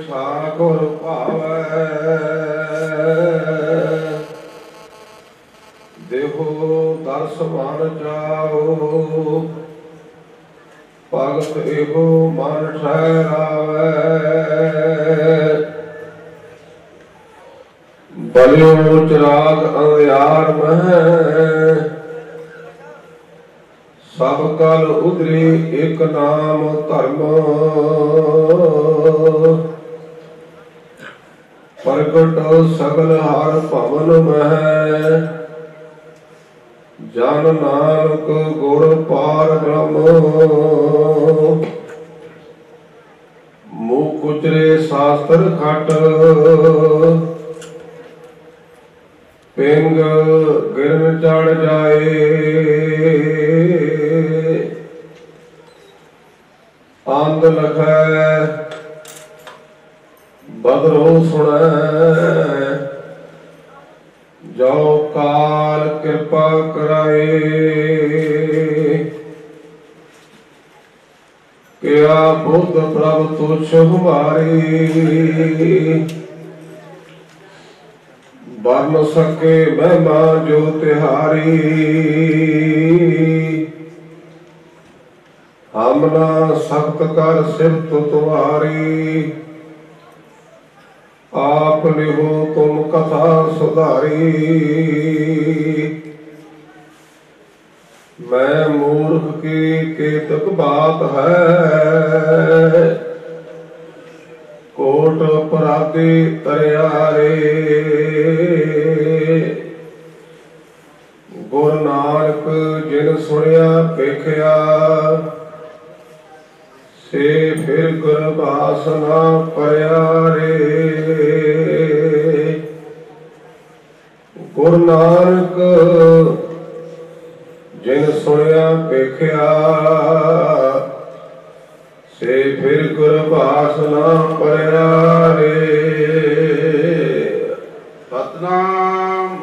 ਠਾਕੁਰ ਭਾਵੈ। ਦੇਹੋ ਦਰਸ ਮਨ ਜਾਓ ਭਗਤ ਇਹੋ ਮਨ ਠਹਿਰਾਵੈ। ਬਲਿਓ ਚਰਾਗ ਅੰਧਿਆਰ ਮਹਿ। ਸਭ ਕਲ ਉਧਰੀ ਇੱਕ ਨਾਮ ਧਰਮ। ਪ੍ਰਗਟ ਸਗਲ ਹਰ ਭਵਨ ਮਹਿ। ਜਨ ਨਾਨਕ ਗੁਰ ਪਾਰ ਬ੍ਰਹਮ। ਮੁਖ ਉਚਰੇ ਸ਼ਾਸਤਰ ਖਟ। ਪਿੰਗ ਗਿਰਨ ਚੜ ਜਾਏ। ਆਨੰਦ ਲਖੈ ਬਦਰੋ ਸੁਣੈ। ਜੋ ਕਾਲ ਕਿਰਪਾ ਕਰਾਏ। ਕਿਆ ਬੁੱਧ ਪ੍ਰਭ ਤੁਛ ਹਮਾਰੀ। ਬਨ ਸਕੇ ਮਹਿਮਾ ਜੋ ਤਿਹਾਰੀ। ਹਮਨਾ ਸਖਤ ਕਰ ਸਿਫਤ ਤੁਮਾਰੀ। ਆਪ ਲਿਹੋ ਤੁਮ ਕਥਾ ਸੁਧਾਰੀ। ਮੈਂ ਮੂਰਖ ਕੀ ਕੇਤਕ ਬਾਤ ਹੈ। ਕੋਟ ਅਪਰਾਧੀ ਤਰਿਆਰੇ। ਗੁਰ ਨਾਨਕ ਜਿਨ ਸੁਣਿਆ ਪੇਖਿਆ ਸੇ ਫਿਰ ਗੁਰ ਬਾਸਨਾ ਪਰਿਆ। ਗੁਰ ਨਾਨਕ, ਜਿਨ ਸੁਣਿਆ ਵੇਖਿਆ, ਸੇ ਫਿਰ ਗੁਰ ਬਾਸਨਾ ਪਰਿਆ ਰੇ। ਸਤਨਾਮ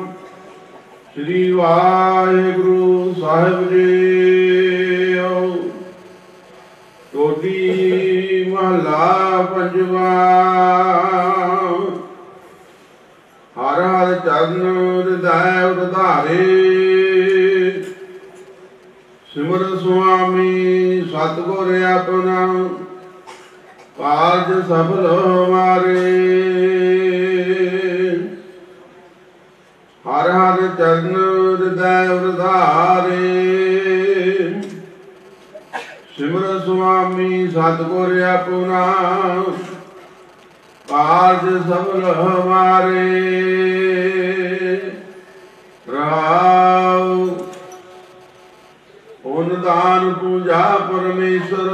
ਸ੍ਰੀ ਵਾਹਿਗੁਰੂ ਸਾਹਿਬ ਜੀ ਟੋਡੀ ਮਹਲਾ ਪੰਜਵਾ। ਹਰ ਹਰ ਚਰਨ ਹਿਰਦੈ ਉਧਾਰੇ ਸਿਮਰ ਸੁਆਮੀ ਸਤਿਗੁਰ ਆਪਣਾ ਕਾਰਜ ਸਫਲ ਹਮਾਰੇ ਹਰ ਹਰ ਚਰਨ ਹਿਰਦੈ ਉਧਾਰੇ ਸਿਮਰ ਸੁਆਮੀ ਸਤਿਗੁਰ ਆਪਣਾ ਕਾਰਜ ਸਫਲ ਹਮਾਰੇ। ਰਾਉ ਦਾਨ ਪੂਜਾ ਪਰਮੇਸ਼ਰ।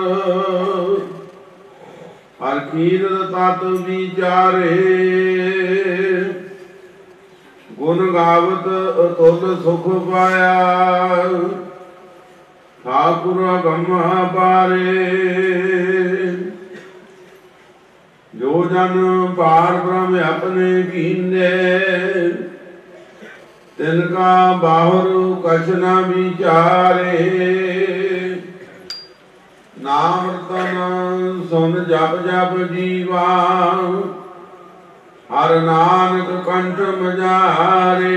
ਹਰ ਕੀਰਤ ਤਤ ਵਿਚਾਰੇ। ਗੁਣ ਗਾਵਤ ਅਤੁਲ ਸੁਖ ਪਾਇਆ। ਠਾਕੁਰ ਗਮਾ ਪਾਰੇ। ਜੋ ਜਨ ਪਾਰ ਬ੍ਰਹਮ ਆਪਣੇ ਕੀਨੇ, ਤਿਨ ਕਾ ਬਾਹਰ ਕਛ ਨਾ ਵਿਚਾਰੇ। ਨਾਮ ਰਤਨ ਸੁਨ ਜਪ ਜਪ ਜੀਵਾ, ਹਰ ਨਾਨਕ ਕੰਠ ਮਜਾਰੇ।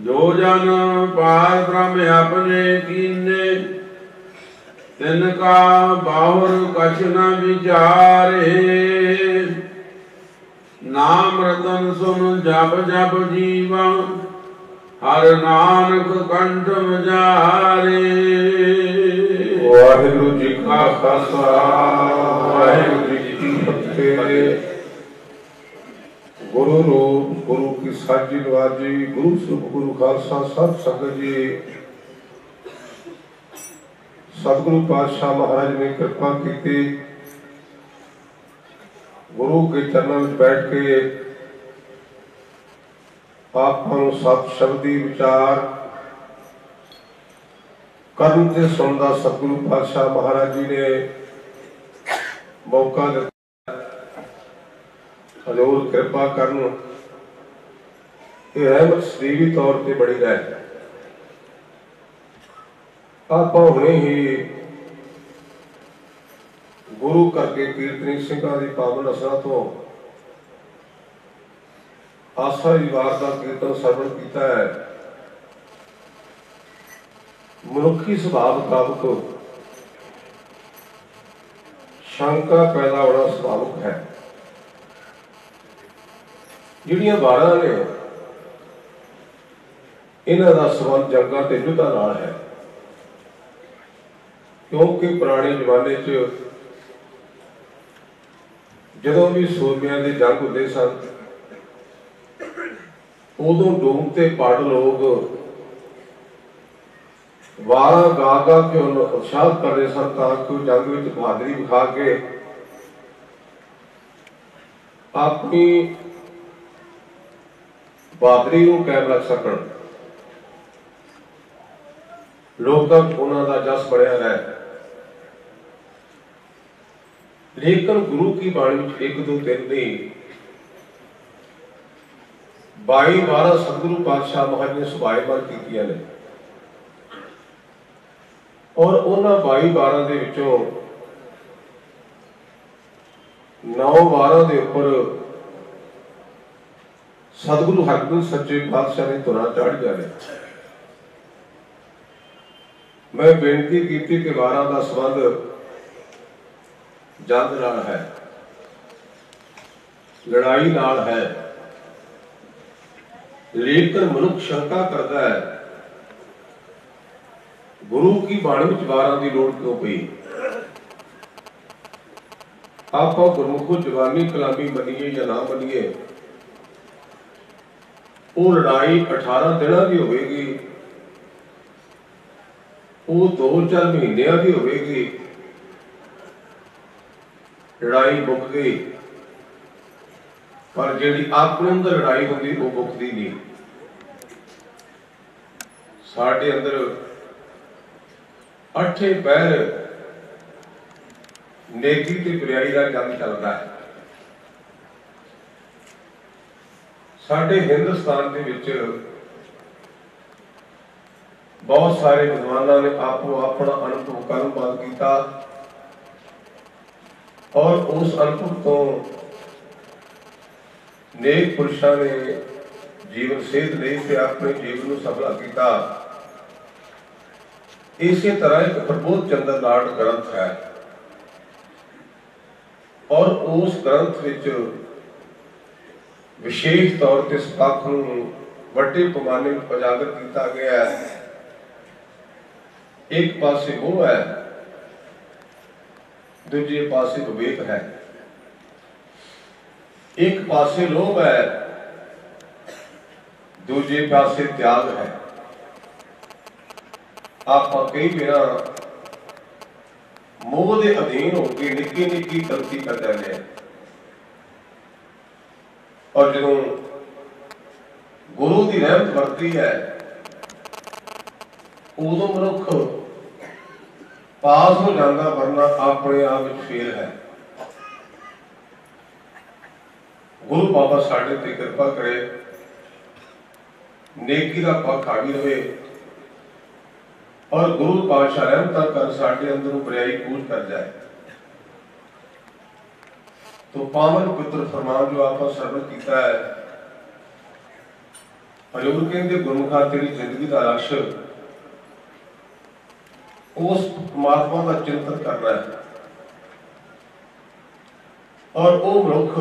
ਜੋ ਜਨ ਪਾਰ ਬ੍ਰਹਮ ਆਪਣੇ ਕੀਨੇ ਤਿਨ ਕਾ ਬਾਹੁਰ ਕਛ ਨ ਵਿਚਾਰੇ। ਨਾਮ ਰਤਨ ਸੁਨ ਜਪ ਜਪ ਜੀਵਾ ਹਰ ਨਾਨਕ ਕੰਠ ਮਜਾਰੇ ਵਾਹਿਗੁਰੂ ਜੀ ਕਾ ਖਾਲਸਾ, ਵਾਹਿਗੁਰੂ ਜੀ ਕੀ ਫਤਿਹ। ਗੁਰੂ ਰੂਪ, ਗੁਰੂ ਕੀ ਸਾਜੀ ਨਵਾਜੀ ਗੁਰੂ ਸੁਖ ਗੁਰੂ ਖਾਲਸਾ, ਸਤ ਸੰਗਤ ਜੀ। ਸਤਿਗੁਰੂ ਪਾਤਸ਼ਾਹ ਮਹਾਰਾਜ ਨੇ ਕਿਰਪਾ ਕੀਤੀ। ਗੁਰੂ ਕੇ ਚਰਨਾਂ ਵਿੱਚ ਬੈਠ ਕੇ ਆਪਾਂ ਨੂੰ ਸਤ ਸ਼ਬਦੀ ਵਿਚਾਰ ਕਰਨ ਤੇ ਸੁਣਦਾ ਸਤਿਗੁਰੂ ਪਾਤਸ਼ਾਹ ਮਹਾਰਾਜ ਜੀ ਨੇ ਮੌਕਾ ਦਿੱਤਾ। ਹਜ਼ੂਰ ਕਿਰਪਾ ਕਰਨ। ਇਹ ਰਹਿਮਤ ਸਰੀਰੀ ਤੌਰ ਤੇ ਬੜੀ ਰਹਿ ਆਪਾਂ ਹੁਣੇ ਹੀ ਗੁਰੂ ਕਰਕੇ ਕੀਰਤਨੀ ਸਿੰਘਾਂ ਦੀ ਪਾਵਨ ਅਸਰਾਂ ਤੋਂ ਆਸਾ ਦੀ ਵਾਰ ਦਾ ਕੀਰਤਨ ਸਰਵਣ ਕੀਤਾ ਹੈ। ਮਨੁੱਖੀ ਸੁਭਾਅ ਮੁਤਾਬਕ ਸ਼ੰਕਾ ਪੈਦਾ ਹੋਣਾ ਸੁਭਾਵਿਕ ਹੈ। ਜਿਹੜੀਆਂ ਵਾਰਾਂ ਨੇ, ਇਹਨਾਂ ਦਾ ਸਬੰਧ ਜੰਗਾਂ ਤੇ ਯੁੱਧਾਂ ਨਾਲ ਹੈ। ਕਿਉਂਕਿ ਪੁਰਾਣੇ ਜ਼ਮਾਨੇ 'ਚ ਜਦੋਂ ਵੀ ਸੂਰਮਿਆਂ ਦੇ ਜੰਗ ਹੁੰਦੇ ਸਨ, ਉਦੋਂ ਡੂਮ ਤੇ ਪੜ ਲੋਕ ਵਾਰਾਂ ਗਾ ਗਾ ਕੇ ਉਹਨੂੰ ਉਤਸ਼ਾਹਤ ਕਰਦੇ ਸਨ ਤਾਂ ਕਿ ਉਹ ਜੰਗ ਵਿੱਚ ਬਹਾਦਰੀ ਵਿਖਾ ਕੇ ਆਪਣੀ ਬਹਾਦਰੀ ਨੂੰ ਕਾਇਮ ਰੱਖ ਸਕਣ। ਲੋਕਾਂ ਉਹਨਾਂ ਦਾ ਜਸ ਬਣਿਆ ਰਹੇ। ਲੇਕਿਨ ਗੁਰੂ ਕੀ ਬਾਣੀ ਵਿੱਚ ਇੱਕ ਦੋ ਤਿੰਨ ਨਹੀਂ 22 12 ਸਤਿਗੁਰੂ ਪਾਤਸ਼ਾਹ ਮਹਾਰਾਜ ਨੇ ਸੁਭਾਏਮਾਨ ਕੀਤੀਆਂ ਨੇ। ਔਰ ਉਹਨਾਂ 22 12 ਦੇ ਵਿੱਚੋਂ 9 12 ਦੇ ਉੱਪਰ ਸਤਿਗੁਰੂ ਹਰਗੋਬਿੰਦ ਸੱਚੇ ਪਾਤਸ਼ਾਹ ਨੇ ਤੁਰਾ ਚੜ ਨੇ। ਮੈਂ ਬੇਨਤੀ ਕੀਤੀ ਕਿ ਵਾਰਾਂ ਦਾ ਸੰਬੰਧ ਜੰਗ ਨਾਲ ਹੈ। ਲੜਾਈ ਨਾਲ ਹੈ। ਲੇਕਿਨ ਮਨੁੱਖ ਸ਼ੰਕਾ ਕਰਦਾ ਹੈ, ਗੁਰੂ ਕੀ ਬਾਣੀ ਵਿੱਚ ਵਾਰਾਂ ਦੀ ਲੋੜ ਕਿਉਂ ਪਈ? ਆਪਾਂ ਗੁਰਮੁਖੋ ਜਵਾਨੀ ਕਲਾਮੀ ਮੰਨੀਏ ਜਾਂ ਨਾ ਮੰਨੀਏ, ਉਹ ਲੜਾਈ 18 ਦਿਨਾਂ ਦੀ ਹੋਵੇਗੀ, ਉਹ 2-4 ਮਹੀਨਿਆਂ ਦੀ ਹੋਵੇਗੀ ਲੜਾਈ ਮੁੱਕ ਗਈ। ਪਰ ਜਿਹੜੀ ਆਪਣੇ ਅੰਦਰ ਲੜਾਈ ਹੁੰਦੀ, ਉਹ ਮੁੱਕਦੀ ਨਹੀਂ। ਸਾਡੇ ਅੰਦਰ ਅੱਠੇ ਪਹਿਰ ਨੇਕੀ ਤੇ ਬੁਰਾਈ ਦਾ ਜੰਗ ਚੱਲਦਾ ਹੈ। ਸਾਡੇ ਹਿੰਦੁਸਤਾਨ ਦੇ ਵਿੱਚ ਬਹੁਤ ਸਾਰੇ ਵਿਦਵਾਨਾਂ ਨੇ ਆਪੋ ਆਪਣਾ ਅਨੁਭਵ ਕਰਮਬੰਦ ਕੀਤਾ। ਔਰ ਉਸ ਅਨੁਭਵ ਤੋਂ ਨੇਕ ਪੁਰਸ਼ਾਂ ਨੇ ਜੀਵਨ ਸੇਧ ਲਈ ਤੇ ਆਪਣੇ ਜੀਵਨ ਨੂੰ ਸਫਲਾ ਕੀਤਾ ਇਸੇ ਤਰ੍ਹਾਂ ਇੱਕ ਪ੍ਰਬੋਧ ਚੰਦਰ ਲਾਟ ਗ੍ਰੰਥ ਹੈ ਔਰ ਉਸ ਗ੍ਰੰਥ ਵਿੱਚ ਵਿਸ਼ੇਸ਼ ਤੌਰ ਤੇ ਇਸ ਪੱਖ ਨੂੰ ਵੱਡੇ ਪੈਮਾਨੇ ਵਿੱਚ ਉਜਾਗਰ ਕੀਤਾ ਗਿਆ ਹੈ ਇੱਕ ਪਾਸੇ ਉਹ ਹੈ ਦੂਜੇ ਪਾਸੇ ਵਿਵੇਕ ਹੈ। ਇੱਕ ਪਾਸੇ ਲੋਭ ਹੈ, ਦੂਜੇ ਪਾਸੇ ਤਿਆਗ ਹੈ। ਆਪਾਂ ਕਈ ਵਾਰ ਮੋਹ ਦੇ ਅਧੀਨ ਹੋ ਕੇ ਨਿੱਕੀ ਨਿੱਕੀ ਗਲਤੀ ਕਰ ਜਾਂਦੇ ਆ ਔਰ ਜਦੋਂ ਗੁਰੂ ਦੀ ਰਹਿਮਤ ਵਰਤੀ ਹੈ, ਉਦੋਂ ਮਨੁੱਖ ਪਾਸ ਹੋ ਜਾਂਦਾ ਵਰਨਾ ਆਪਣੇ ਆਪ ਵਿੱਚ ਫੇਲ ਹੈ। ਗੁਰੂ ਬਾਬਾ ਸਾਡੇ ਤੇ ਕਿਰਪਾ ਕਰੇ। ਨੇਕੀ ਦਾ ਪੱਖ ਹਾਵੀ ਰਵੇ ਔਰ ਗੁਰੂ ਪਾਤਸ਼ਾਹ ਰਹਿਮਤਾਂ ਕਰ ਸਾਡੇ ਅੰਦਰੋਂ ਬੁਰਾਈ ਕੂਚ ਕਰ ਜਾਏ। ਤੋ ਪਾਵਨ ਪੁੱਤਰ ਫਰਮਾਨ ਜੋ ਆਪਾਂ ਸਰਵਣ ਕੀਤਾ ਹੈ ਹਜੂਰ ਕਹਿੰਦੇ ਗੁਰਮੁਖਾ ਤੇਰੀ ਜ਼ਿੰਦਗੀ ਦਾ ਲਕਸ਼ ਉਸ ਪਰਮਾਤਮਾ ਦਾ ਚਿੰਤਨ ਕਰਨਾ ਹੈ। ਔਰ ਉਹ ਮਨੁੱਖ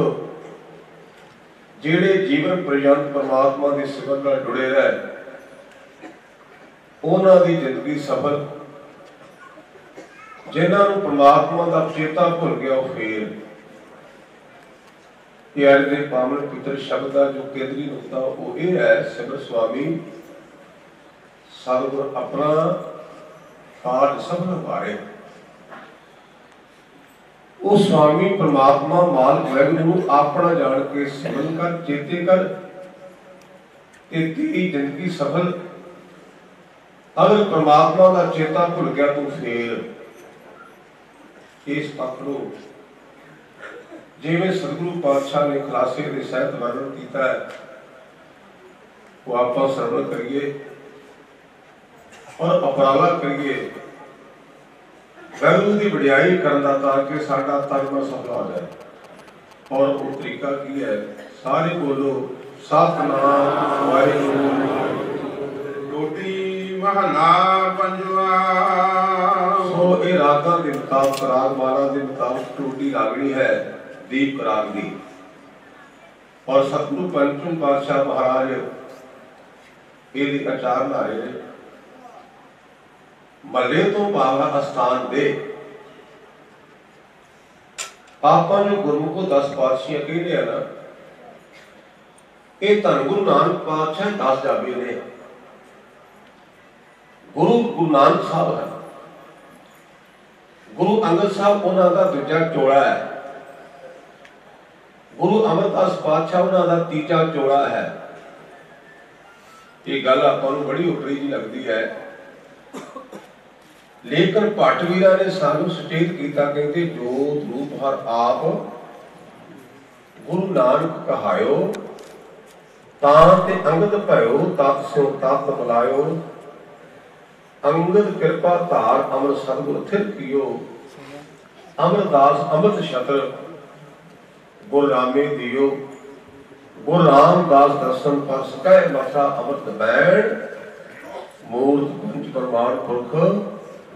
ਜਿਹੜੇ ਜੀਵਨ ਪਰਯੰਤ ਪਰਮਾਤਮਾ ਦੀ ਸਿਫਤ ਨਾਲ ਜੁੜੇ ਰਹਿ, ਉਹਨਾਂ ਦੀ ਜ਼ਿੰਦਗੀ ਸਫਲ। ਜਿਨ੍ਹਾਂ ਨੂੰ ਪਰਮਾਤਮਾ ਦਾ ਚੇਤਾ ਭੁੱਲ ਗਿਆ, ਉਹ ਫੇਰ। ਇਹ ਅੱਜ ਦੇ ਪਾਵਨ ਪਿੱਤਰ ਸ਼ਬਦ ਦਾ ਜੋ ਕੇਂਦਰੀ ਨੁਕਤਾ ਉਹ ਇਹ ਹੈ, ਸਿਮਰ ਸੁਆਮੀ ਸਤਿਗੁਰ ਆਪਣਾ ਕਾਰਜ ਸਭਨ ਵਾਰੇ ਉਹ ਸੁਆਮੀ ਪਰਮਾਤਮਾ ਮਾਲਕ ਵਾਹਿਗੁਰੂ ਆਪਣਾ ਜਾਣ ਕੇ ਸਿਮਰਨ ਕਰ, ਚੇਤੇ ਕਰ ਤੇ ਤੇਰੀ ਜ਼ਿੰਦਗੀ ਸਫਲ। ਅਗਰ ਪਰਮਾਤਮਾ ਦਾ ਚੇਤਾ ਭੁੱਲ ਗਿਆ ਤੂੰ ਫੇਰ ਇਸ ਪੱਖ ਨੂੰ ਜਿਵੇਂ ਸਤਿਗੁਰੂ ਪਾਤਸ਼ਾਹ ਨੇ ਖਲਾਸੇ ਦੇ ਸਹਿਤ ਵਰਣਨ ਕੀਤਾ ਹੈ, ਉਹ ਆਪਾਂ ਸਰਵਣ ਕਰੀਏ। ਔਰ ਅਪਰਾਲਾ ਕਰੀਏ। ਵਾਹਿਗੁਰੂ ਦੀ ਵਡਿਆਈ ਕਰਨ ਦਾ ਤਾਂ ਕਿ ਸਾਡਾ ਮਨ ਸਫਲ ਹੋ ਜਾਏ। ਔਰ ਉਹ ਤਰੀਕਾ ਕੀ ਹੈ? ਸਾਰੇ ਬੋਲੋ ਸਤਨਾਮ ਵਾਹਿਗੁਰੂ ਟੋਟੀ ਮਹਲਾ ਪੰਜਵਾ। ਸੋ ਇਹ ਰਾਗਾਂ ਦੇ ਮੁਤਾਬਕ ਰਾਗ ਮਾਲਾ ਦੇ ਮੁਤਾਬਕ ਟੂਟੀ ਰਾਗਣੀ ਹੈ ਦੀਪ ਰਾਗ ਦੀ। ਔਰ ਸਤਿਗੁਰੂ ਪੰਚਮ ਪਾਤਸ਼ਾਹ ਮਹਾਰਾਜ ਇਹਦੀ ਆਚਾਰ ਲਾ ਮਹੱਲੇ ਤੋਂ ਬਾਵਾ ਅਸਥਾਨ ਦੇ। ਆਪਾਂ ਨੂੰ ਗੁਰਮੁਖੋ 10 ਪਾਤਸ਼ਾਹੀਆਂ ਕਹਿੰਦੇ ਆ ਨਾ, ਇਹ ਧੰਨ ਗੁਰੂ ਨਾਨਕ ਪਾਤਸ਼ਾਹ 10 ਜਾਬੀ ਨੇ। ਗੁਰੂ ਗੁਰੂ ਨਾਨਕ ਸਾਹਿਬ ਹੈ ਗੁਰੂ ਅੰਗਦ ਸਾਹਿਬ ਉਹਨਾਂ ਦਾ ਦੂਜਾ ਚੋਲਾ ਹੈ। ਗੁਰੂ ਅਮਰਦਾਸ ਪਾਤਸ਼ਾਹ ਉਹਨਾਂ ਦਾ ਤੀਜਾ ਚੋਲਾ ਹੈ। ਇਹ ਗੱਲ ਆਪਾਂ ਨੂੰ ਬੜੀ ਉਪਰੀ ਜੀ ਲੱਗਦੀ ਹੈ। ਲੇਕਿਨ ਭੱਟ ਵੀਰਾਂ ਨੇ ਸਾਨੂੰ ਸੁਚੇਤ ਕੀਤਾ ਕਹਿੰਦੇ ਜੋਤ ਰੂਪ ਹਰ ਆਪ ਗੁਰੂ ਨਾਨਕ ਕਹਾਇਓ, ਤਾਂ ਤੇ ਅੰਗਦ ਭਇਓ ਤਤ ਸਿਉ ਤਤ ਬੁਲਾਇਓ। ਅੰਗਦ ਕਿਰਪਾ ਧਾਰ ਅਮਰ ਸਤਿਗੁਰ ਥਿਰ ਕੀਓ। ਅਮਰਦਾਸ ਅੰਮ੍ਰਿਤ ਛਤਰ ਗੁਰ ਰਾਮੇ ਦਿਓ। ਗੁਰ ਰਾਮਦਾਸ ਦਰਸ਼ਨ ਪਰ ਸਕੈ ਮਥਾ ਅੰਮ੍ਰਿਤ ਬੈਣ। ਮੂਰਤ ਪੰਜ ਪਰਮਾਨ ਪੁਰਖ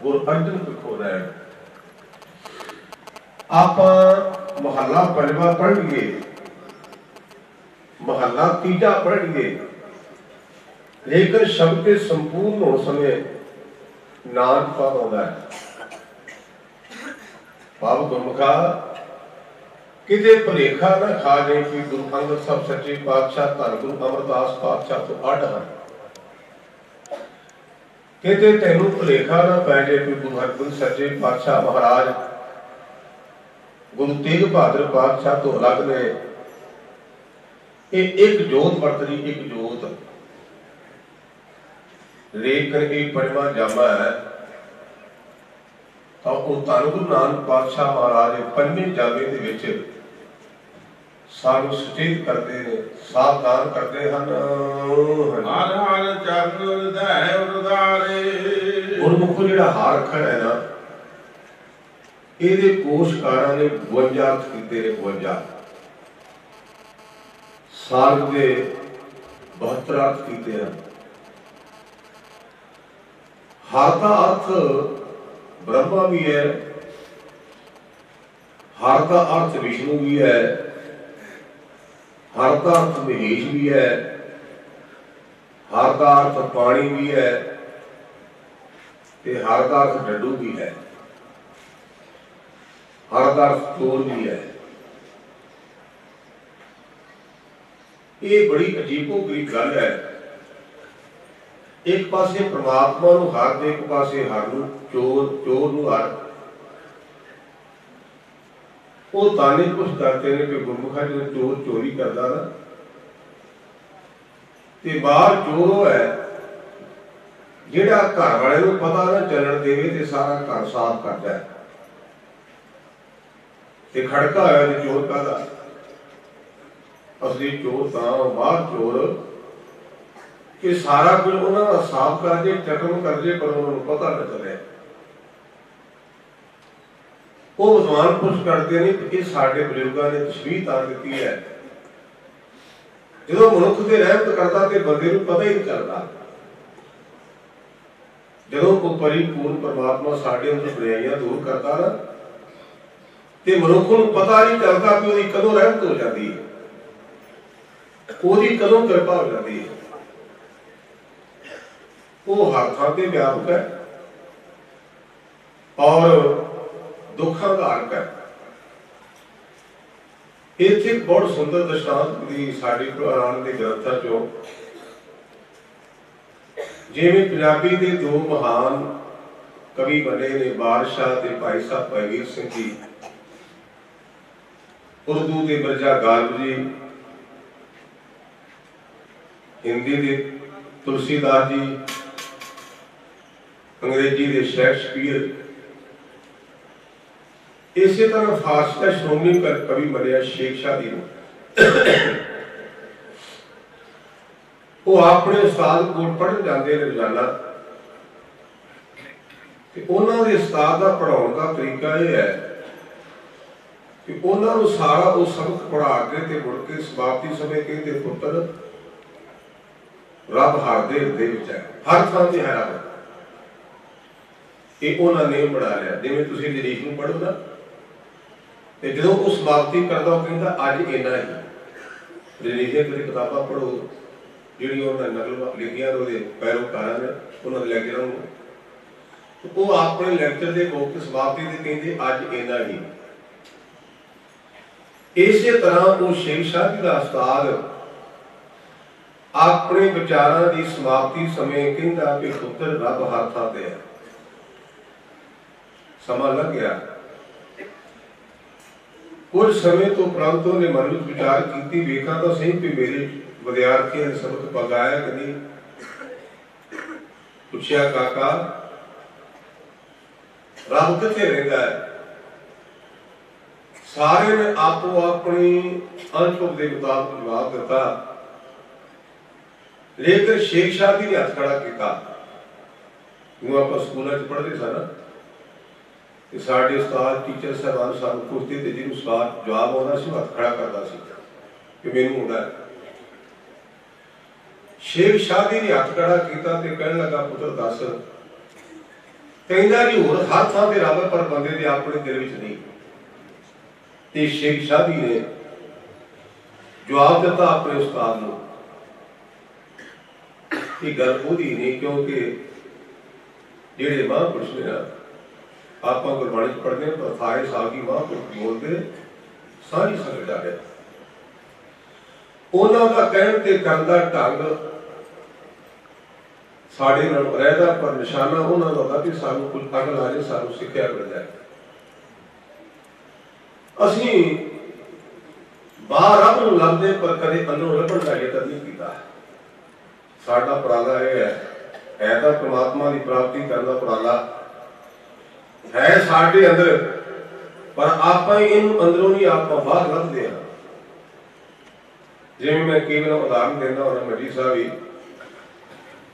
ਗੁਰ ਅਰਜਨ ਕੋ ਰਹਿਣ ਆਪਾਂ ਮਹੱਲਾ ਪੰਜਵਾਂ ਪੜ੍ਹੀਏ ਮਹੱਲਾ ਤੀਜਾ ਪੜ੍ਹਨਗੇ। ਲੇਕਿਨ ਸ਼ਬਦ ਦੇ ਸੰਪੂਰਨ ਹੋਣ ਸਮੇਂ ਨਾਮ ਪਦ ਆਉਂਦਾ ਹੈ। ਭਾਵ ਗੁਰਮੁਖਾ, ਕਿਤੇ ਭੁਲੇਖਾ ਨਾ ਖਾ ਜੇ ਕਿ ਗੁਰੂ ਅੰਗਦ ਸਾਹਿਬ ਸੱਚੇ ਪਾਤਸ਼ਾਹ ਧੰਨ ਗੁਰੂ ਅਮਰਦਾਸ ਪਾਤਸ਼ਾਹ ਤੋਂ ਅੱਡ ਹਨ। ਕਿਤੇ ਤੈਨੂੰ ਭੁਲੇਖਾ ਨਾ ਪੈ ਜਾਏ ਕਿ ਗੁਰੂ ਹਰਗੋਬਿੰਦ ਸੱਚੇ ਪਾਤਸ਼ਾਹ ਮਹਾਰਾਜ, ਗੁਰੂ ਤੇਗ ਬਹਾਦਰ ਪਾਤਸ਼ਾਹ ਤੋਂ ਅਲੱਗ ਨੇ। ਇਹ ਇੱਕ ਜੋਤ ਵਰਤਦੀ, ਇੱਕ ਜੋਤ। ਲੇਕਿਨ ਇਹ ਪੰਜਵਾਂ ਜਾਮਾ ਹੈ। ਤਾਂ ਉਹ ਧੰਨ ਗੁਰੂ ਨਾਨਕ ਪਾਤਸ਼ਾਹ ਮਹਾਰਾਜ ਦੇ ਪੰਜਵੇਂ ਜਾਮੇ ਦੇ ਵਿੱਚ ਸਾਨੂੰ ਸੁਚੇਤ ਕਰਦੇ ਨੇ ਸਾਵਧਾਨ ਕਰਦੇ ਹਨ। ਹਰ ਹਰ ਚਰਨ ਹਿਰਦੈ ਉਰਦਾਰੇ। ਗੁਰਮੁਖੋ ਜਿਹੜਾ ਹਾਰ ਅੱਖਰ ਹੈ ਨਾ ਇਹਦੇ ਕੋਸ਼ਕਾਰਾਂ ਨੇ 52 ਅਰਥ ਕੀਤੇ ਨੇ 52 ਸਾਰਗ ਦੇ 72 ਅਰਥ ਕੀਤੇ ਹਨ। ਹਰ ਦਾ ਅਰਥ ਬ੍ਰਹਮਾ ਵੀ ਹੈ ਹਰ ਦਾ ਅਰਥ ਵਿਸ਼ਨੂੰ ਵੀ ਹੈ। ਹਰ ਦਾ ਅਰਥ ਮਹੇਸ਼ ਵੀ ਹੈ, ਹਰ ਦਾ ਅਰਥ ਪਾਣੀ ਵੀ ਹੈ ਤੇ ਹਰ ਦਾ ਅਰਥ ਡੱਡੂ ਵੀ ਹੈ। ਹਰ ਦਾ ਅਰਥ ਚੋਰ ਵੀ ਹੈ। ਇਹ ਬੜੀ ਅਜੀਬੋ ਗਰੀਬ ਗੱਲ ਹੈ। ਇੱਕ ਪਾਸੇ ਪ੍ਰਮਾਤਮਾ ਨੂੰ ਹਰ ਦੇ ਇੱਕ ਪਾਸੇ ਹਰ ਨੂੰ, ਚੋਰ ਚੋਰ ਨੂੰ ਹਰ ਉਹ ਤਾਨੇ ਕੁਛ ਕਰਦੇ ਨੇ ਕਿ ਗੁਰਮੁਖਾ ਜਦੋਂ ਚੋਰ ਚੋਰੀ ਕਰਦਾ ਨਾ। ਤੇ ਬਾਹਰ ਚੋਰ ਹੈ, ਜਿਹੜਾ ਘਰ ਵਾਲੇ ਨੂੰ ਪਤਾ ਨਾ ਚੱਲਣ ਦੇਵੇ ਤੇ ਸਾਰਾ ਘਰ ਸਾਫ਼ ਕਰਦਾ ਹੈ। ਤੇ ਖੜਕਾ ਹੋਇਆ ਤੇ ਚੋਰ ਕਾਦਾ ਅਸਲੀ ਚੋਰ ਤਾਂ ਬਾਹਰ ਚੋਰ। ਕਿ ਸਾਰਾ ਕੁਝ ਉਹਨਾਂ ਦਾ ਸਾਫ਼ ਕਰ ਜੇ, ਚਕਮ ਕਰ ਜੇ, ਪਰ ਉਹਨਾਂ ਨੂੰ ਪਤਾ ਨਾ ਚੱਲੇ। ਉਹ ਵਿਦਵਾਨ ਪੁੱਛ ਕਰਦੇ ਨੇ ਕਿ ਇਹ ਸਾਡੇ ਬਜ਼ੁਰਗਾਂ ਨੇ ਤਸ਼ਵੀਰ ਤਾਂ ਦਿੱਤੀ ਹੈ। ਜਦੋਂ ਮਨੁੱਖ ਤੇ ਰਹਿਮਤ ਕਰਦਾ ਤੇ ਬੰਦੇ ਨੂੰ ਪਤਾ ਹੀ ਨਹੀਂ ਚੱਲਦਾ। ਜਦੋਂ ਕੋ ਪਰਿਪੂਰਨ ਪਰਮਾਤਮਾ ਸਾਡੇ ਅੰਦਰ ਬੁਰਾਈਆਂ ਦੂਰ ਕਰਦਾ ਨਾ, ਤੇ ਮਨੁੱਖ ਨੂੰ ਪਤਾ ਨਹੀਂ ਚੱਲਦਾ ਕਿ ਉਹਦੀ ਕਦੋਂ ਰਹਿਮਤ ਹੋ ਜਾਂਦੀ ਹੈ। ਉਹਦੀ ਕਦੋਂ ਕਿਰਪਾ ਹੋ ਜਾਂਦੀ ਹੈ। ਉਹ ਹਰ ਥਾਂ ਤੇ ਵਿਆਪਕ ਹੈ। ਔਰ ਦੁੱਖਾਂ ਦਾ ਹਰਕ ਇੱਥੇ ਬਹੁਤ ਸੁੰਦਰ ਦਸ਼ਾਂਤ ਦੀ ਸਾਡੀ ਪੁਰਾਣ ਦੇ ਗ੍ਰੰਥਾਂ ਚੋਂ। ਜਿਵੇਂ ਪੰਜਾਬੀ ਦੇ ਦੋ ਮਹਾਨ ਕਵੀ ਬਣੇ ਨੇ, ਬਾਦਸ਼ਾਹ ਤੇ ਭਾਈ ਸਾਹਿਬ ਭਾਈਵੀਰ ਸਿੰਘ ਜੀ, ਉਰਦੂ ਦੇ ਮਿਰਜ਼ਾ ਗਾਲਬ ਜੀ, ਹਿੰਦੀ ਦੇ ਤੁਲਸੀਦਾਸ ਜੀ, ਅੰਗਰੇਜ਼ੀ ਦੇ ਸ਼ੇਕਸਪੀਅਰ ਇਸੇ ਤਰ੍ਹਾਂ ਫਾਰਸੀ ਦਾ ਸ਼੍ਰੋਮਣੀ ਕਵੀ ਬਣਿਆ ਸ਼ੇਖ ਸ਼ਾਦੀ ਨੂੰ। ਉਹ ਆਪਣੇ ਉਸਤਾਦ ਕੋਲ ਪੜ੍ਹਨ ਜਾਂਦੇ ਨੇ ਰੋਜ਼ਾਨਾ। ਕਿ ਉਹਨਾਂ ਦੇ ਉਸਤਾਦ ਦਾ ਪੜਾਉਣ ਦਾ ਤਰੀਕਾ ਇਹ ਹੈ ਕਿ ਉਹਨਾਂ ਨੂੰ ਸਾਰਾ ਉਹ ਸਬਕ ਪੜਾ ਕੇ ਤੇ ਮੁੜ ਕੇ ਸਮਾਪਤੀ ਸਮੇਂ ਕਹਿੰਦੇ ਪੁੱਤਰ ਰੱਬ ਹਰ ਦੇ ਹਿਰਦੇ ਵਿੱਚ ਹੈ। ਹਰ ਥਾਂ ਤੇ ਹੈ ਰੱਬ। ਇਹ ਉਹਨਾਂ ਨੇ ਬਣਾ ਲਿਆ ਜਿਵੇਂ ਤੁਸੀਂ ਜਰੀਸ਼ ਨੂੰ ਪੜੋ ਨਾ। ਤੇ ਜਦੋਂ ਉਹ ਸਮਾਪਤੀ ਕਰਦਾ ਉਹ ਕਹਿੰਦਾ, ਅੱਜ ਇੰਨਾ ਹੀ। ਰਿਲੀਜੀਅਨ ਦੀ ਕਿਤਾਬਾਂ ਪੜੋ ਜਿਹੜੀ ਉਹਨਾਂ ਨਕਲ ਲਿਖੀਆਂ ਉਹਦੇ ਪੈਰੋਕਾਰਾਂ ਨੇ, ਉਹਨਾਂ ਦੇ ਲੈਕਚਰਾਂ ਨੂੰ ਉਹ ਆਪਣੇ ਲੈਕਚਰ ਦੇ ਮੌਕੇ ਸਮਾਪਤੀ ਦੇ ਕਹਿੰਦੇ, ਅੱਜ ਇੰਨਾ ਹੀ। ਇਸੇ ਤਰ੍ਹਾਂ ਉਹ ਸ਼ੇਖ ਸ਼ਾਹ ਜੀ ਦਾ ਉਸਤਾਦ ਆਪਣੇ ਵਿਚਾਰਾਂ ਦੀ ਸਮਾਪਤੀ ਸਮੇਂ ਕਹਿੰਦਾ ਕਿ ਪੁੱਤਰ ਰੱਬ ਹੱਥਾਂ ਤੇ ਹੈ ਸਮਾਂ ਲੱਗ ਗਿਆ। ਕੁਝ ਸਮੇਂ ਤੋਂ ਪ੍ਰੰਤ ਉਹਨੇ ਮਨ ਵਿੱਚ ਵਿਚਾਰ ਕੀਤੀ, ਵੇਖਾਂ ਤਾਂ ਸਹੀ ਕਿ ਮੇਰੇ ਵਿਦਿਆਰਥੀਆਂ ਨੇ ਸਬਕ ਪਗਾਇਆ ਕਿ ਪੁੱਛਿਆ, ਕਾਕਾ, ਰੱਬ ਕਿੱਥੇ ਰਹਿੰਦਾ ਹੈ? ਸਾਰੇ ਨੇ ਆਪੋ ਆਪਣੀ ਅਨੁਭਵ ਦੇ ਮੁਤਾਬਕ ਜਵਾਬ ਦਿੱਤਾ। ਲੇਕਿਨ ਸ਼ੇਖ ਸ਼ਾਹ ਜੀ ਨੇ ਹੱਥ ਖੜਾ ਕੀਤਾ। ਉਹ ਆਪਾਂ ਸਕੂਲਾਂ 'ਚ ਪੜ੍ਹਦੇ ਸਨ ਕਿ ਸਾਡੇ ਉਸਤਾਦ ਟੀਚਰ ਸਾਹਿਬਾਨ ਸਾਨੂੰ ਪੁੱਛਦੇ ਤੇ ਜਿਹਨੂੰ ਸਵਾਲ ਜਵਾਬ ਆਉਂਦਾ ਸੀ ਹੱਥ ਖੜਾ ਕਰਦਾ ਸੀ ਕਿ ਮੈਨੂੰ ਆਉਂਦਾ ਸ਼ੇਖ ਸ਼ਾਹ ਨੇ ਹੱਥ ਖੜਾ ਕੀਤਾ ਤੇ ਕਹਿਣ ਲੱਗਾ, ਪੁੱਤਰ ਦੱਸ ਕਹਿੰਦਾ ਜੀ ਹੋਰ ਹਰ ਥਾਂ ਤੇ ਰੱਬ ਪਰ ਬੰਦੇ ਦੇ ਆਪਣੇ ਦਿਲ ਵਿੱਚ ਨਹੀਂ। ਤੇ ਸ਼ੇਖ ਸ਼ਾਹ ਨੇ ਜਵਾਬ ਦਿੱਤਾ ਆਪਣੇ ਉਸਤਾਦ ਨੂੰ, ਇਹ ਗੱਲ ਉਹਦੀ ਨਹੀਂ, ਕਿਉਂਕਿ ਜਿਹੜੇ ਮਹਾਂਪੁਰਸ਼ ਨੇ ਨਾ ਆਪਾਂ ਗੁਰਬਾਣੀ ਚ ਪੜ੍ਹਦੇ ਹਾਂ, ਪਰ ਥਾਏ ਸਾਗੀ ਮਹਾਂਪੁਰਖ ਬੋਲਦੇ ਸਾਰੀ ਸੰਗਤ ਜਾ ਰਿਹਾ ਉਹਨਾਂ ਦਾ ਕਹਿਣ ਤੇ ਕਰਨ ਦਾ ਢੰਗ ਸਾਡੇ ਨਾਲ ਰਹਿਦਾ, ਪਰ ਨਿਸ਼ਾਨਾ ਉਹਨਾਂ ਦਾ ਹੁੰਦਾ ਕਿ ਸਾਨੂੰ ਕੁਝ ਅਗਲ ਆ ਜਾਏ ਸਾਨੂੰ ਸਿੱਖਿਆ ਮਿਲ ਜਾਏ। ਅਸੀਂ ਬਾਹਰ ਰੱਬ ਨੂੰ ਲੱਭਦੇ, ਪਰ ਕਦੇ ਅੰਦਰੋਂ ਲੱਭਣ ਦਾ ਯਤਨ ਨਹੀਂ ਕੀਤਾ। ਸਾਡਾ ਉਪਰਾਲਾ ਇਹ ਹੈ ਹੈ ਤਾਂ ਪ੍ਰਮਾਤਮਾ ਦੀ ਪ੍ਰਾਪਤੀ ਕਰਨ ਦਾ ਉਪਰਾਲਾ। ਹੈ ਸਾਡੇ ਅੰਦਰ। ਪਰ ਆਪਾਂ ਹੀ ਇਹਨੂੰ ਅੰਦਰੋਂ ਨਹੀਂ, ਆਪਾਂ ਬਾਹਰ ਲੱਭਦੇ ਹਾਂ। ਜਿਵੇਂ ਮੈਂ ਕੇਵਲ ਉਦਾਹਰਨ ਦਿੰਦਾ ਹਾਂ ਮੱਜੀ ਸਾਹਿਬ ਵੀ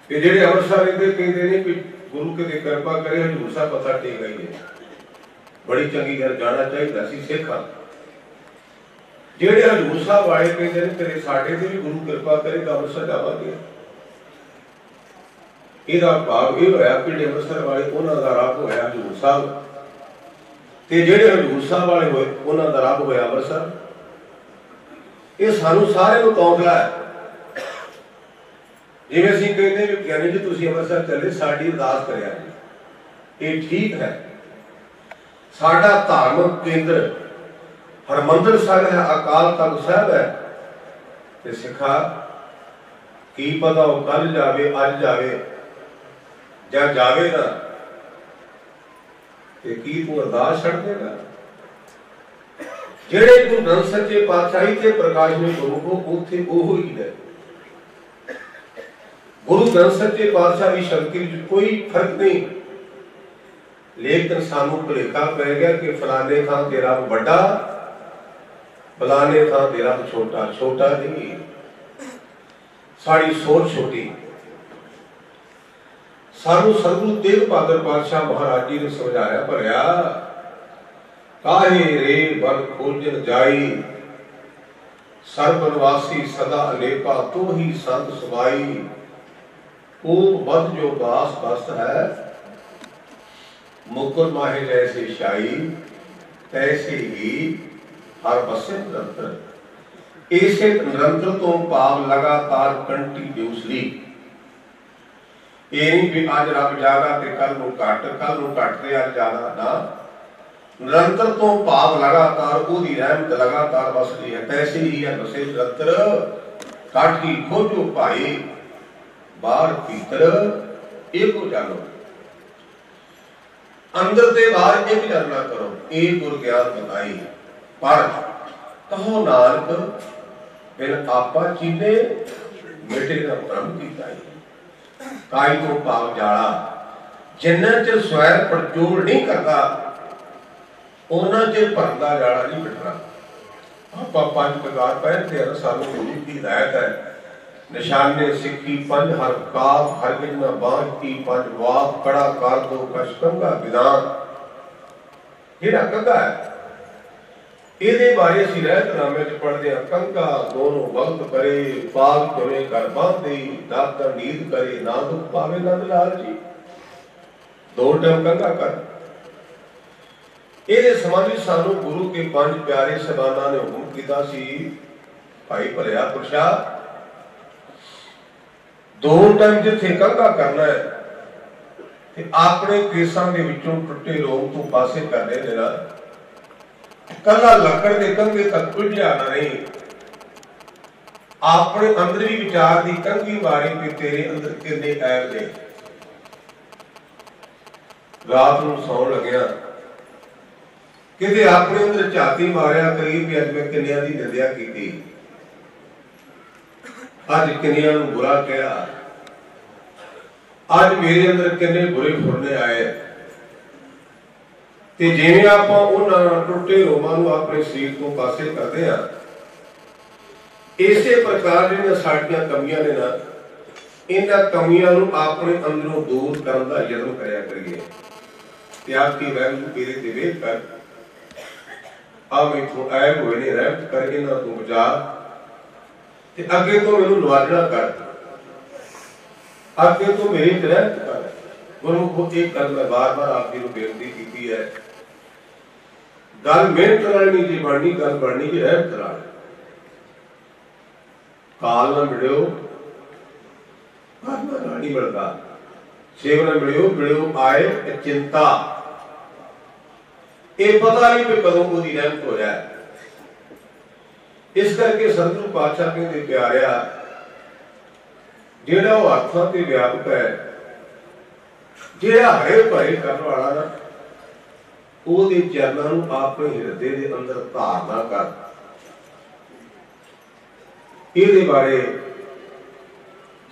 ਕਿ ਜਿਹੜੇ ਅੰਮ੍ਰਿਤਸਰ ਰਹਿੰਦੇ ਕਹਿੰਦੇ ਨੇ ਕਿ ਗੁਰੂ ਕਿਤੇ ਕਿਰਪਾ ਕਰੇ, ਹਜੂਰ ਸਾਹਿਬ ਪਤਾ ਟੇਕ ਆਈਏ। ਬੜੀ ਚੰਗੀ ਗੱਲ, ਜਾਣਾ ਚਾਹੀਦਾ ਸੀ ਸਿੱਖਾਂ। ਜਿਹੜੇ ਹਜੂਰ ਸਾਹਿਬ ਵਾਲੇ ਕਹਿੰਦੇ ਨੇ, ਤੇਰੇ ਸਾਡੇ ਤੇ ਵੀ ਗੁਰੂ ਕਿਰਪਾ ਕਰੇਗਾ ਅੰਮ੍ਰਿਤਸਰ ਜਾਵਾਂਗੇ। ਇਹਦਾ ਭਾਵ ਇਹ ਹੋਇਆ ਕਿ ਜਿਹੜੇ ਅੰਮ੍ਰਿਤਸਰ ਵਾਲੇ, ਉਹਨਾਂ ਦਾ ਰੱਬ ਹੋਇਆ ਹਜੂਰ ਸਾਹਿਬ। ਤੇ ਜਿਹੜੇ ਹਜੂਰ ਸਾਹਿਬ ਵਾਲੇ ਹੋਏ, ਉਹਨਾਂ ਦਾ ਰੱਬ ਹੋਇਆ ਅੰਮ੍ਰਿਤਸਰ। ਇਹ ਸਾਨੂੰ ਸਾਰਿਆਂ ਨੂੰ ਕੌਂਸਲਾ ਹੈ। ਜਿਵੇਂ ਅਸੀਂ ਕਹਿੰਦੇ ਵੀ ਗਿਆਨੀ ਜੀ, ਤੁਸੀਂ ਅੰਮ੍ਰਿਤਸਰ ਚੱਲੇ, ਸਾਡੀ ਅਰਦਾਸ ਕਰਿਆ ਜੀ। ਇਹ ਠੀਕ ਹੈ। ਸਾਡਾ ਧਾਰਮਿਕ ਕੇਂਦਰ ਹਰਮੰਦਰ ਸਾਹਿਬ ਹੈ, ਅਕਾਲ ਤਖਤ ਸਾਹਿਬ ਹੈ। ਤੇ ਸਿੱਖਾ, ਕੀ ਪਤਾ ਉਹ ਕੱਲ ਜਾਵੇ, ਅੱਜ ਜਾਵੇ ਜਾਂ ਜਾਵੇ ਤੇ ਕੀ ਤੂੰ ਅਰਦਾਸ ਛੱਡ ਦੇਗਾ ਜਿਹੜੇ ਗੁਰੂ ਗ੍ਰੰਥ ਸੱਚੇ ਪਾਤਸ਼ਾਹੀ ਤੇ ਪ੍ਰਕਾਸ਼ ਨੇ ਗੁਰੂ ਕੋ ਉੱਥੇ ਉਹ ਹੀ ਹੈ ਗੁਰੂ ਗ੍ਰੰਥ ਸੱਚੇ ਪਾਤਸ਼ਾਹ ਦੀ ਸ਼ਕਤੀ ਵਿੱਚ ਕੋਈ ਫ਼ਰਕ ਨਹੀਂ। ਲੇਕਿਨ ਸਾਨੂੰ ਭੁਲੇਖਾ ਪੈ ਗਿਆ ਕਿ ਫਲਾਣੇ ਥਾਂ ਤੇ ਰੱਬ ਵੱਡਾ, ਫਲਾਣੇ ਥਾਂ ਤੇ ਰੱਬ ਛੋਟਾ ਛੋਟਾ ਨਹੀਂ। ਸਾਡੀ ਸੋਚ ਛੋਟੀ। ਸਾਨੂੰ ਸਤਿਗੁਰੂ ਤੇਗ ਬਹਾਦਰ ਪਾਤਸ਼ਾਹ ਮਹਾਰਾਜ ਜੀ ਨੇ ਸਮਝਾਇਆ ਭਰਿਆ ਕਾਹੇ ਰੇ ਬਲ ਖੋਜਨ ਜਾਈ ਸਰਬ ਨਿਵਾਸੀ ਸਦਾ ਅਲੇਪਾ ਤੋ ਹੀ ਸੰਤ ਸੁਭਾਈ ਉਹ ਬਦ ਜੋ ਬਾਸ ਬਸਤ ਹੈ ਮੁਕਰ ਮਾਹੇ ਜੈਸੇ ਸ਼ਾਈ ਤੈਸੇ ਹੀ ਹਰ ਬਸੇ ਨਿਰੰਤਰ ਇਸੇ ਨਿਰੰਤਰ ਤੋਂ ਭਾਵ ਲਗਾਤਾਰ ਕੰਟੀਨਿਊਸਲੀ ਇਹ ਨਹੀਂ ਵੀ ਅੱਜ ਰੱਬ ਜਾਗਾ ਤੇ ਕੱਲ ਨੂੰ ਘਟ ਕੱਲ ਨੂੰ ਘਟ ਤੇ ਅੱਜ ਜਾਣਾ ਨਾ। ਨਿਰੰਤਰ ਤੋਂ ਭਾਵ ਲਗਾਤਾਰ, ਉਹਦੀ ਰਹਿਮਤ ਲਗਾਤਾਰ ਵਸਦੀ ਹੈ। ਤੈਸੇ ਹੀ ਹੈ ਬਸੇ ਨਿਰੰਤਰ। ਕਾਠੀ ਖੋਜੋ ਭਾਈ, ਬਾਹਰ ਭੀਤਰ। ਇੱਕੋ ਜਾਣੋ। ਅੰਦਰ ਤੇ ਬਾਹਰ ਇੱਕ ਜਾਣਨਾ ਕਰੋ। ਇਹ ਗੁਰ ਗਿਆਨ ਬਤਾਈ ਪਰ ਕਹੋ ਨਾਨਕ, ਬਿਨ ਆਪਾ ਚੀਨੇ, ਮਿਟੇ ਦਾ ਭ੍ਰਮ ਕੀਤਾ ਹੈ ਕਾਈ ਤੋਂ ਭਾਵ ਜਾਲਾ। ਜਿੰਨਾ ਚਿਰ ਸਵੈਰ ਪਰਜੋੜ ਨਹੀਂ ਕਰਦਾ ਉਹਨਾਂ ਚਿਰ ਭਰਦਾ ਜਾਲਾ ਨਹੀਂ ਮਿਟਣਾ ਆਪਾਂ ਪੰਜ ਪ੍ਰਕਾਰ ਪਹਿਨਦੇ ਆ ਸਾਨੂੰ ਗੁਰੂ ਦੀ ਹਦਾਇਤ ਹੈ। ਨਿਸ਼ਾਨੇ ਸਿੱਖੀ ਪੰਜ, ਹਰ ਕਾਫ ਹਰ ਕਿਨਾ ਬਾਝ ਕੀ ਪੰਜ, ਵਾਕ ਕੜਾ ਕਰ ਦੋ ਕਸ਼ਕੰਗਾ ਵਿਦਾਨ ਜਿਹੜਾ ਕੰਗਾ ਹੈ ਇਹਦੇ ਬਾਰੇ ਅਸੀਂ ਰਹਿਤ ਨਾਮੇ ਚ ਪੜਦੇ ਹਾਂ। ਕੰਗਾ ਦੋਨੋਂ ਵਕਤ ਕਰੇ ਪਾਗ ਕਿਵੇਂ ਕਰ ਬਾਂਦੇ ਦਾਤਾ ਨੀਂਦ ਕਰੇ ਨਾ ਦੁਖ ਪਾਵੇ ਨੰਦ ਲਾਲ ਜੀ। ਦੋ ਟਾਈਮ ਕੰਗਾ ਕਰ। ਇਹਦੇ ਸੰਬੰਧੀ ਸਾਨੂੰ ਗੁਰੂ ਕੇ ਪੰਜ ਪਿਆਰੇ ਸਬਾਨਾਂ ਨੇ ਹੁਕਮ ਕੀਤਾ ਸੀ, ਭਾਈ ਭਲਿਆ ਪੁਰਸ਼ਾ ਦੋ ਟਾਈਮ ਜਿੱਥੇ ਕੰਗਾ ਕਰਨਾ ਹੈ, ਤੇ ਆਪਣੇ ਕੇਸਾਂ ਦੇ ਵਿੱਚੋਂ ਟੁੱਟੇ ਲੋਕ ਤੋਂ ਪਾਸੇ ਕਰਨੇ ਨੇ ਨਾ ਕੱਲਾ ਲੱਕੜ ਦੇ ਕੰਘੇ ਤੱਕ ਉਲਝਿਆ ਨਾ ਨਹੀਂ ਆਪਣੇ ਅੰਦਰੀ ਵਿਚਾਰ ਦੀ ਕੰਘੀ ਮਾਰੀ ਕਿ ਤੇਰੇ ਅੰਦਰ ਕਿੰਨੇ ਐਬ ਨੇ। ਰਾਤ ਨੂੰ ਸੌਣ ਲੱਗਿਆ, ਕਿਤੇ ਆਪਣੇ ਅੰਦਰ ਝਾਤੀ ਮਾਰਿਆ ਕਰੀਬ ਵੀ ਅੱਜ ਮੈਂ ਕਿੰਨਿਆਂ ਦੀ ਨਿੰਦਿਆ ਕੀਤੀ। ਅੱਜ ਕਿੰਨਿਆਂ ਨੂੰ ਬੁਰਾ ਕਿਹਾ। ਅੱਜ ਮੇਰੇ ਅੰਦਰ ਕਿੰਨੇ ਬੁਰੇ ਫੁਰਨੇ ਆਏ। ਤੇ ਜਿਵੇਂ ਆਪਾਂ ਉਹਨਾਂ ਟੁੱਟੇ ਰੋਮਾਂ ਨੂੰ ਆਪਣੇ ਸਰੀਰ ਤੋਂ ਪਾਸੇ ਕਰਦੇ ਆ ਇਸੇ ਪ੍ਰਕਾਰ ਜਿਹੜੀਆਂ ਸਾਡੀਆਂ ਕਮੀਆਂ ਨੇ ਨਾ, ਇਹਨਾਂ ਕਮੀਆਂ ਨੂੰ ਆਪਣੇ ਅੰਦਰੋਂ ਦੂਰ ਕਰਨ ਦਾ ਯਤਨ ਕਰਿਆ ਕਰੀਏ। ਤੇ ਕੀ ਵੈਗੂ ਮੇਰੇ ਤੇ ਵੇਖ ਕਰ। ਆ ਮੈਥੋਂ ਆਏ ਹੋਏ ਨੇ ਰਹਿਮਤ ਕਰ ਇਹਨਾਂ ਤੋਂ ਬਚਾ। ਤੇ ਅੱਗੇ ਤੋਂ ਮੈਨੂੰ ਨਵਾਜਣਾ ਕਰ। ਅੱਗੇ ਤੋਂ ਮੇਰੀ ਰਹਿਮਤ ਕਰ। ਗੁਰੂ ਕੋ ਇੱਕ ਗੱਲ ਮੈਂ ਬਾਰ-ਬਾਰ ਆਪ ਜੀ ਨੂੰ ਬੇਨਤੀ ਕੀਤੀ ਹੈ। ਗੱਲ ਮਿਹਨਤ ਨਾਲ ਨਹੀਂ ਜੀ ਬਣਨੀ, ਗੱਲ ਬਣਨੀ ਜੀ ਰਹਿਮਤ ਨਾਲ ਕਾਲ ਨਾ ਮਿਲਿਓ, ਕਾਲ ਨਾਲ ਨਹੀਂ ਮਿਲਦਾ ਸੇਵ ਨਾ ਮਿਲਿਓ ਮਿਲਿਓ ਆਏ ਚਿੰਤਾ। ਇਹ ਪਤਾ ਨਹੀਂ ਕਿ ਕਦੋਂ ਉਹਦੀ ਰਹਿਮਤ ਹੋਇਆ। ਇਸ ਕਰਕੇ ਸਤਿਗੁਰੂ ਪਾਤਸ਼ਾਹ ਕਹਿੰਦੇ, ਪਿਆਰਿਆ, ਜਿਹੜਾ ਉਹ ਅਰਥਾਂ ਤੇ ਵਿਆਪਕ ਹੈ, ਜਿਹੜਾ ਹਰੇ ਭਰੇ ਕਰਨ ਵਾਲਾ ਨਾ ਉਹਦੇ ਚਰਨਾਂ ਨੂੰ ਆਪਣੇ ਹਿਰਦੇ ਦੇ ਅੰਦਰ ਧਾਰਨਾ ਕਰ। ਇਹਦੇ ਬਾਰੇ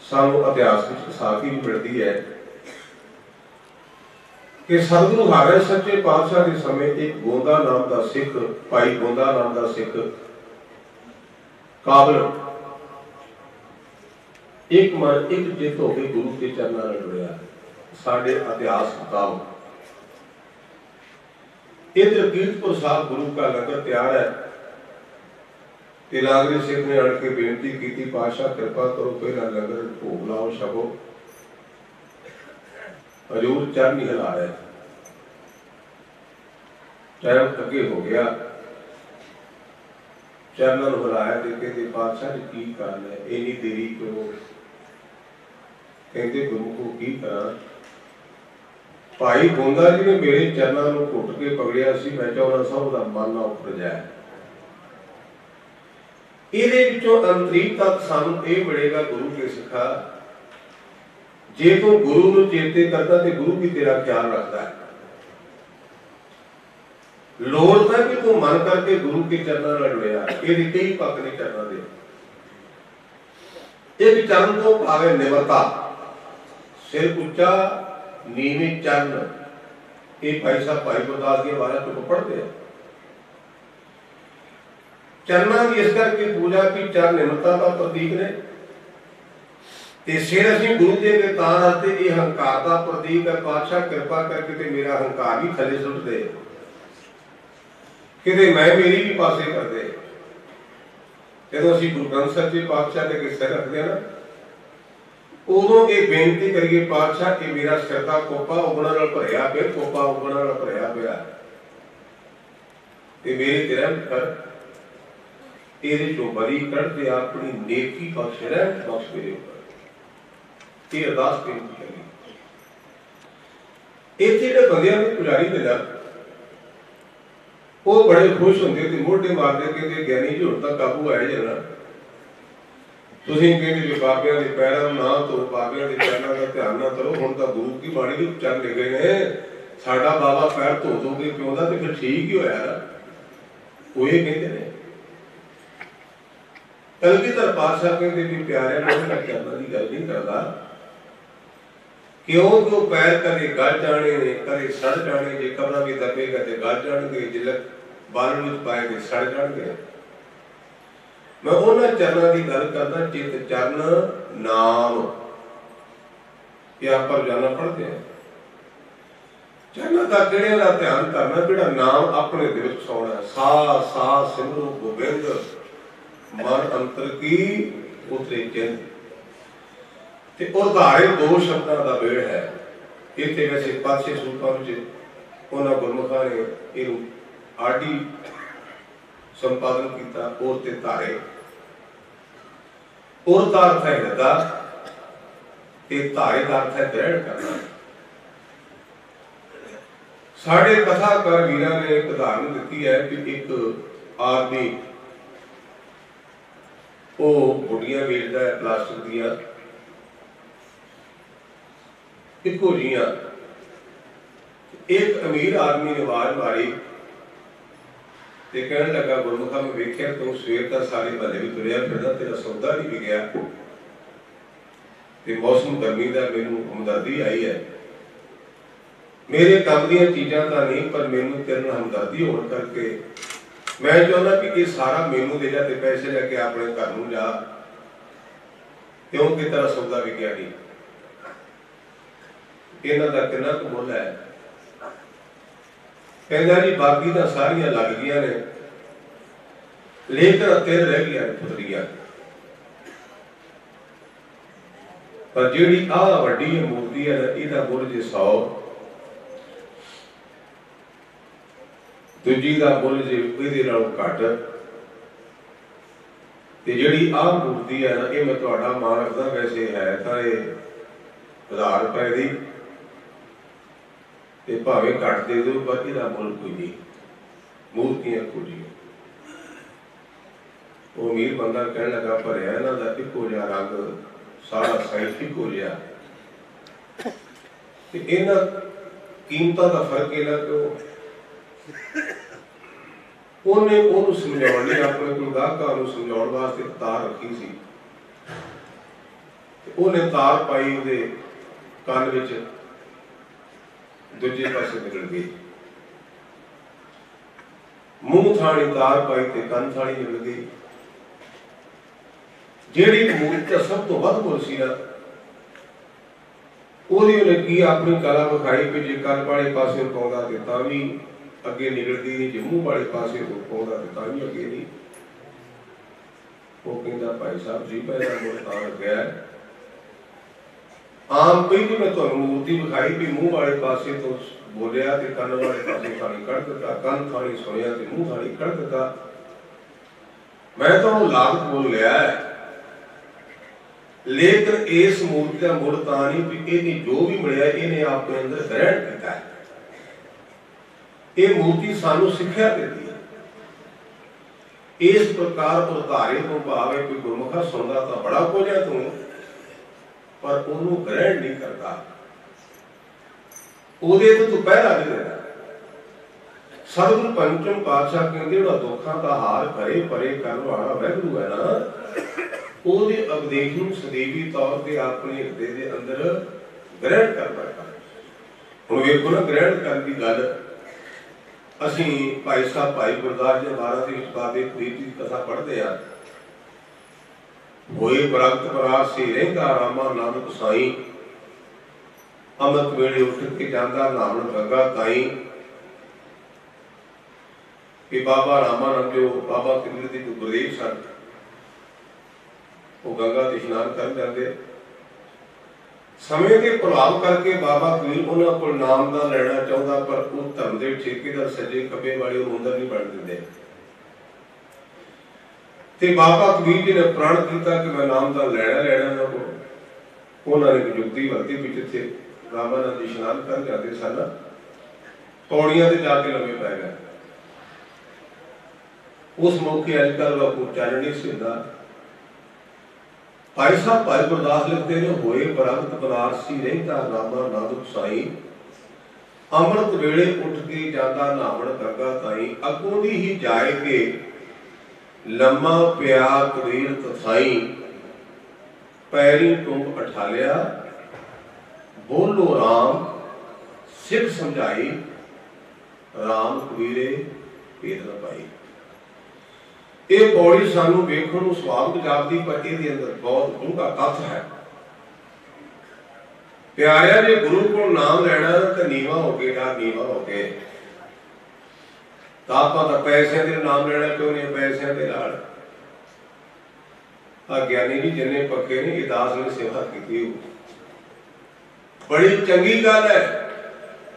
ਸਾਨੂੰ ਇਤਿਹਾਸ ਵਿੱਚ ਸਾਖੀ ਵੀ ਮਿਲਦੀ ਹੈ ਕਿ ਸਤਿਗੁਰੂ ਹਾਰੇ ਸੱਚੇ ਪਾਤਸ਼ਾਹ ਦੇ ਸਮੇਂ ਇੱਕ ਗੋਂਦਾ ਨਾਮ ਦਾ ਸਿੱਖ, ਭਾਈ ਗੋਂਦਾ ਨਾਮ ਦਾ ਸਿੱਖ ਕਾਬਲ ਇੱਕ ਮਨ ਇੱਕ ਜਿੱਤ ਹੋ ਕੇ ਗੁਰੂ ਦੇ ਚਰਨਾਂ ਨਾਲ ਜੁੜਿਆ। ਸਾਡੇ ਇਤਿਹਾਸ ਮੁਤਾਬਕ ਇਧਰ ਕੀਰਤਪੁਰ ਸਾਹਿਬ ਗੁਰੂ ਦਾ ਲੰਗਰ ਤਿਆਰ ਹੈ। ਤੇ ਸਿੰਘ ਨੇ ਅੜ ਕੇ ਬੇਨਤੀ ਕੀਤੀ ਪਾਸ਼ਾ ਕਿਰਪਾ ਕਰੋ ਪਹਿਲਾਂ ਲੰਗਰ ਭੋਗ ਲਾਓ, ਛਕੋ। ਹਜੂਰ ਚਰਨ ਨਹੀਂ ਹਿਲਾ ਟਾਈਮ ਅੱਗੇ ਹੋ ਗਿਆ। ਚਰਨਾਂ ਨੂੰ ਹਿਲਾਇਆ ਤੇ ਕਹਿੰਦੇ ਪਾਤਸ਼ਾਹ ਜੀ ਕੀ ਕਾਰਨ ਹੈ ਇੰਨੀ ਦੇਰੀ ਕਿਉਂ? ਕਹਿੰਦੇ ਗੁਰੂ ਕੋ ਕੀ ਕਰਾਂ? ਭਾਈ ਗੋਂਦਾ ਜੀ ਨੇ ਮੇਰੇ ਚਰਨਾਂ ਨੂੰ ਘੁੱਟ ਕੇ ਪਕੜਿਆ ਸੀ, ਮੈਂ ਚਾਹੁੰਦਾ ਸਭ ਦਾ ਮਨ ਨਾ ਉੱਪਰ ਜਾਏ। ਇਹਦੇ ਵਿੱਚੋਂ ਅੰਤਰੀਕ ਤੱਕ ਸਾਨੂੰ ਇਹ ਮਿਲੇਗਾ ਗੁਰੂ ਕੇ ਸਿੱਖਾ, ਜੇ ਤੂੰ ਗੁਰੂ ਨੂੰ ਚੇਤੇ ਕਰਦਾ ਤੇ ਗੁਰੂ ਵੀ ਤੇਰਾ ਖਿਆਲ ਰੱਖਦਾ ਹੈ। ਲੋੜ ਤਾਂ ਕਿ ਤੂੰ ਮਨ ਕਰਕੇ ਗੁਰੂ ਕੇ ਚਰਨਾਂ ਨਾਲ ਜੁੜਿਆ ਇਹਦੇ ਕਈ ਪੱਕ ਨਹੀਂ ਚਰਨਾਂ ਦੇ। ਇਹ ਚਰਨ ਤੋਂ ਭਾਵੇਂ ਨਿਮਰਤਾ, ਸਿਰ ਉੱਚਾ ਨੀਵੇਂ ਚਰਨ ਇਹ ਭਾਈ ਸਾਹਿਬ ਭਾਈ ਗੁਰਦਾਸ ਦੀ ਬਾਰੇ ਤੋਂ ਪੜ੍ਹਦੇ ਆ। ਚਰਨਾਂ ਦੀ ਇਸ ਕਰਕੇ ਪੂਜਾ ਕੀ ਚਰਨ ਨਿਮਰਤਾ ਦਾ ਪ੍ਰਤੀਕ ਨੇ। ਤੇ ਸਿਰ ਅਸੀਂ ਗੁਰੂ ਦੇ ਕੇ ਤਾਂ ਇਹ ਹੰਕਾਰ ਦਾ ਪ੍ਰਤੀਕ ਹੈ। ਪਾਤਸ਼ਾਹ ਕਿਰਪਾ ਕਰਕੇ ਤੇ ਮੇਰਾ ਹੰਕਾਰ ਵੀ ਥੱਲੇ ਸੁੱਟ ਦੇ ਕਿਤੇ ਮੈਂ ਮੇਰੀ ਵੀ ਪਾਸੇ ਕਰਦੇ ਜਦੋਂ ਅਸੀਂ ਗੁਰੂ ਗ੍ਰੰਥ ਸਾਹਿਬ ਜੀ ਪਾਤਸ਼ਾਹ ਦੇ ਕੇ ਰੱਖਦੇ ਆ ਨਾ ਉਦੋਂ ਇਹ ਬੇਨਤੀ ਕਰੀਏ ਪਾਤਸ਼ਾਹ ਕਿ ਮੇਰਾ ਸਿਰ ਦਾ ਕੋਪਾ ਉਗਣਾ ਨਾਲ ਭਰਿਆ ਪਿਆ, ਕੋਪਾ ਉਗਣਾ ਨਾਲ ਭਰਿਆ ਪਿਆ। ਤੇ ਮੇਰੇ ਤੇ ਕਰ। ਇਹਦੇ ਚੋਂ ਬਰੀ ਕੱਢ ਤੇ ਆਪਣੀ ਨੇਕੀ ਬਖਸ਼ ਰਹਿ, ਬਖਸ਼ ਮੇਰੇ ਉੱਪਰ। ਇਹ ਅਰਦਾਸ ਬੇਨਤੀ ਕਰੀ ਇੱਥੇ ਜਿਹੜੇ ਬੰਦਿਆਂ ਦੇ ਪੁਜਾਰੀ ਨੇ ਉਹ ਬੜੇ ਖੁਸ਼ ਹੁੰਦੇ ਤੇ ਮੋਢੇ ਮਾਰਦੇ ਕਹਿੰਦੇ ਗਿਆਨੀ ਜੀ ਹੁਣ ਤਾਂ ਕਾਬੂ ਆਇਆ ਜਨਾ ਤੁਸੀਂ ਕਹਿੰਦੇ ਵੀ ਬਾਬਿਆਂ ਦੇ ਪੈਰਾਂ ਨੂੰ ਨਾ ਧੋ, ਬਾਬਿਆਂ ਦੇ ਪੈਰਾਂ ਦਾ ਧਿਆਨ ਨਾ ਕਰੋ। ਹੁਣ ਤਾਂ ਗੁਰੂ ਕੀ ਬਾਣੀ ਦੇ ਚੱਲ ਗਏ ਨੇ। ਸਾਡਾ ਬਾਬਾ ਪੈਰ ਧੋ ਦੋਗੇ ਕਿਉਂ ਦਾ ਤੇ ਫਿਰ ਠੀਕ ਹੀ ਹੋਇਆ ਨਾ। ਉਹ ਇਹ ਕਹਿੰਦੇ ਨੇ। ਕਲਗੀਧਰ ਪਾਤਸ਼ਾਹ ਕਹਿੰਦੇ ਵੀ ਪਿਆਰਿਆਂ ਨੂੰ ਉਹਨਾਂ ਕਰਨਾ ਦੀ ਗੱਲ ਨਹੀਂ ਕਰਦਾ। ਕਿਉਂ? ਕਿ ਪੈਰ ਕਦੇ ਗੱਜ ਜਾਣੇ ਨੇ, ਕਦੇ ਸੜ ਜਾਣੇ ਜੇ ਕਬਰਾਂ ਵੀ ਦੱਬੇਗਾ ਤੇ ਗੱਜ ਜਾਣਗੇ। ਜਿਲਕ ਬਾਲਣ ਵਿੱਚ ਪਾਏ ਸੜ ਜਾਣਗੇ। ਮੈਂ ਉਹਨਾਂ ਚਰਨਾਂ ਦੀ ਗੱਲ ਕਰਦਾ, ਚਿਤ ਚਰਨ ਨਾਮ। ਇਹ ਆਪਾਂ ਰੋਜ਼ਾਨਾ ਪੜ੍ਹਦੇ ਆ ਚਰਨਾਂ ਦਾ ਕਿਹੜੇ ਦਾ ਧਿਆਨ ਕਰਨਾ ਜਿਹੜਾ ਨਾਮ ਆਪਣੇ ਦਿਲ ਵਿੱਚ ਸੌਣਾ ਸਾ ਸਾ, ਸਿਮਰੋ, ਗੋਬਿੰਦ, ਮਨ ਅੰਤਰ ਕੀ ਉਤਰੇ ਚਿੰਨ ਤੇ ਉਹ ਧਾਰੇ ਦੋ ਸ਼ਬਦਾਂ ਦਾ ਵੇੜ ਹੈ। ਇੱਥੇ ਵੈਸੇ ਪਾਛੇ ਸੂਪਾਂ ਵਿੱਚ ਉਹਨਾਂ ਗੁਰਮੁਖਾਂ ਨੇ ਇਹਨੂੰ ਆਡੀ ਸੰਪਾਦਨ ਕੀਤਾ ਔਰ ਤੇ ਧਾਰੇ। ਔਰ ਦਾ ਅਰਥ ਹੈ ਹਿਰਦਾ ਤੇ ਧਾਰੇ ਦਾ ਅਰਥ ਹੈ ਗ੍ਰਹਿਣ ਕਰਨਾ। ਸਾਡੇ ਕਥਾਕਾਰ ਵੀਰਾਂ ਨੇ ਇੱਕ ਉਦਾਹਰਨ ਦਿੱਤੀ ਹੈ ਕਿ ਇੱਕ ਆਦਮੀ ਉਹ ਗੁੱਡੀਆਂ ਵੇਚਦਾ ਹੈ ਪਲਾਸਟਿਕ ਦੀਆਂ। ਇੱਕੋ ਜੀਆਂ ਇੱਕ ਅਮੀਰ ਆਦਮੀ ਨੇ ਆਵਾਜ਼ ਮਾਰੀ ਤੇ ਕਹਿਣ ਲੱਗਾ, ਗੁਰਮੁਖਾ ਮੈਂ ਵੇਖਿਆ ਤੂੰ ਸਵੇਰ ਦਾ ਸਾਰੇ ਮਹੱਲੇ ਵਿੱਚ ਤੁਰਿਆ ਫਿਰਦਾ, ਤੇਰਾ ਸੌਦਾ ਨਹੀਂ ਵਿਗਿਆ ਤੇ ਮੌਸਮ ਗਰਮੀ ਦਾ ਮੈਨੂੰ ਹਮਦਰਦੀ ਆਈ ਹੈ। ਮੇਰੇ ਕੰਮ ਦੀਆਂ ਚੀਜ਼ਾਂ ਤਾਂ ਨਹੀਂ, ਪਰ ਮੈਨੂੰ ਤੇਰੇ ਨਾਲ ਹਮਦਰਦੀ ਹੋਣ ਕਰਕੇ ਮੈਂ ਚਾਹੁੰਦਾ ਕਿ ਇਹ ਸਾਰਾ ਮੈਨੂੰ ਦੇ ਜਾ ਤੇ ਪੈਸੇ ਲੈ ਕੇ ਆਪਣੇ ਘਰ ਨੂੰ ਜਾ। ਕਿਉਂਕਿ ਤੇਰਾ ਸੌਦਾ ਵਿਗਿਆ ਨਹੀਂ। ਇਹਨਾਂ ਦਾ ਕਿੰਨਾ ਕੁ ਮੁੱਲ ਹੈ? ਕਹਿੰਦਾ ਜੀ ਬਾਕੀ ਤਾਂ ਸਾਰੀਆਂ ਲੱਗ ਗਈਆਂ ਨੇ ਲੇਕਿਨ ਤੇਰੇ ਰਹਿ ਗਈਆਂ ਨੇ ਪੁੱਤਰੀਆਂ। ਪਰ ਜਿਹੜੀ ਆ ਵੱਡੀ ਮੂਰਤੀ ਹੈ ਇਹਦਾ ਮੁੱਲ ਜੇ 100 ਦੂਜੀ ਦਾ ਮੁੱਲ ਜੇ ਇਹਦੇ ਨਾਲੋਂ ਘੱਟ। ਤੇ ਜਿਹੜੀ ਆ ਮੂਰਤੀ ਹੈ ਨਾ, ਇਹ ਮੈਂ ਤੁਹਾਡਾ ਮਾਨ ਰੱਖਦਾ ਵੈਸੇ ਹੈ, ਤਾਂ ਇਹ 1000 ਰੁਪਏ ਦੀ ਤੇ ਭਾਵੇਂ ਘੱਟ ਦੇ ਦਿਓ, ਪਰ ਇਹਦਾ ਮੁੱਲ ਕੋਈ ਨਹੀਂ। ਮੂਰਤੀਆਂ ਕੋਈ ਉਹ ਅਮੀਰ ਬੰਦਾ ਕਹਿਣ ਲੱਗਾ, ਭਰਿਆ ਇਹਨਾਂ ਦਾ ਇੱਕੋ ਜਿਹਾ ਰੰਗ, ਸਾਰਾ ਸਾਈਜ਼ ਇੱਕੋ ਜਿਹਾ ਤੇ ਇਹਨਾਂ ਕੀਮਤਾਂ ਦਾ ਫ਼ਰਕ ਇਹਨਾਂ ਕਿਉਂ? ਉਹਨੇ ਉਹਨੂੰ ਸਮਝਾਉਣ ਲਈ, ਆਪਣੇ ਕੋਲ ਗਾਹਕਾਂ ਨੂੰ ਸਮਝਾਉਣ ਵਾਸਤੇ ਤਾਰ ਰੱਖੀ ਸੀ। ਉਹਨੇ ਤਾਰ ਪਾਈ ਉਹਦੇ ਕੰਨ ਵਿੱਚ। ਦੂਜੇ ਪਾਸੇ ਨਿਕਲ ਗਈ ਮੂੰਹ ਥਾਣੀ ਤਾਰ ਪਾਈ ਤੇ ਕੰਨ ਥਾਣੀ ਨਿਕਲ ਗਈ ਜਿਹੜੀ ਮੂਰਤ ਸਭ ਤੋਂ ਵੱਧ ਮੁੱਲ ਸੀ ਉਹਦੀ ਉਹਨੇ ਆਪਣੀ ਕਲਾ ਵਿਖਾਈ ਵੀ ਜੇ ਕੰਨ ਵਾਲੇ ਪਾਸੇ ਪਾਉਂਦਾ ਤੇ ਤਾਂ ਵੀ ਅੱਗੇ ਨਿਕਲਦੀ ਨਹੀਂ, ਜੇ ਮੂੰਹ ਵਾਲੇ ਪਾਸੇ ਪਾਉਂਦਾ ਤੇ ਤਾਂ ਵੀ ਅੱਗੇ ਨਹੀਂ। ਉਹ ਕਹਿੰਦਾ, ਭਾਈ ਸਾਹਿਬ, ਜੀ ਪਹਿਲਾਂ ਮੁੱਲ ਤਾਂ ਆਮ ਹੈ। ਆਮ ਮੈਂ ਤੁਹਾਨੂੰ ਮੂਰਤੀ ਵਿਖਾਈ ਵੀ ਮੂੰਹ ਵਾਲੇ ਪਾਸੇ ਤੋਂ ਬੋਲਿਆ ਤੇ ਕੰਨ ਵਾਲੇ ਪਾਸੇ ਥਾਣੀ ਕੱਢ ਦਿੱਤਾ, ਕੰਨ ਥਾਣੀ ਸੁਣਿਆ ਤੇ ਮੂੰਹ ਥਾਣੀ ਕੱਢ ਦਿੱਤਾ। ਮੈਂ ਤਾਂ ਉਹ ਲਾਗਤ ਬੋਲ ਲਿਆ ਲੇਕਿਨ ਇਸ ਮੂਰਤੀ ਦਾ ਮੁੱਲ ਤਾਂ ਨਹੀਂ ਵੀ ਇਹਨੇ ਜੋ ਵੀ ਮਿਲਿਆ, ਇਹਨੇ ਆਪਣੇ ਅੰਦਰ ਗ੍ਰਹਿਣ ਕੀਤਾ ਹੈ। ਇਹ ਮੂਰਤੀ ਸਾਨੂੰ ਸਿੱਖਿਆ ਦਿੰਦੀ ਹੈ। ਇਸ ਪ੍ਰਕਾਰ ਉਤਾਰੇ ਤੋਂ ਭਾਵੇਂ ਕੋਈ ਗੁਰਮੁਖਾ ਸੁਣਦਾ ਤਾਂ ਬੜਾ ਕੁਝ ਹੈ ਤੂੰ। ਪਰ ਉਹਨੂੰ ਗ੍ਰਹਿਣ ਨਹੀਂ ਕਰਦਾ। ਉਹਦੇ ਤੋਂ ਤੂੰ ਪਹਿਰਾ ਨਹੀਂ ਦੇਣਾ ਸਤਿਗੁਰ ਪੰਚਮ ਪਾਤਸ਼ਾਹ ਕਹਿੰਦੇ, ਜਿਹੜਾ ਦੁੱਖਾਂ ਦਾ ਹਾਰ ਕਰੇ ਪਰੇ ਕਰਨ ਵਾਲਾ ਵੈਗਰੂ ਹੈ ਨਾ, ਉਹਦੇ ਉਪਦੇਸ਼ ਨੂੰ ਸਦੀਵੀ ਤੌਰ ਤੇ ਆਪਣੇ ਹਿਰਦੇ ਦੇ ਅੰਦਰ ਗ੍ਰਹਿਣ ਕਰਨਾ ਹੈ ਹੁਣ ਵੇਖੋ ਨਾ, ਗ੍ਰਹਿਣ ਕਰਨ ਦੀ ਗੱਲ। ਅਸੀਂ ਭਾਈ ਸਾਹਿਬ, ਭਾਈ ਗੁਰਦਾਸ ਜੀ, ਮਹਾਰਾਜ ਦੇ ਵਿੱਚ ਬਾਬੇ ਫਰੀਦ ਦੀ ਕਥਾ ਪੜ੍ਹਦੇ ਆ ਹੋਏ ਪ੍ਰਗਟ ਪਰਾਸੀ ਰਹਿੰਦਾ ਰਾਮਾ ਨਾਨਕ ਸਾਈ। ਅੰਮ੍ਰਿਤ ਵੇਲੇ ਉੱਠ ਕੇ ਜਾਂਦਾ ਨਾਮਨ ਗੰਗਾ ਤਾਈ। ਕਿ ਬਾਬਾ ਰਾਮਾਨੰਦ ਜੋ ਬਾਬਾ ਕਿੰਦਰ ਦੀ ਗੁਰਦੇਵ ਸਨ। ਉਹ ਗੰਗਾ ਤੇ ਇਸ਼ਨਾਨ ਕਰਨ ਜਾਂਦੇ ਸਮੇਂ ਦੇ ਪ੍ਰਭਾਵ ਕਰਕੇ ਬਾਬਾ ਕਬੀਰ ਉਹਨਾਂ ਕੋਲ ਨਾਮ ਦਾ ਲੈਣਾ ਚਾਹੁੰਦਾ, ਪਰ ਉਹ ਧਰਮ ਦੇ ਠੇਕੇਦਾਰ ਸੱਜੇ ਖੱਬੇ ਵਾਲੇ ਉਹ ਮੰਦਰ ਨਹੀਂ ਬਣ ਦਿੰਦੇ। ਤੇ ਬਾਬਾ ਕਬੀਰ ਜੀ ਨੇ ਪ੍ਰਣ ਕੀਤਾ ਕਿ ਮੈਂ ਨਾਮ ਦਾ ਲੈਣਾ ਲੈਣਾ ਨਾ ਉਹਨਾਂ ਨੇ ਜੁਗਤੀ ਵਰਤੀ ਵਿੱਚ ਇੱਥੇ ਰਾਮਾਨੰਦ ਇਸ਼ਨਾਨ ਕਰਨ ਜਾਂਦੇ ਸਨ ਪੌੜੀਆਂ ਤੇ ਜਾ ਕੇ ਲੰਮੇ ਪੈ ਗਏ। ਉਸ ਮੌਕੇ ਅੱਜ ਕੱਲ੍ਹ ਬਾਪੂ ਉਚਾਰਨ ਨਹੀਂ ਸੀ ਭਾਈ ਸਾਹਿਬ ਭਾਈ ਗੁਰਦਾਸ ਲਿਖਦੇ ਨੇ ਹੋਏ ਬਰਗਤ ਬਨਾਰਸੀ ਤਾਂ ਨਾਮਾ ਨਾਨਕ ਸਾਈ, ਅੰਮ੍ਰਿਤ ਵੇਲੇ ਉੱਠ ਕੇ ਜਾਂਦਾ ਨਾਵਣ ਗੰਗਾ ਤਾਈ, ਅੱਗੋਂ ਦੀ ਹੀ ਜਾਏ ਕੇ ਲੰਮਾ ਪਿਆ ਕਬੀਰ ਤਥਾਈ, ਪੈਰੀ ਟੁੰਬ ਅਠਾਲਿਆ, ਬੋਲੋ RAM ਸਿੱਖ ਸਮਝਾਈ RAM ਕਬੀਰੇ ਭੇਦ ਨ ਪਾਈ। ਇਹ ਪੌੜੀ ਸਾਨੂੰ ਵੇਖਣ ਨੂੰ ਸੁਭਾਵਿਕ ਜਾਪਦੀ ਪਰ ਇਹਦੇ ਅੰਦਰ ਬਹੁਤ ਡੂੰਘਾ ਤੱਥ ਹੈ। ਪਿਆਰਿਆ ਜੇ ਗੁਰੂ ਕੋਲ ਨਾਮ ਲੈਣਾ, ਤਾਂ ਨੀਵਾ ਹੋ ਕੇ ਡਾ ਨੀਵਾ ਹੋ ਕੇ। ਤਾਂ ਤਾਂ ਪੈਸਿਆਂ ਦੇ ਨਾਮ ਲੈਣਾ ਕਿਉਂ ਪੈਸਿਆਂ ਦੇ ਨਾਲ। ਆ ਗਿਆਨੀ ਜੀ ਜਿੰਨੇ ਪੱਕੇ ਨੇ, ਇਹ ਦਾਸ ਨੇ ਸੇਵਾ ਕੀਤੀ ਹੋ ਬੜੀ ਚੰਗੀ ਗੱਲ ਹੈ।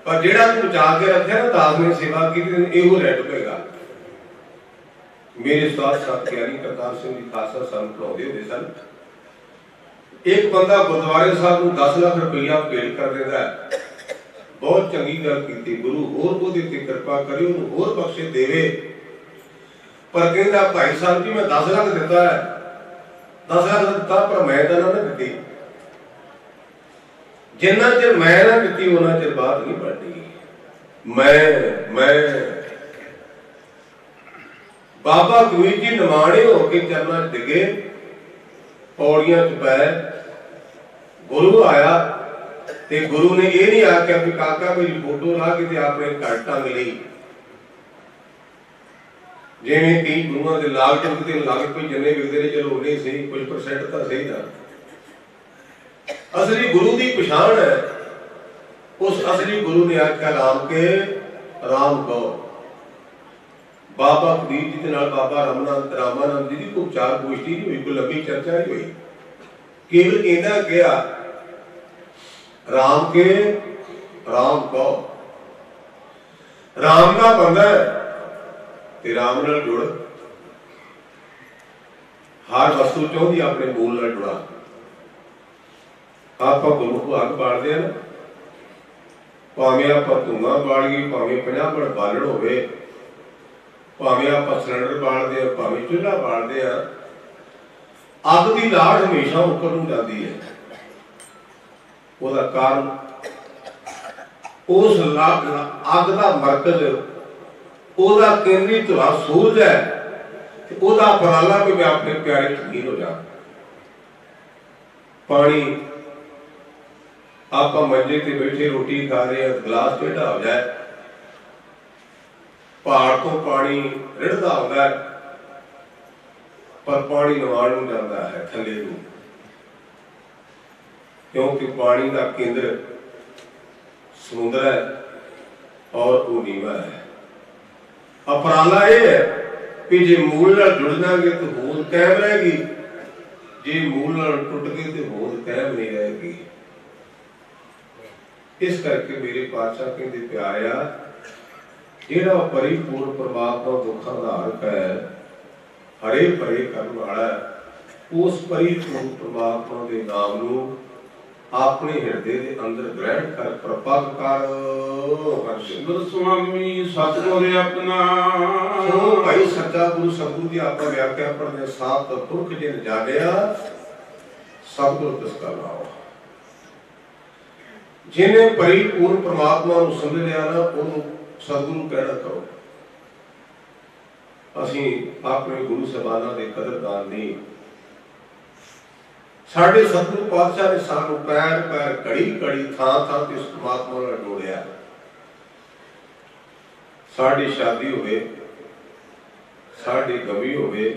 ਪਰ ਜਿਹੜਾ ਤੂੰ ਬਚਾ ਕੇ ਰੱਖਿਆ ਨਾ, ਦਾਸ ਨੇ ਸੇਵਾ ਕੀਤੀ, ਇਹੋ ਲੈ ਡੁੱਬੇਗਾ ਮੇਰੇ ਸਾਥ ਸਾਥ ਗਿਆਨੀ ਕਰਤਾਰ ਸਿੰਘ ਜੀ ਖਾਲਸਾ ਸਾਨੂੰ ਪੜਾਉਂਦੇ ਹੁੰਦੇ ਸਨ। ਇੱਕ ਬੰਦਾ ਗੁਰਦੁਆਰੇ ਸਾਹਿਬ ਨੂੰ 10 ਲੱਖ ਰੁਪਈਆ ਭੇਟ ਕਰ ਦਿੰਦਾ ਹੈ। ਬਹੁਤ ਚੰਗੀ ਗੱਲ ਕੀਤੀ ਗੁਰੂ, ਹੋਰ ਉਹਦੇ ਤੇ ਕਿਰਪਾ ਕਰੇ, ਉਹਨੂੰ ਹੋਰ ਬਖਸ਼ੇ ਦੇਵੇ। ਪਰ ਕਹਿੰਦਾ, ਭਾਈ ਸਾਹਿਬ ਜੀ, ਮੈਂ 10 ਲੱਖ ਦਿੱਤਾ ਹੈ। 10 ਲੱਖ ਦਿੱਤਾ, ਪਰ ਮੈਂ ਤਾਂ ਨਾ ਦਿੱਤੀ। ਜਿੰਨਾ ਚਿਰ ਮੈਂ ਨਾ ਦਿੱਤੀ, ਉਹਨਾਂ ਚਿਰ ਬਾਤ ਨਹੀਂ ਪੜਦੀ ਮੈਂ ਮੈਂ। ਬਾਬਾ ਗੁਰੂ ਜੀ ਨਿਮਾਣੇ ਹੋ ਕੇ ਚਰਨਾਂ 'ਚ ਡਿੱਗੇ। ਪੌੜੀਆਂ 'ਚ ਪੈ, ਗੁਰੂ ਆਇਆ। ਤੇ ਗੁਰੂ ਨੇ ਇਹ ਨਹੀਂ ਆਖਿਆ ਕਿ ਕਾਕਾ ਮੇਰੀ ਫੋਟੋ ਲਾ ਕੇ ਤੇ ਆਪਣੇ ਘਰ ਟੰਗ ਲਈ। ਜਿਵੇਂ ਕਿ ਗੁਰੂਆਂ ਦੇ ਲਾਗ ਟੰਗ ਤੇ ਲੱਗ ਪਈ, ਜਿੰਨੇ ਵਿਗਦੇ ਨੇ ਚਲੋ ਨਹੀਂ ਸਹੀ ਕੁਝ ਪਰਸੈਂਟ ਤਾਂ ਸਹੀ ਦਾ। ਅਸਲੀ ਗੁਰੂ ਦੀ ਪਛਾਣ ਹੈ। ਉਸ ਅਸਲੀ ਗੁਰੂ ਨੇ ਆਖਿਆ, ਰਾਮ ਕੇ, ਰਾਮ ਕਹੋ ਬਾਬਾ ਫਰੀਦ ਜੀ ਦੇ ਨਾਲ ਬਾਬਾ ਰਮਨਾਥ, ਰਾਮਾਨੰਦ ਜੀ ਦੀ ਕੋਈ ਚਾਰ ਗੋਸ਼ਟੀ ਨਹੀਂ ਹੋਈ, ਕੋਈ ਲੰਬੀ ਚਰਚਾ ਨਹੀਂ ਹੋਈ। ਕੇਵਲ ਕਹਿੰਦਾ ਕਿਹਾ ਰਾਮ ਕੇ, ਰਾਮ ਕਹੋ ਰਾਮ ਦਾ ਬੰਦਾ ਤੇ ਰਾਮ ਨਾਲ ਜੁੜ। ਹਰ ਵਸਤੂ ਚਾਹੁੰਦੀ ਆਪਣੇ ਮੂਲ ਨਾਲ ਜੁੜਾ। ਆਪਾਂ ਗੁਰੂ ਨੂੰ ਅੱਗ ਬਾੜਦੇ ਆ ਨਾ। ਭਾਵੇਂ ਆਪਾਂ ਧੂਆਂ ਬਾੜ ਭਾਵੇਂ 50 ਬੜ ਬਾਲਣ ਹੋਵੇ, ਭਾਵੇਂ ਆਪਾਂ ਸਿਲੰਡਰ ਬਾਲਦੇ ਆ, ਭਾਵੇਂ ਚੁੱਲ੍ਹਾ ਬਾਲਦੇ ਆ, ਅੱਗ ਦੀ ਲਾੜ ਹਮੇਸ਼ਾ ਉੱਪਰ ਨੂੰ ਜਾਂਦੀ ਹੈ। ਉਹਦਾ ਕਾਰਨ ਉਸ ਅੱਗ ਦਾ ਮਰਕਜ਼ ਉਹਦਾ ਕੇਂਦਰੀ ਧੁਰਾ ਸੂਰਜ ਹੈ ਤੇ ਉਹਦਾ ਪਰਾਲਾ ਵੀ ਮੈਂ ਆਪਣੇ ਪਿਆਰੇ ਯਕੀਨ ਹੋ ਜਾ ਪਾਣੀ, ਆਪਾਂ ਮੰਜੇ ਤੇ ਬੈਠੇ ਰੋਟੀ ਖਾ ਰਹੇ ਹਾਂ, ਗਲਾਸ ਟੇਢਾ ਹੋ ਜਾਏ। ਪਹਾੜ ਤੋਂ ਪਾਣੀ ਰਿੜਦਾ ਹੁੰਦਾ ਪਰ ਪਾਣੀ ਨਵਾਣ ਨੂੰ ਜਾਂਦਾ ਹੈ, ਥੱਲੇ ਨੂੰ। ਕਿਉਂਕਿ ਪਾਣੀ ਦਾ ਕੇਂਦਰ ਸਮੁੰਦਰ ਹੈ ਔਰ ਉਹ ਨੀਵਾ ਹੈ। ਅਪਰਾਲਾ ਇਹ ਹੈ ਕਿ ਜੇ ਮੂਲ ਨਾਲ ਜੁੜ ਜਾਗੇ ਤਾਂ ਹੋਂਦ ਕਾਇਮ ਰਹੇਗੀ। ਜੇ ਮੂਲ ਨਾਲ ਟੁੱਟ ਗਏ ਤੇ ਹੋਂਦ ਕਾਇਮ ਨਹੀਂ ਰਹੇਗੀ। ਇਸ ਕਰਕੇ ਮੇਰੇ ਪਾਤਸ਼ਾਹ ਕਹਿੰਦੇ ਪਿਆਰਿਆ, ਜਿਹੜਾ ਪਰਿਪੂਰਨ ਪਰਮਾਤਮਾ ਦੁੱਖਾਂ ਦਾ ਹਰਕ ਹੈ, ਹਰੇ ਭਰੇ ਕਰਨ ਵਾਲਾ ਉਸ ਪਰਿਪੂਰਨ ਪਰਮਾਤਮਾ ਦੇ ਨਾਮ ਨੂੰ ਆਪਣੇ ਹਿਰਦੇ ਦੇ ਅੰਦਰ ਗ੍ਰਹਿਣ ਕਰ ਪ੍ਰਪੱਕ ਕਰ। ਹਰਸ਼ਿੰਦਰ ਗੁਰ ਸੁਆਮੀ ਸਤਿਗੁਰ ਆਪਣਾ। ਸੋ ਭਾਈ ਸੱਚਾ ਗੁਰੂ ਸਤਿਗੁਰੂ ਦੀ ਆਪਾਂ ਵਿਆਖਿਆ ਪੜਦੇ ਸਾਤ ਪੁਰਖ ਜਿਨ ਜਾਣਿਆ ਸਤਿਗੁਰ ਤਿਸ ਕਾ ਨਾਮ ਜਿਹਨੇ ਪਰਿਪੂਰਨ ਪ੍ਰਮਾਤਮਾ ਨੂੰ ਸਮਝ ਲਿਆ ਨਾ ਉਹਨੂੰ ਸਤਿਗੁਰੂ ਕਹਿਣਾ ਕਰੋ। ਅਸੀਂ ਆਪਣੇ ਗੁਰੂ ਸਬਾਨਾ ਦੇ ਕਦਰਦਾਨ ਨਹੀਂ ਸਾਡੇ ਸਤਿਗੁਰੂ ਪਾਤਸ਼ਾਹ ਨੇ ਸਾਨੂੰ ਪੈਰ ਪੈਰ ਘੜੀ ਘੜੀ ਥਾਂ ਥਾਂ ਤੇ ਉਸ ਪ੍ਰਮਾਤਮਾ ਨਾਲ ਜੋੜਿਆ। ਸਾਡੀ ਸ਼ਾਦੀ ਹੋਵੇ, ਸਾਡੇ ਗਮੀ ਹੋਵੇ,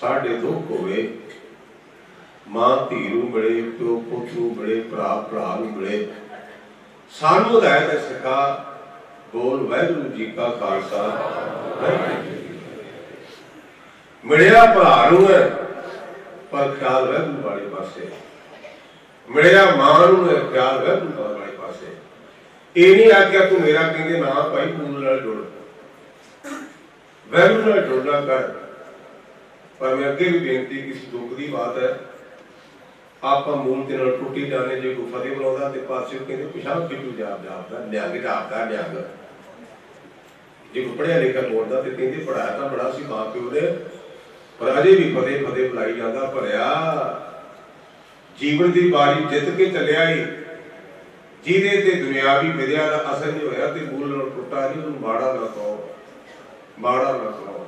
ਸਾਡੇ ਦੁੱਖ ਹੋਵੇ, ਮਾਂ, ਧੀ ਨੂੰ ਮਿਲੇ, ਪਿਓ, ਪੁੱਤ ਨੂੰ ਮਿਲੇ, ਭਰਾ ਭਰਾ ਨੂੰ ਮਿਲੇ। ਸਾਨੂੰ ਹਦਾਇਤ ਹੈ ਸਿਖਾ ਬੋਲ ਵਾਹਿਗੁਰੂ ਜੀ ਕਾ ਖਾਲਸਾ। ਵਾਹਿਗੁਰੂ ਜੀ ਮਿਲਿਆ ਭਰਾ ਨੂੰ ਹੈ। ਪਰ ਖਿਆਲ ਵਾਹਿਗੁਰੂ ਵਾਲੇ ਪਾਸੇ। ਮਿਲਿਆ ਮਾਂ ਨੂੰ ਖਿਆਲ ਵਾਹਿਗੁਰੂ ਵਾਲੇ ਪਾਸੇ। ਇਹ ਨਹੀਂ ਆਖਿਆ ਤੂੰ ਮੇਰਾ ਕਹਿੰਦੇ ਨਾ ਭਾਈ ਪੂਰਨ ਨਾਲ ਜੁੜ। ਵਾਹਿਗੁਰੂ ਨਾਲ ਜੁੜਨਾ ਕਰ। ਪਰ ਮੈਂ ਅੱਗੇ ਵੀ ਬੇਨਤੀ ਕਿਸੇ ਦੁੱਖ ਦੀ ਬਾਤ ਹੈ। ਆਪਾਂ ਮੂਲ ਦੇ ਨਾਲ ਟੁੱਟੀ ਜਾਣੇ ਜੇ ਗੁਫਾ ਫਤਿਹ ਬੁਲਾਉਂਦਾ ਤੇ ਪਾਸੇ ਕਹਿੰਦੇ ਪਿਸ਼ਾਬ ਕਿਤੂ ਜਾਪ ਜਾਪਦਾ ਨਿਹੰਗ ਜਾਪਦਾ ਨਿਹੰਗ ਜੇ ਕੋਈ ਪੜਿਆ ਲਿਖਿਆ ਬੋਲਦਾ ਤੇ ਕਹਿੰਦੇ ਪੜਾਇਆ ਤਾਂ ਬੜਾ ਸੀ ਮਾਂ ਪਿਓ ਨੇ। ਪਰ ਅਜੇ ਵੀ ਫਤਿਹ ਫਤਿਹ ਬੁਲਾਈ ਜਾਂਦਾ, ਭਰਿਆ ਜੀਵਨ ਦੀ ਬਾਰੀ ਜਿੱਤ ਕੇ ਚੱਲਿਆ ਹੀ ਜਿਹਦੇ ਤੇ ਦੁਨਿਆਵੀ ਵਿਦਿਆ ਦਾ ਅਸਰ ਨਹੀਂ ਹੋਇਆ ਤੇ ਮੂਲ ਨਾਲ ਟੁੱਟਾ ਨਹੀਂ, ਉਹਨੂੰ ਮਾੜਾ ਨਾ ਕਹੋ। ਮਾੜਾ ਨਾ ਕਹੋ।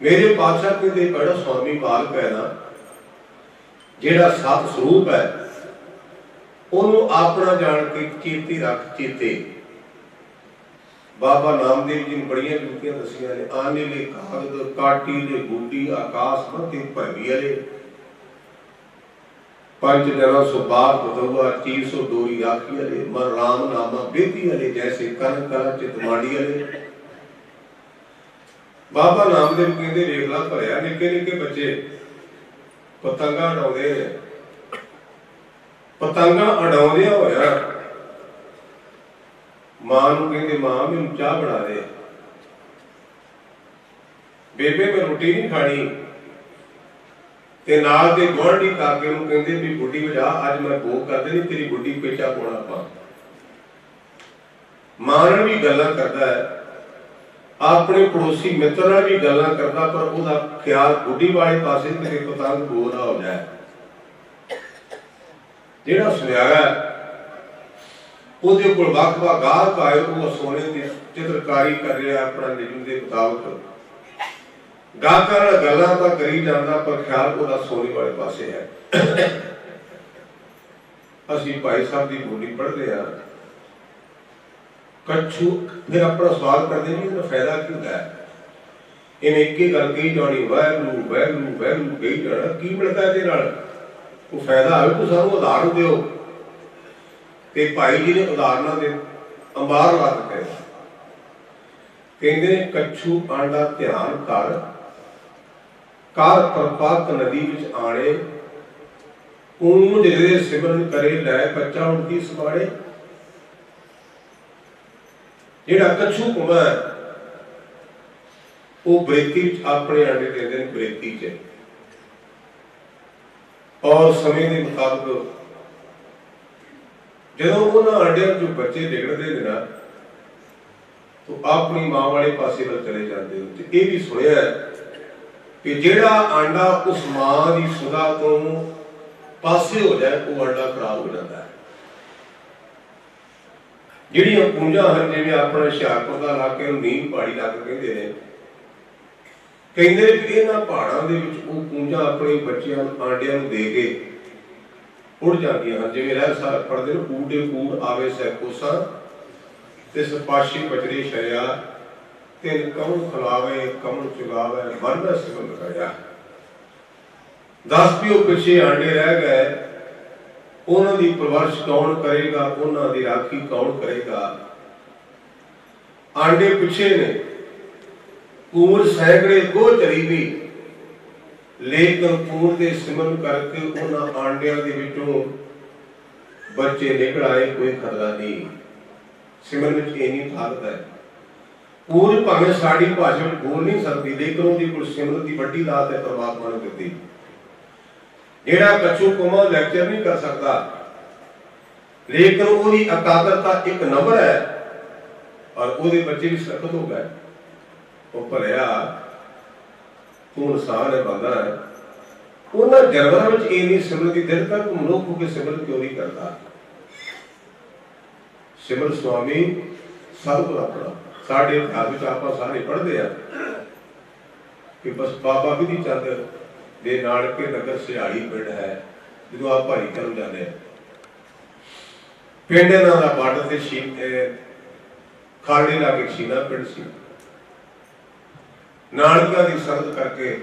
ਮੇਰੇ ਪਾਤਸ਼ਾਹ ਕਹਿੰਦੇ ਬੜਾ ਸਵਾਮੀ ਬਾਲਕ ਹੈ ਜਿਹੜਾ ਸਤ ਸਰੂਪ ਹੈ, ਉਹਨੂੰ ਆਪਣਾ ਜਾਣ ਕੇ ਚੇਤੇ ਰੱਖ ਚੀਤੇ ਬਾਬਾ ਨਾਮਦੇਵ ਜੀ ਨੇ ਬੜੀਆਂ ਜੁਗਤੀਆਂ ਦੱਸੀਆਂ ਨੇ। ਆਨੇ ਨੇ ਕਾਗਦ ਕਾਟੀ ਦੇ ਬੂਟੀ ਆਕਾਸ਼ ਮਤੇ ਭੈਵੀ ਵਾਲੇ। ਪੰਜ ਜਨਾ ਸੋ ਬਾਪ ਬਦਵਾ ਦੋਰੀ ਆਖੀ ਵਾਲੇ ਮਨ ਰਾਮ ਨਾਮਾ ਬੇਤੀ ਵਾਲੇ, ਜੈਸੇ ਕਰਨ ਕਰਾ ਚਿਤ ਵਾਲੇ। ਬਾਬਾ ਨਾਮਦੇਵ ਕਹਿੰਦੇ ਵੇਖ ਲਾ ਭਰਿਆ ਨਿੱਕੇ ਨਿੱਕੇ ਬੱਚੇ। ਪਤੰਗਾਂ ਉਡਾਉਂਦੇ ਨੇ ਪਤੰਗਾਂ ਉਡਾਉਂਦਿਆਂ ਹੋਇਆ ਮਾਂ ਨੂੰ ਕਹਿੰਦੇ, ਮਾਂ, ਮੈਨੂੰ ਚਾਹ ਬਣਾ ਦੇ। ਬੇਬੇ, ਮੈਂ ਰੋਟੀ ਨਹੀਂ ਖਾਣੀ। ਤੇ ਨਾਲ ਦੇ ਗੁਆਂਢੀ ਕਾਕੇ ਨੂੰ ਕਹਿੰਦੇ ਵੀ, ਬੁੱਢੀ, ਵਜਾ, ਅੱਜ ਮੈਂ ਭੋਗ ਕਰਦੇ ਨਹੀਂ ਤੇਰੀ ਬੁੱਢੀ ਪੇਚਾ ਪਾਉਣਾ ਪਾ ਮਾਂ ਵੀ ਗੱਲਾਂ ਕਰਦਾ ਹੈ। ਆਪਣੇ ਪੜੋਸੀ ਮਿੱਤਰ ਨਾਲ ਵੀ ਗੱਲਾਂ ਕਰਦਾ, ਪਰ ਉਹਦਾ ਖਿਆਲ ਬੁੱਢੀ ਵਾਲੇ ਪਾਸੇ ਤੇ ਪਤੰਗ ਬੋਲ ਨਾ ਹੋ ਜਾਏ। ਜਿਹੜਾ ਸੁਨਿਆਰਾ ਉਹਦੇ ਕੋਲ ਵੱਖ ਵੱਖ ਗਾਹਕ ਆਏ, ਉਹ ਸੋਨੇ ਦੀ ਚਿੱਤਰਕਾਰੀ ਕਰ ਰਿਹਾ ਆਪਣਾ ਨਿਯਮ ਦੇ ਮੁਤਾਬਕ। ਗਾਹਕਾਂ ਨਾਲ ਗੱਲਾਂ ਤਾਂ ਕਰੀ ਜਾਂਦਾ, ਪਰ ਖਿਆਲ ਉਹਦਾ ਸੋਨੇ ਵਾਲੇ ਪਾਸੇ ਹੈ। ਅਸੀਂ ਭਾਈ ਸਾਹਿਬ ਦੀ ਬੋਲੀ ਪੜ੍ਹਦੇ ਆ ਕੱਛੂ, ਫਿਰ ਆਪਣਾ ਸਵਾਲ ਕਰਦੇ ਨਹੀਂ ਇਹਦਾ ਫਾਇਦਾ ਕੀ ਹੁੰਦਾ ਹੈ? ਇਹਨੇ ਇੱਕ ਹੀ ਗੱਲ ਕਹੀ ਜਾਣੀ, ਵਾਹਿਗੁਰੂ ਵਾਹਿਗੁਰੂ ਵਾਹਿਗੁਰੂ ਕਹੀ ਜਾਣਾ, ਕੀ ਮਿਲਦਾ ਇਹਦੇ ਨਾਲ? ਉਹ ਫਾਇਦਾ ਆਵੇ ਤਾਂ ਸਾਨੂੰ ਉਦਾਹਰਨ ਦਿਓ। ਤੇ ਭਾਈ ਜੀ ਨੇ ਉਦਾਹਰਨਾਂ ਦੇ ਅੰਬਾਰ ਲਾ ਦਿੱਤੇ ਕਹਿੰਦੇ, ਕੱਛੂ ਆਂਡਾ ਧਿਆਨ ਕਰ ਕਰ ਪ੍ਰਪਾਤ ਨਦੀ ਵਿੱਚ ਆਣੇ ਊਂ ਜਿਹੜੇ ਸਿਮਰਨ ਕਰੇ, ਲੈ ਬੱਚਾ ਹੁਣ ਕੀ ਜਿਹੜਾ ਕੱਛੂ ਕੁਮਾ ਉਹ ਬ੍ਰੇਤੀ ਵਿੱਚ ਆਪਣੇ ਆਂਡੇ ਦਿੰਦੇ ਨੇ, ਬ੍ਰੇਤੀ 'ਚ। ਔਰ ਸਮੇਂ ਦੇ ਮੁਤਾਬਕ ਜਦੋਂ ਉਹਨਾਂ ਆਂਡਿਆਂ ਚੋਂ ਬੱਚੇ ਨਿਕਲਦੇ ਨੇ ਨਾ, ਤਾਂ ਆਪਣੀ ਮਾਂ ਵਾਲੇ ਪਾਸੇ ਵੱਲ ਚਲੇ ਜਾਂਦੇ ਨੇ। ਤੇ ਇਹ ਵੀ ਸੁਣਿਆ ਕਿ ਜਿਹੜਾ ਆਂਡਾ ਉਸ ਮਾਂ ਦੀ ਸੁਦਾ ਤੋਂ ਪਾਸੇ ਹੋ ਜਾਏ, ਉਹ ਆਂਡਾ ਖਰਾਬ ਹੋ ਜਾਂਦਾ ਹੈ। ਜਿਹੜੀਆਂ ਪੂੰਜਾਂ ਹਨ, ਜਿਵੇਂ ਆਪਣੇ ਹੁਸ਼ਿਆਰਪੁਰ ਦਾ ਇਲਾਕੇ ਨੂੰ ਨੀਮ ਪਹਾੜੀ ਲੱਗ ਕਹਿੰਦੇ ਨੇ, ਕਹਿੰਦੇ ਕਿ ਇਹਨਾਂ ਪਹਾੜਾਂ ਦੇ ਵਿੱਚ ਉਹ ਪੂੰਜਾਂ ਆਪਣੇ ਬੱਚਿਆਂ ਨੂੰ, ਆਂਡਿਆਂ ਨੂੰ ਦੇ ਕੇ ਉੜ ਜਾਂਦੀਆਂ ਹਨ। ਜਿਵੇਂ ਰਹਿ ਸਾਰ ਪੜਦੇ ਨੇ ਕੂੜੇ ਕੂੜ ਆਵੇ ਸੈ ਤੇ ਸਪਾਸ਼ੀ ਬਜਰੀ ਸ਼ਰਿਆ ਤੇ ਕੌਣ ਖਲਾਵੇ ਕੌਣ ਚੁਗਾਵੇ, ਮਨ ਸਿਮਨ ਕਰਿਆ ਦਸ ਪਿਓ ਪਿੱਛੇ ਆਂਡੇ ਰਹਿ ਗਏ। ਉਹਨਾਂ ਦੀ ਪਰਵਰਿਸ਼ ਕੌਣ ਕਰੇਗਾ? ਉਹਨਾਂ ਦੀ ਰਾਖੀ ਕੌਣ ਕਰੇਗਾ? ਆਂਡੇ ਪਿੱਛੇ ਨੇ। ਕੂਰ ਸੈਂਕੜੇ ਕੋ ਚਰੀ ਵੀ ਲੇਕਿਨ ਕੂਰ ਦੇ ਸਿਮਰਨ ਕਰਕੇ ਉਹਨਾਂ ਆਂਡਿਆਂ ਦੇ ਵਿੱਚੋਂ ਬੱਚੇ ਨਿਕਲ ਆਏ ਕੋਈ ਖਤਰਾ ਨਹੀਂ। ਸਿਮਰਨ ਵਿੱਚ ਇੰਨੀ ਤਾਕਤ ਹੈ। ਕੂਰ ਭਾਵੇਂ ਸਾਡੀ ਭਾਸ਼ਾ ਵਿੱਚ ਬੋਲ ਨਹੀਂ ਸਕਦੀ ਲੇਕਿਨ ਉਹਦੀ ਕੋਲ ਸਿਮਰਨ ਦੀ ਵੱਡੀ ਦਾਤ ਹੈ ਪਰਮਾਤਮਾ ਨੇ ਦਿੱਤੀ। ਜਿਹੜਾ ਕੱਚੂ ਕੋਮਾ ਲੈਕਚਰ ਨਹੀਂ ਕਰ ਸਕਦਾ ਲੇਕਿਨ ਉਹਦੀ ਇਕਾਗਰਤਾ ਇੱਕ ਨੰਬਰ ਹੈ, ਔਰ ਉਹਦੇ ਬੱਚੇ ਵੀ ਸਖਤ ਹੋ ਗਏ। ਉਹ ਭਲਿਆ ਤੂੰ ਇਨਸਾਨ ਹੈ, ਬੰਦਾ ਹੈ। ਉਹਨਾਂ ਜਨਵਰਾਂ ਵਿੱਚ ਇਹ ਨਹੀਂ ਸਿਮਰਨ ਦੀ ਦਿਲ ਤੱਕ ਮਨੁੱਖ ਹੋ ਕੇ ਸਿਮਰਨ ਕਿਉਂ ਨਹੀਂ ਕਰਦਾ? ਸਿਮਰ ਸੁਆਮੀ ਸਰਬ ਆਪਣਾ। ਸਾਡੇ ਘਰ ਵਿੱਚ ਆਪਾਂ ਸਾਰੇ ਪੜ੍ਹਦੇ ਆ ਕਿ ਬਸ ਬਾਬਾ ਵੀ ਨਹੀਂ ਚਾਹਦੇ ਦੇ ਨਾਲ ਕੇ ਨਗਰ ਸਿਹਾੜੀ ਪਿੰਡ ਹੈ, ਜਦੋਂ ਆਪ ਭਾਈ ਕਰਨ ਜਾਂਦੇ ਆ। ਪਿੰਡ ਇਹਨਾਂ ਦਾ ਬਾਰਡਰ ਤੇ ਸ਼ੀ ਲਾ ਕੇ ਸ਼ੀਨਾ ਪਿੰਡ ਸੀ। ਨਾਨਕਾ ਦੀ ਸਰਦ ਕਰਕੇ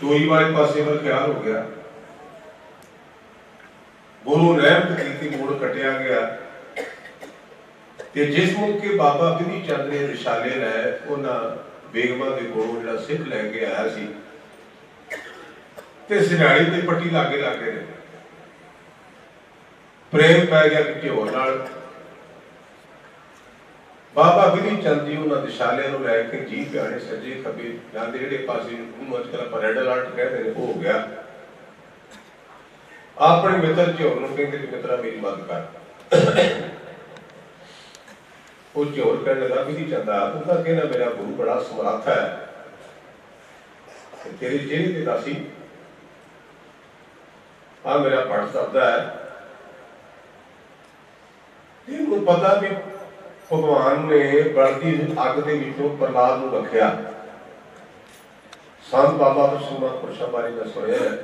ਚੋਰੀ ਵਾਲੇ ਪਾਸੇ ਵੱਲ ਖਿਆਲ ਹੋ ਗਿਆ। ਗੁਰੂ ਰਹਿਮਤ ਕੀਤੀ ਮੋੜ ਕਟਿਆ ਗਿਆ। ਤੇ ਜਿਸ ਮੌਕੇ ਬਾਬਾ ਬਿਧੀ ਚੰਦ ਨੇ ਰਿਸ਼ਾਲੇ ਲੈ ਉਹਨਾਂ ਬੇਗਮਾਂ ਦੇ ਕੋਲੋਂ ਜਿਹੜਾ ਸਿੱਖ ਲੈ ਕੇ ਆਇਆ ਸੀ। ਤੇ ਸਿਨਾੜੀ ਤੇ ਪੱਟੀ ਲਾਗੇ ਲਾਗੇ ਨੇ। ਪ੍ਰੇਮ ਪੈ ਗਿਆ ਕਿ ਹੋਰ ਨਾਲ। ਬਾਬਾ ਬਿਧੀ ਚੰਦ ਜੀ ਉਹਨਾਂ ਦਿਸ਼ਾਲੇ ਨੂੰ ਲੈ ਕੇ ਜੀ ਪਿਆਰੇ ਸੱਜੇ ਖੱਬੇ ਜਾਂਦੇ ਜਿਹੜੇ ਪਾਸੇ ਨੂੰ ਅੱਜ ਕੱਲ੍ਹ ਰੈੱਡ ਅਲਰਟ ਕਹਿੰਦੇ ਨੇ, ਉਹ ਹੋ ਗਿਆ। ਆਪਣੇ ਮਿੱਤਰ ਝੋਰ ਨੂੰ ਕਹਿੰਦੇ ਕਿ ਮਿੱਤਰਾ ਮੇਰੀ ਮਦਦ ਕਰ। ਉਹ ਝੋਰ ਕਰਨ ਲੱਗਾ ਬਿਧੀ ਚੰਦਾ ਤੂੰ ਤਾਂ ਕਹਿੰਦਾ ਮੇਰਾ ਗੁਰੂ ਬੜਾ ਸਮਰੱਥ ਹੈ। ਤੇਰੀ ਜਿਹੜੀ ਤੇ ਦਾਸੀ ਆ ਮੇਰਾ ਪੜ ਸਕਦਾ ਹੈ ਇਹਨੂੰ ਪਤਾ ਵੀ ਭਗਵਾਨ ਨੇ ਬਲਦੀ ਅੱਗ ਦੇ ਵਿੱਚੋਂ ਪ੍ਰਲਾਦ ਨੂੰ ਰੱਖਿਆ। ਸੰਤ ਬਾਬਾ ਬਸੂਮਾ ਪੁਰਸ਼ਾ ਬਾਰੇ ਮੈਂ ਸੁਣਿਆ ਹੈ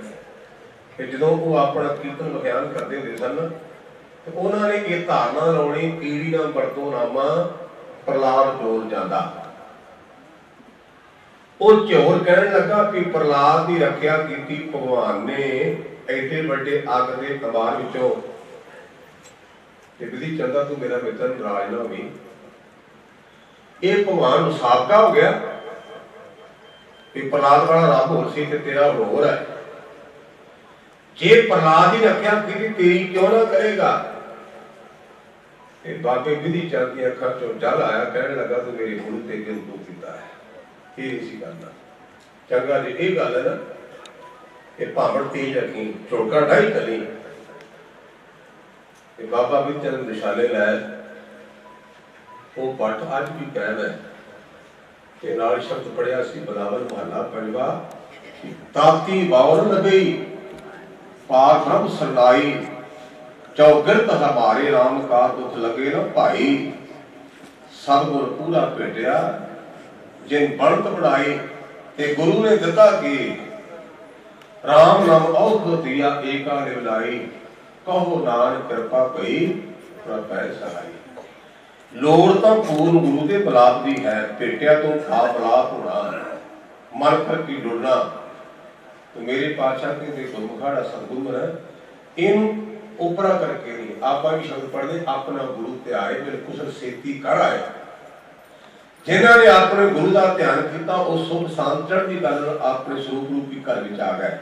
ਕਿ ਜਦੋਂ ਉਹ ਆਪਣਾ ਕੀਰਤਨ ਵਿਖਿਆਨ ਕਰਦੇ ਹੁੰਦੇ ਸਨ, ਤੇ ਉਹਨਾਂ ਨੇ ਇਹ ਧਾਰਨਾ ਲਾਉਣੀ ਕੀੜੀ ਨਾਲ ਵਰਤੋਂ ਨਾਮਾ ਪ੍ਰਲਾਦ ਜੋਰ ਜਾਂਦਾ। ਉਹ ਝੋਰ ਕਹਿਣ ਲੱਗਾ ਕਿ ਪ੍ਰਲਾਦ ਦੀ ਰੱਖਿਆ ਕੀਤੀ ਭਗਵਾਨ ਨੇ ਐਡੇ ਵੱਡੇ ਅੱਗ ਦੇ ਤਬਾਰ ਵਿੱਚੋਂ। ਤੇ ਬਿਧੀ ਚੰਦਾ ਤੂੰ ਮੇਰਾ ਮਿੱਤਰ ਨਾਰਾਜ਼ ਨਾ ਹੋਵੀਂ। ਇਹ ਭਗਵਾਨ ਨੂੰ ਸਾਬਕਾ ਹੋ ਗਿਆ। ਕਿ ਪ੍ਰਲਾਦ ਵਾਲਾ ਰੱਬ ਹੋਰ ਸੀ ਤੇ ਤੇਰਾ ਹੋਰ ਹੈ। ਜੇ ਪ੍ਰਲਾਦ ਹੀ ਰੱਖਿਆ ਕਿ ਤੇਰੀ ਕਿਉਂ ਨਾ ਕਰੇਗਾ? ਇਹ ਬਾਬੇ ਵਿਧੀ ਚੰਦ ਦੀਆਂ ਅੱਖਾਂ ਚੋਂ ਜਲ ਆਇਆ, ਕਹਿਣ ਲੱਗਾ, ਤੂੰ ਮੇਰੇ ਗੁਰੂ ਤੇ ਕਿੰਤੂ ਕੀਤਾ ਹੈ? ਇਹ ਨਹੀਂ ਸੀ ਕਰਨਾ ਚੰਗਾ ਜੀ, ਇਹ ਗੱਲ ਹੈ ਨਾ ਕਿ ਭਾਵੜ ਤੇਜ ਰੱਖੀ ਝੋਕਾ ਢਾਈ ਕਰੀ ਤੇ ਬਾਬਾ ਵੀ ਚੰਦ ਨਿਸ਼ਾਨੇ ਲੈ ਉਹ ਪੱਟ ਅੱਜ ਵੀ ਕਾਇਮ ਹੈ ਤੇ ਨਾਲ ਸ਼ਬਦ ਪੜਿਆ ਸੀ, ਬਲਾਵਲ ਮਹੱਲਾ ਪੰਜਵਾ ਤਾਤੀ ਬਾਵਰ ਲਗਈ ਪਾਰ ਪ੍ਰਭ ਸਰਨਾਈ ਚੌਗਿਰਤ ਹਮਾਰੇ RAM ਕਾ ਦੁਖ ਲਗੇ ਨਾ ਭਾਈ। ਸਤਿਗੁਰ ਪੂਰਾ ਭੇਟਿਆ, ਜਿਨ ਬਣਤ ਬਣਾਈ, ਤੇ ਗੁਰੂ ਨੇ ਦਿੱਤਾ ਕਿ? RAM ਨਾਮ ਔਖ ਦਿਆ ਏਕਾ ਨਿਵਲਾਈ। ਕਹੋ ਨਾਨਕ ਕਿਰਪਾ ਭਈ ਪ੍ਰਪੈ ਸਹਾਈ। ਲੋੜ ਤਾਂ ਪੂਰਨ ਗੁਰੂ ਦੇ ਬਲਾਪ ਦੀ ਹੈ ਭੇਟਿਆ ਤੋਂ ਖਾ ਬਲਾਪ ਹੋਣਾ ਮਨ ਕਰ ਕੀ ਡੁੱਲਣਾ, ਤੇ ਮੇਰੇ ਪਾਤਸ਼ਾਹ ਕਹਿੰਦੇ ਗੁਰਮੁਖਾੜਾ ਸੰਗੁਰ ਇਹਨੂੰ ਉਪਰਾ ਕਰਕੇ ਨਹੀਂ, ਆਪਾਂ ਵੀ ਸ਼ਬਦ ਪੜ੍ਹਦੇ, ਆਪਣਾ ਗੁਰੂ ਧਿਆਏ ਬਿਲ ਕੁਸਲ ਸੇਤੀ ਕਰ ਆਏ ਜਿਨ੍ਹਾਂ ਨੇ ਆਪਣੇ ਗੁਰੂ ਦਾ ਧਿਆਨ ਕੀਤਾ, ਉਹ ਸੁਖ ਸਾਂਤਣ ਦੀ ਗੱਲ ਆਪਣੇ ਸਰੂਪ ਰੂਪੀ ਘਰ ਵਿੱਚ ਆ ਗਏ।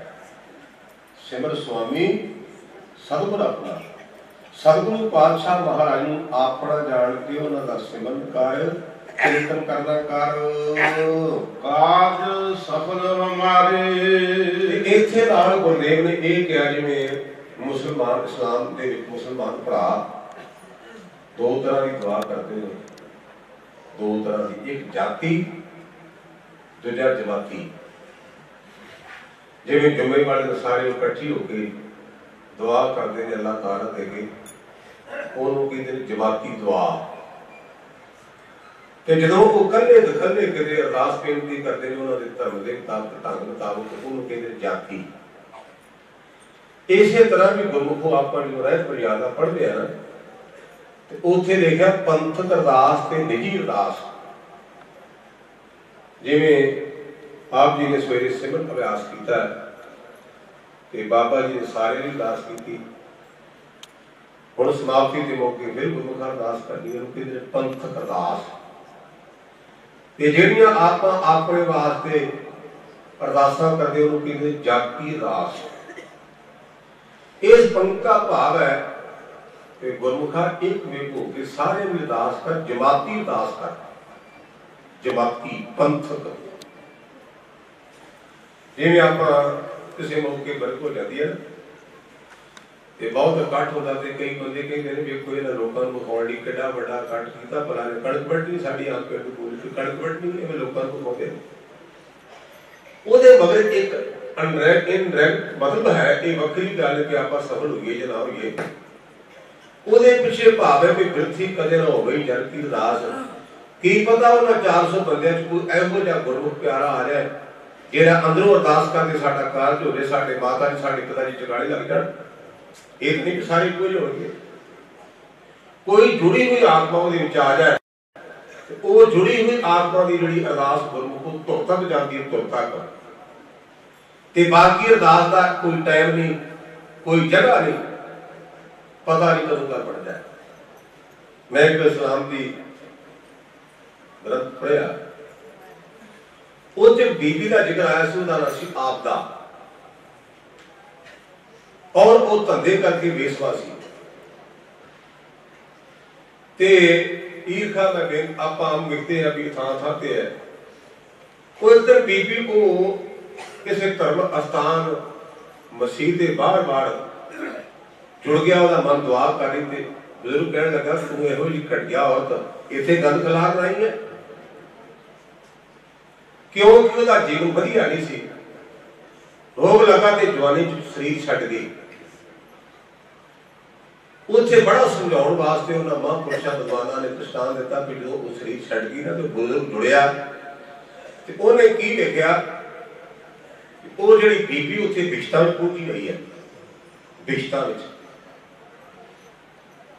ਸਿਮਰ ਸੁਆਮੀ ਸਤਿਗੁਰ ਆਪਣਾ। ਸਤਿਗੁਰੂ ਪਾਤਸ਼ਾਹ ਮਹਾਰਾਜ ਨੂੰ ਆਪਣਾ ਜਾਣ ਕੇ ਉਹਨਾਂ ਦਾ ਸਿਮਰਨ ਕਰ, ਕੀਰਤਨ ਕਰਨਾ ਕਰ। ਕਾਜ ਸਫਲ ਹਮਾਰੇ। ਇੱਥੇ ਨਾਲ ਗੁਰਦੇਵ ਨੇ ਇਹ ਕਿਹਾ ਜਿਵੇਂ ਮੁਸਲਮਾਨ ਇਸਲਾਮ ਦੇ ਵਿੱਚ ਮੁਸਲਮਾਨ ਭਰਾ ਦੋ ਤਰ੍ਹਾਂ ਦੀ ਦੁਆ ਕਰਦੇ ਨੇ। ਦੋ ਤਰ੍ਹਾਂ ਦੀ, ਇੱਕ ਜਾਤੀ, ਦੂਜਾ ਜਮਾਤੀ। ਜਿਵੇਂ ਜੁਮੇ ਵਾਲੇ ਨੇ ਸਾਰੇ ਇਕੱਠੀ ਹੋ ਕੇ ਦੁਆ ਕਰਦੇ ਨੇ ਅੱਲਾਹ ਤਾਲਾ ਦੇ ਕੇ, ਉਹਨੂੰ ਕਹਿੰਦੇ ਨੇ ਜਮਾਤੀ ਦੁਆ। ਤੇ ਜਦੋਂ ਉਹ ਕੱਲੇ ਦਖਲੇ ਕਿਤੇ ਅਰਦਾਸ ਬੇਨਤੀ ਕਰਦੇ ਨੇ, ਉਹਨਾਂ ਦੇ ਧਰਮ ਦੇ ਮੁਤਾਬਕ, ਢੰਗ ਮੁਤਾਬਕ ਉਹਨੂੰ ਕਹਿੰਦੇ ਜਾਤੀ। ਇਸੇ ਤਰ੍ਹਾਂ ਵੀ ਗੁਰਮੁਖੋ ਆਪਾਂ ਨੂੰ ਰਹਿਤ ਮਰਿਆਦਾ ਪੜ੍ਹਦੇ ਆ ਨਾ, ਤੇ ਉੱਥੇ ਲਿਖਿਆ ਪੰਥਕ ਅਰਦਾਸ ਤੇ ਨਿੱਜੀ ਅਰਦਾਸ। ਜਿਵੇਂ ਆਪ ਜੀ ਨੇ ਸਵੇਰੇ ਸਿਮਰਨ ਅਭਿਆਸ ਕੀਤਾ। ਹੈ ਤੇ ਬਾਬਾ ਜੀ ਨੇ ਸਾਰਿਆਂ ਨੇ ਅਰਦਾਸ ਕੀਤੀ। ਹੁਣ ਸਮਾਪਤੀ ਦੇ ਮੌਕੇ ਫਿਰ ਗੁਰਮੁਖ ਅਰਦਾਸ ਕਰਨੀ ਹੈ ਕਹਿੰਦੇ ਨੇ ਪੰਥਕ ਅਰਦਾਸ। ਤੇ ਜਿਹੜੀਆਂ ਆਪਾਂ ਆਪਣੇ ਵਾਸਤੇ ਅਰਦਾਸਾਂ ਕਰਦੇ ਉਹਨੂੰ ਕਹਿੰਦੇ ਜਾਤੀ ਅਰਦਾਸ। ਇਸ ਪੰਥ ਦਾ ਭਾਵ ਹੈ ਕਿ ਗੁਰਮੁਖਾ ਇੱਕ ਹੋ ਕੇ ਸਾਰੇ ਨੂੰ ਅਰਦਾਸ ਕਰ, ਜਮਾਤੀ ਅਰਦਾਸ ਕਰ। ਜਮਾਤੀ ਪੰਥਕ। ਜਿਵੇਂ ਆਪਾਂ ਕਿਸੇ ਮੌਕੇ ਬਰਕ ਹੋ ਜਾਂਦੀ ਹੈ ਨਾ, ਤੇ ਬਹੁਤ ਇਕੱਠ ਹੁੰਦਾ ਤੇ ਕਈ ਬੰਦੇ ਕਹਿੰਦੇ ਨੇ ਵੇਖੋ ਇਹਨਾਂ ਲੋਕਾਂ ਨੂੰ ਵਿਖਾਉਣ ਕਿੱਡਾ ਵੱਡਾ ਇਕੱਠ ਕੀਤਾ ਭਲਾ ਨੇ ਕਣਕ ਵੱਢਣੀ ਸਾਡੀ ਆਪ ਪਿੰਡ ਕੋਲ ਤੇ ਕਣਕ ਵੱਢਣੀ ਐਵੇਂ ਲੋਕਾਂ ਨੂੰ ਵਿਖਾਉਂਦੇ ਉਹਦੇ ਮਗਰ ਇੱਕ ਅਨਰੈਕ ਇਨਰੈਕਟ ਮਤਲਬ ਹੈ ਇਹ ਵੱਖਰੀ ਗੱਲ ਕਿ ਆਪਾਂ ਸਫਲ ਹੋਈਏ ਜਾਂ ਨਾ ਹੋਈਏ। ਉਹਦੇ ਪਿੱਛੇ ਭਾਵ ਹੈ ਕਿ ਬਿਰਥੀ ਕਦੇ ਨਾ ਹੋਵੇ ਜਨ ਕੀ ਅਰਦਾਸ ਕੀ ਪਤਾ ਉਹਨਾਂ 400 ਬੰਦਿਆਂ ਚ ਕੋਈ ਇਹੋ ਜਿਹਾ ਗੁਰਮੁਖ ਪਿਆਰਾ ਆ ਜਾਏ ਜਿਹੜਾ ਅੰਦਰੋਂ ਅਰਦਾਸ ਕਰਦੇ ਸਾਡਾ ਕਾਰਜ ਹੋਵੇ ਸਾਡੇ ਮਾਤਾ ਜੀ, ਸਾਡੇ ਪਿਤਾ ਜੀ ਚਗਾੜੇ ਲੱਗ ਜਾਣ। ਇਹ ਨਹੀਂ ਕਿ ਸਾਰੇ ਕੋਈ ਹੋਣਗੇ। ਕੋਈ ਜੁੜੀ ਹੋਈ ਆਤਮਾ ਉਹਦੇ ਵਿੱਚ ਆ ਜਾਏ। ਉਹ ਜੁੜੀ ਹੋਈ ਆਤਮਾ ਦੀ ਜਿਹੜੀ ਅਰਦਾਸ ਗੁਰਮੁਖ ਤੋਂ ਤੱਕ ਜਾਂਦੀ ਹੈ ਤੁਰ ਤੱਕ। ਤੇ ਬਾਕੀ ਅਰਦਾਸ ਦਾ ਕੋਈ ਟਾਈਮ ਨਹੀਂ, ਕੋਈ ਜਗ੍ਹਾ ਨਹੀਂ। ਪਤਾ ਨਹੀਂ ਕਦੋਂ ਕਰ ਪੜ ਜਾਏ। ਮੈਂ ਇੱਕ ਇਸਲਾਮ ਦੀ ਗ੍ਰੰਥ ਪੜਿਆ ਉਹ ਤੇ ਬੀਬੀ ਦਾ ਜ਼ਿਕਰ ਆਇਆ ਸੀ, ਉਹਦਾ ਨਾਮ ਸੀ ਆਪ ਔਰ ਉਹ ਧੰਦੇ ਕਰਕੇ ਵੇਸਵਾ ਸੀ ਤੇ ਈਰਖਾ ਦਾ ਬੇਨ ਆਪਾਂ ਆਮ ਵਿਖਦੇ ਆ ਵੀ ਥਾਂ ਥਾਂ ਤੇ ਹੈ। ਉਹ ਇੱਕ ਬੀਬੀ ਕੋ ਕਿਸੇ ਧਰਮ ਅਸਥਾਨ ਮਸੀਹ ਦੇ ਬਾਹਰ ਬਾਹਰ ਜੁੜ ਗਿਆ, ਉਹਦਾ ਮਨ ਦੁਆ ਕਰ ਤੇ ਬਜ਼ੁਰਗ ਕਹਿਣ ਲੱਗਾ, ਤੂੰ ਇਹੋ ਜਿਹੀ ਘਟਿਆ ਔਰਤ, ਇੱਥੇ ਗੰਦ ਖਲਾਰ ਰਹੀ ਹੈ? ਕਿਉਂਕਿ ਉਹਦਾ ਜੀਵਨ ਵਧੀਆ ਨਹੀਂ ਸੀ। ਰੋਗ ਲਗਾ ਤੇ ਜਵਾਨੀ ਚ ਸਰੀਰ ਛੱਡ ਗਈ। ਉੱਥੇ ਬੜਾ ਸਮਝਾਉਣ ਵਾਸਤੇ ਉਹਨਾਂ ਮਹਾਂਪੁਰਸ਼ਾਂ ਵਿਦਵਾਨਾਂ ਨੇ ਦ੍ਰਿਸ਼ਟਾਂਤ ਦਿੱਤਾ ਕਿ ਜਦੋਂ ਉਹ ਸਰੀਰ ਛੱਡ ਗਈ ਨਾ ਤੇ ਬਜ਼ੁਰਗ ਜੁੜਿਆ। ਤੇ ਉਹਨੇ ਕੀ ਲਿਖਿਆ? ਉਹ ਜਿਹੜੀ ਬੀਬੀ ਉੱਥੇ ਬਿਸ਼ਤਾਂ ਵਿੱਚ ਪਹੁੰਚੀ ਹੋਈ ਹੈ। ਬਿਸ਼ਤਾਂ ਵਿੱਚ।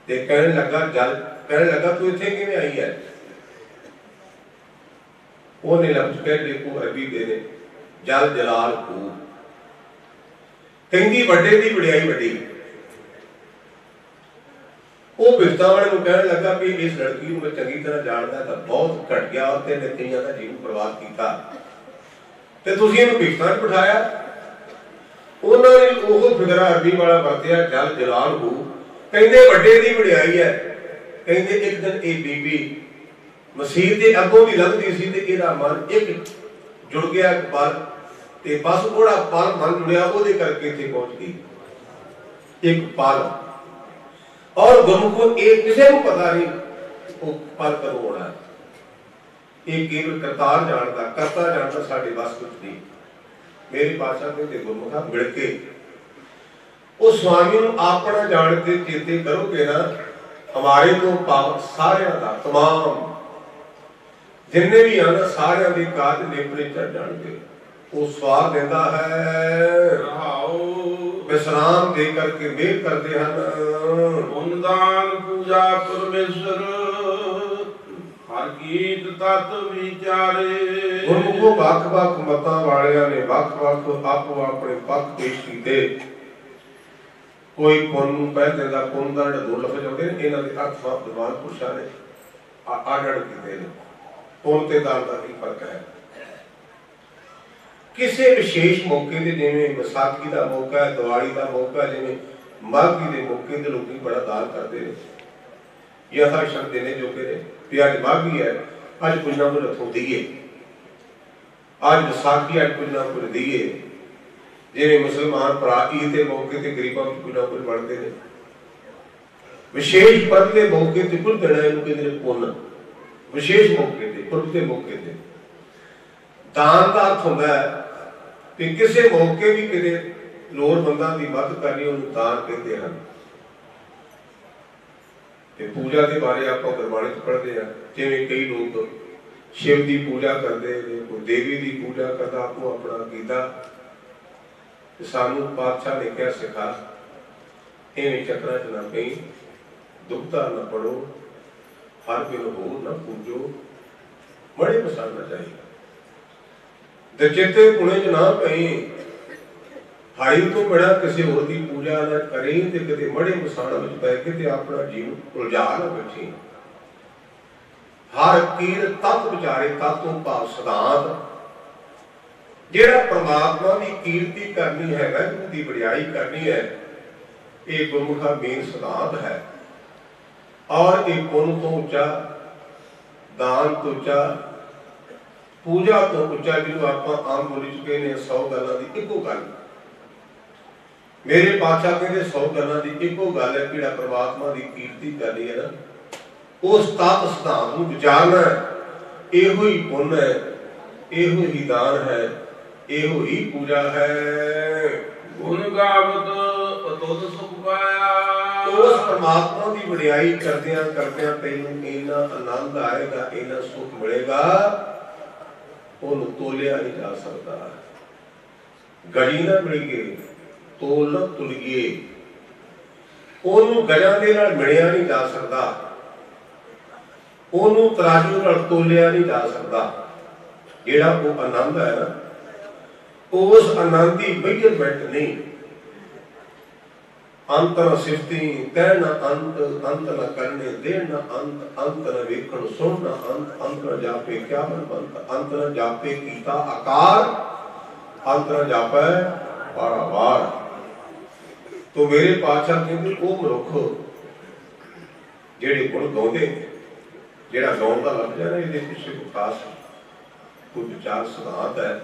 ਤੇ ਕਹਿਣ ਲੱਗਾ, ਜਲ ਕਹਿਣ ਲੱਗਾ, ਤੂੰ ਇੱਥੇ ਕਿਵੇਂ ਆਈ ਹੈ? ਉਹਨੇ ਲਫ਼ਜ਼ ਕਹਿ ਕੇ ਅਰਬੀ ਦੇ ਨੇ ਜਲ ਜਲਾਲ ਕੋ ਕਹਿੰਦੀ ਵੱਡੇ ਦੀ, ਵਡਿਆਈ ਵੱਡੀ। ਉਹ ਬਿਰਤਾ ਵਾਲੇ ਨੂੰ ਕਹਿਣ ਲੱਗਾ ਵੀ ਇਸ ਲੜਕੀ ਨੂੰ ਮੈਂ ਚੰਗੀ ਤਰ੍ਹਾਂ ਜਾਣਦਾ ਤਾਂ ਬਹੁਤ ਘਟ ਤੇ ਨੇ ਦਾ ਜੀਵਨ ਬਰਬਾਦ ਕੀਤਾ। ਤੇ ਤੁਸੀਂ ਇਹਨੂੰ ਬਿਰਤਾ 'ਚ ਬਿਠਾਇਆ। ਉਹਨਾਂ ਨੇ ਉਹ ਫਿਕਰਾ ਅਰਬੀ ਵਾਲਾ ਵਰਤਿਆ, ਜਲ ਜਲਾਲ ਹੋ ਕਹਿੰਦੇ ਵੱਡੇ ਦੀ ਵਡਿਆਈ ਹੈ। ਕਹਿੰਦੇ ਇੱਕ ਦਿਨ ਇਹ ਬੀਬੀ ਮਸੀਹ ਦੇ ਅੱਗੋਂ ਦੀ ਲੰਘਦੀ ਸੀ ਤੇ ਇਹਦਾ ਮਨ ਇੱਕ ਜੁੜ ਗਿਆ ਇੱਕ ਪਲ ਤੇ ਬਸ ਉਹਦਾ ਪਲ ਮਨ ਜੁੜਿਆ, ਉਹਦੇ ਕਰਕੇ ਇੱਥੇ ਪਹੁੰਚ ਗਈ। ਇੱਕ ਪਲ। ਔਰ ਗੁਰਮੁਖੋ, ਇਹ ਕਿਸੇ ਨੂੰ ਪਤਾ ਨਹੀਂ ਉਹ ਪਲ ਕਦੋਂ ਹੋਣਾ ਇਹ ਕੇਵਲ ਕਰਤਾਰ ਜਾਣਦਾ ਕਰਤਾ ਜਾਣਦਾ ਸਾਡੇ ਬਸ ਕੁਝ ਨਹੀਂ। ਮੇਰੇ ਪਾਸ਼ਾ ਕਹਿੰਦੇ ਗੁਰਮੁਖਾ ਮਿਲ ਕੇ ਉਹ ਸਵਾਮੀ ਨੂੰ ਆਪਣਾ ਜਾਣ ਕੇ ਚੇਤੇ ਕਰੋਗੇ ਨਾ, ਹਮਾਰੇ ਤੋਂ ਪਾਪ ਸਾਰਿਆਂ ਦਾ, ਤਮਾਮ ਜਿੰਨੇ ਵੀ ਹਨ ਸਾਰਿਆਂ ਦੇ ਕਾਜ ਨੇਪਰੇ ਚੜ ਜਾਣਗੇ। ਉਹ ਸਵਾਦ ਦਿੰਦਾ ਹੈ। ਰਹਾਉ ਵਿਸਰਾਮ ਦੇ ਕਰਕੇ ਮਿਹਰ ਕਰਦੇ ਹਨ। ਪੁੰਦਾਨ ਪੂਜਾ ਪਰਮੇਸ਼ਰ ਹਰ ਗੀਤ ਤਤ ਵਿਚਾਰੇ। ਗੁਰਮੁਖੋ ਵੱਖ-ਵੱਖ ਮਤਾਂ ਵਾਲਿਆਂ ਨੇ ਵੱਖ-ਵੱਖ ਆਪੋ ਆਪਣੇ ਪੱਖ ਪੇਸ਼ ਕੀਤੇ। ਕੋਈ ਪੁੰਨ ਨੂੰ ਕਹਿ ਦਿੰਦਾ ਪੁੰਨ ਦਾ ਜਿਹੜਾ ਦੋ ਲਫ਼ਜ਼ ਆਉਂਦੇ ਨੇ ਇਹਨਾਂ ਦੇ ਅਰਥ ਵਾ ਵਿਦਵਾਨ ਪੁਰਸ਼ਾਂ ਨੇ। ਆੜੜ ਕੀਤੇ ਨੇ। ਪੁੰਨ ਤੇ ਦਾਨ ਦਾ ਕੀ ਫ਼ਰਕ ਹੈ। ਕਿਸੇ ਵਿਸ਼ੇਸ਼ ਮੌਕੇ ਤੇ ਜਿਵੇਂ ਵਿਸਾਖੀ ਦਾ ਮੌਕਾ ਹੈ ਦੀਵਾਲੀ ਦਾ ਮੌਕਾ ਹੈ, ਜਿਵੇਂ ਮਾਘੀ ਦੇ ਮੌਕੇ ਤੇ ਲੋਕੀ ਬੜਾ ਦਾਨ ਕਰਦੇ ਨੇ। ਯਥਾ ਸ਼ਬਦ ਨੇ ਜੋ ਕਿ ਨੇ ਅੱਜ ਮਾਘੀ ਹੈ ਅੱਜ ਕੁਝ ਨਾ ਕੁਝ ਰਥੋਂ ਦਈਏ। ਅੱਜ ਵਿਸਾਖੀ ਅੱਜ ਕੁਝ ਨਾ ਕੁਝ ਦਈਏ। ਜਿਵੇਂ ਮੁਸਲਮਾਨ ਭਰਾ ਈਦ ਦੇ ਮੌਕੇ ਤੇ ਗਰੀਬਾਂ ਨੂੰ ਕੁਝ ਨਾ ਕੁਝ ਵੰਡਦੇ ਨੇ। ਵਿਸ਼ੇਸ਼ ਪਰਬ ਮੌਕੇ ਤੇ ਕੁਝ ਦੇਣਾ ਇਹਨੂੰ ਕਹਿੰਦੇ ਨੇ ਪੁੰਨ। ਵਿਸ਼ੇਸ਼ ਮੌਕੇ ਤੇ ਪੁਰਬ ਦੇ ਮੌਕੇ ਤੇ। ਦਾਨ ਦਾ ਅਰਥ ਹੁੰਦਾ ਹੈ ਕਿ ਕਿਸੇ ਮੌਕੇ ਵੀ ਕਿਤੇ ਲੋੜਵੰਦਾਂ ਦੀ ਮਦਦ ਕਰਨੀ, ਉਹਨੂੰ ਦਾਨ ਕਹਿੰਦੇ ਹਨ। ਤੇ ਪੂਜਾ ਦੇ ਬਾਰੇ ਆਪਾਂ ਗੁਰਬਾਣੀ ਚ ਪੜ੍ਹਦੇ ਆ ਜਿਵੇਂ ਕਈ ਲੋਕ ਸ਼ਿਵ ਦੀ ਪੂਜਾ ਕਰਦੇ ਨੇ, ਕੋਈ ਦੇਵੀ ਦੀ ਪੂਜਾ ਕਰਦਾ, ਆਪੋ ਆਪਣਾ ਕੀਤਾ। ਤੇ ਸਾਨੂੰ ਪਾਤਸ਼ਾਹ ਨੇ ਕਿਹਾ, ਸਿਖਾ ਇਹਨੇ ਚੱਕਰਾਂ ਚ ਨਾ ਪਈ ਦੁਖਤਾ ਨਾ ਪੜੋ ਹਰ ਬਿਨ ਹੋ ਨਾ ਪੂਜੋ ਬੜੇ ਪਸੰਦ ਨਾ ਚਾਹੀਦਾ ਤੇ ਪੁਣੇ ਚ ਨਾ ਪਈ ਹਾਈ ਤੋਂ ਬੜਾ ਕਿਸੇ ਹੋਰ ਦੀ ਪੂਜਾ ਨਾ ਕਰੀ ਤੇ ਕਿਤੇ ਮੜੇ ਮਸਾਣਾ ਵਿੱਚ ਪੈ ਕੇ ਤੇ ਆਪਣਾ ਜੀਵ ਉਲਝਾ ਨਾ ਬੈਠੀ। ਹਰ ਕੀਰ ਤਤ ਵਿਚਾਰੇ ਤਤੋਂ ਭਾਵ ਸਿਧਾਂਤ। ਜਿਹੜਾ ਪ੍ਰਮਾਤਮਾ ਦੀ ਕੀਰਤੀ ਕਰਨੀ ਹੈ, ਵੈਗੁਰੂ ਦੀ ਵਡਿਆਈ ਕਰਨੀ ਹੈ, ਇਹ ਗੁਰਮੁਖਾ ਮੇਨ ਸਿਧਾਂਤ ਹੈ। ਔਰ ਇਹ ਪੁੰਨ ਤੋਂ ਉੱਚਾ, ਦਾਨ ਤੋਂ ਉੱਚਾ, ਪੂਜਾ ਤੋਂ ਉੱਚਾ ਜਿਹਨੂੰ ਆਪਾਂ ਆਮ ਬੋਲੀ ਚ ਕਹਿੰਦੇ 100 ਗੱਲਾਂ ਦੀ ਇੱਕੋ ਗੱਲ। ਮੇਰੇ ਪਾਤਸ਼ਾਹ ਕਹਿੰਦੇ 100 ਗੱਲਾਂ ਦੀ ਇੱਕੋ ਗੱਲ ਹੈ ਕਿਹੜਾ ਪ੍ਰਮਾਤਮਾ ਦੀ ਕੀਰਤੀ ਕਰਨੀ ਹੈ ਨਾ ਉਸ ਤਤ ਸਿਧਾਂਤ ਨੂੰ ਵਿਚਾਰਨਾ ਇਹੋ ਹੀ ਪੁੰਨ ਹੈ, ਇਹੋ ਹੀ ਦਾਨ ਹੈ, ਇਹੋ ਹੀ ਪੂਜਾ ਹੈ। ਗੁਣ ਗਾਵਤ ਉਸ ਪਰਮਾਤਮਾ ਦੀ ਵਡਿਆਈ ਕਰਦਿਆਂ ਕਰਦਿਆਂ ਤੈਨੂੰ ਇੰਨਾ ਆਨੰਦ ਆਏਗਾ, ਇੰਨਾ ਸੁਖ ਮਿਲੇਗਾ, ਉਹਨੂੰ ਤੋਲਿਆ ਨਹੀਂ ਜਾ ਸਕਦਾ। ਗੜੀ ਨਾ ਮਿਲਗੇ, ਤੋਲ ਨਾ ਤੁਲਗੇ ਉਹਨੂੰ ਗਜਾਂ ਦੇ ਨਾਲ ਮਿਲਿਆ ਨਹੀਂ ਜਾ ਸਕਦਾ। ਉਹਨੂੰ ਤਰਾਜੂ ਨਾਲ ਤੋਲਿਆ ਨਹੀਂ ਜਾ ਸਕਦਾ। ਜਿਹੜਾ ਉਹ ਆਨੰਦ ਹੈ ਨਾ, ਉਸ ਆਨੰਦ ਦੀ ਮੇਜਰਮੈਂਟ ਨਹੀਂ। ਅੰਤ ਨ ਸਿਫਤੀ ਕਹਿ ਨ ਅੰਤ ਅੰਤ ਨ ਕਰਨੇ ਦੇਣ ਨ ਅੰਤ ਅੰਤ ਨ ਵੇਖਣ, ਸੁਣ ਨ ਅੰਤ ਅੰਤ ਨ ਜਾਪੇ, ਕਿਆ ਮਨ ਬੰਤ ਅੰਤ ਨ ਜਾਪੇ, ਕੀਤਾ ਆਕਾਰ, ਅੰਤ ਨ ਜਾਪੈ ਪਾਰਾਵਾਰ ਤੋ ਮੇਰੇ ਪਾਤਸ਼ਾਹ ਕਹਿੰਦੇ, ਉਹ ਮਨੁੱਖ ਜਿਹੜੇ ਗੁਣ ਗਾਉਂਦੇ, ਜਿਹੜਾ ਗਾਉਣ ਦਾ ਲਫ਼ਜ਼ ਹੈ ਇਹਦੇ ਪਿੱਛੇ ਕੋਈ ਖਾਸ ਕੋਈ ਵਿਚਾਰ ਸਿਧਾਂਤ ਹੈ।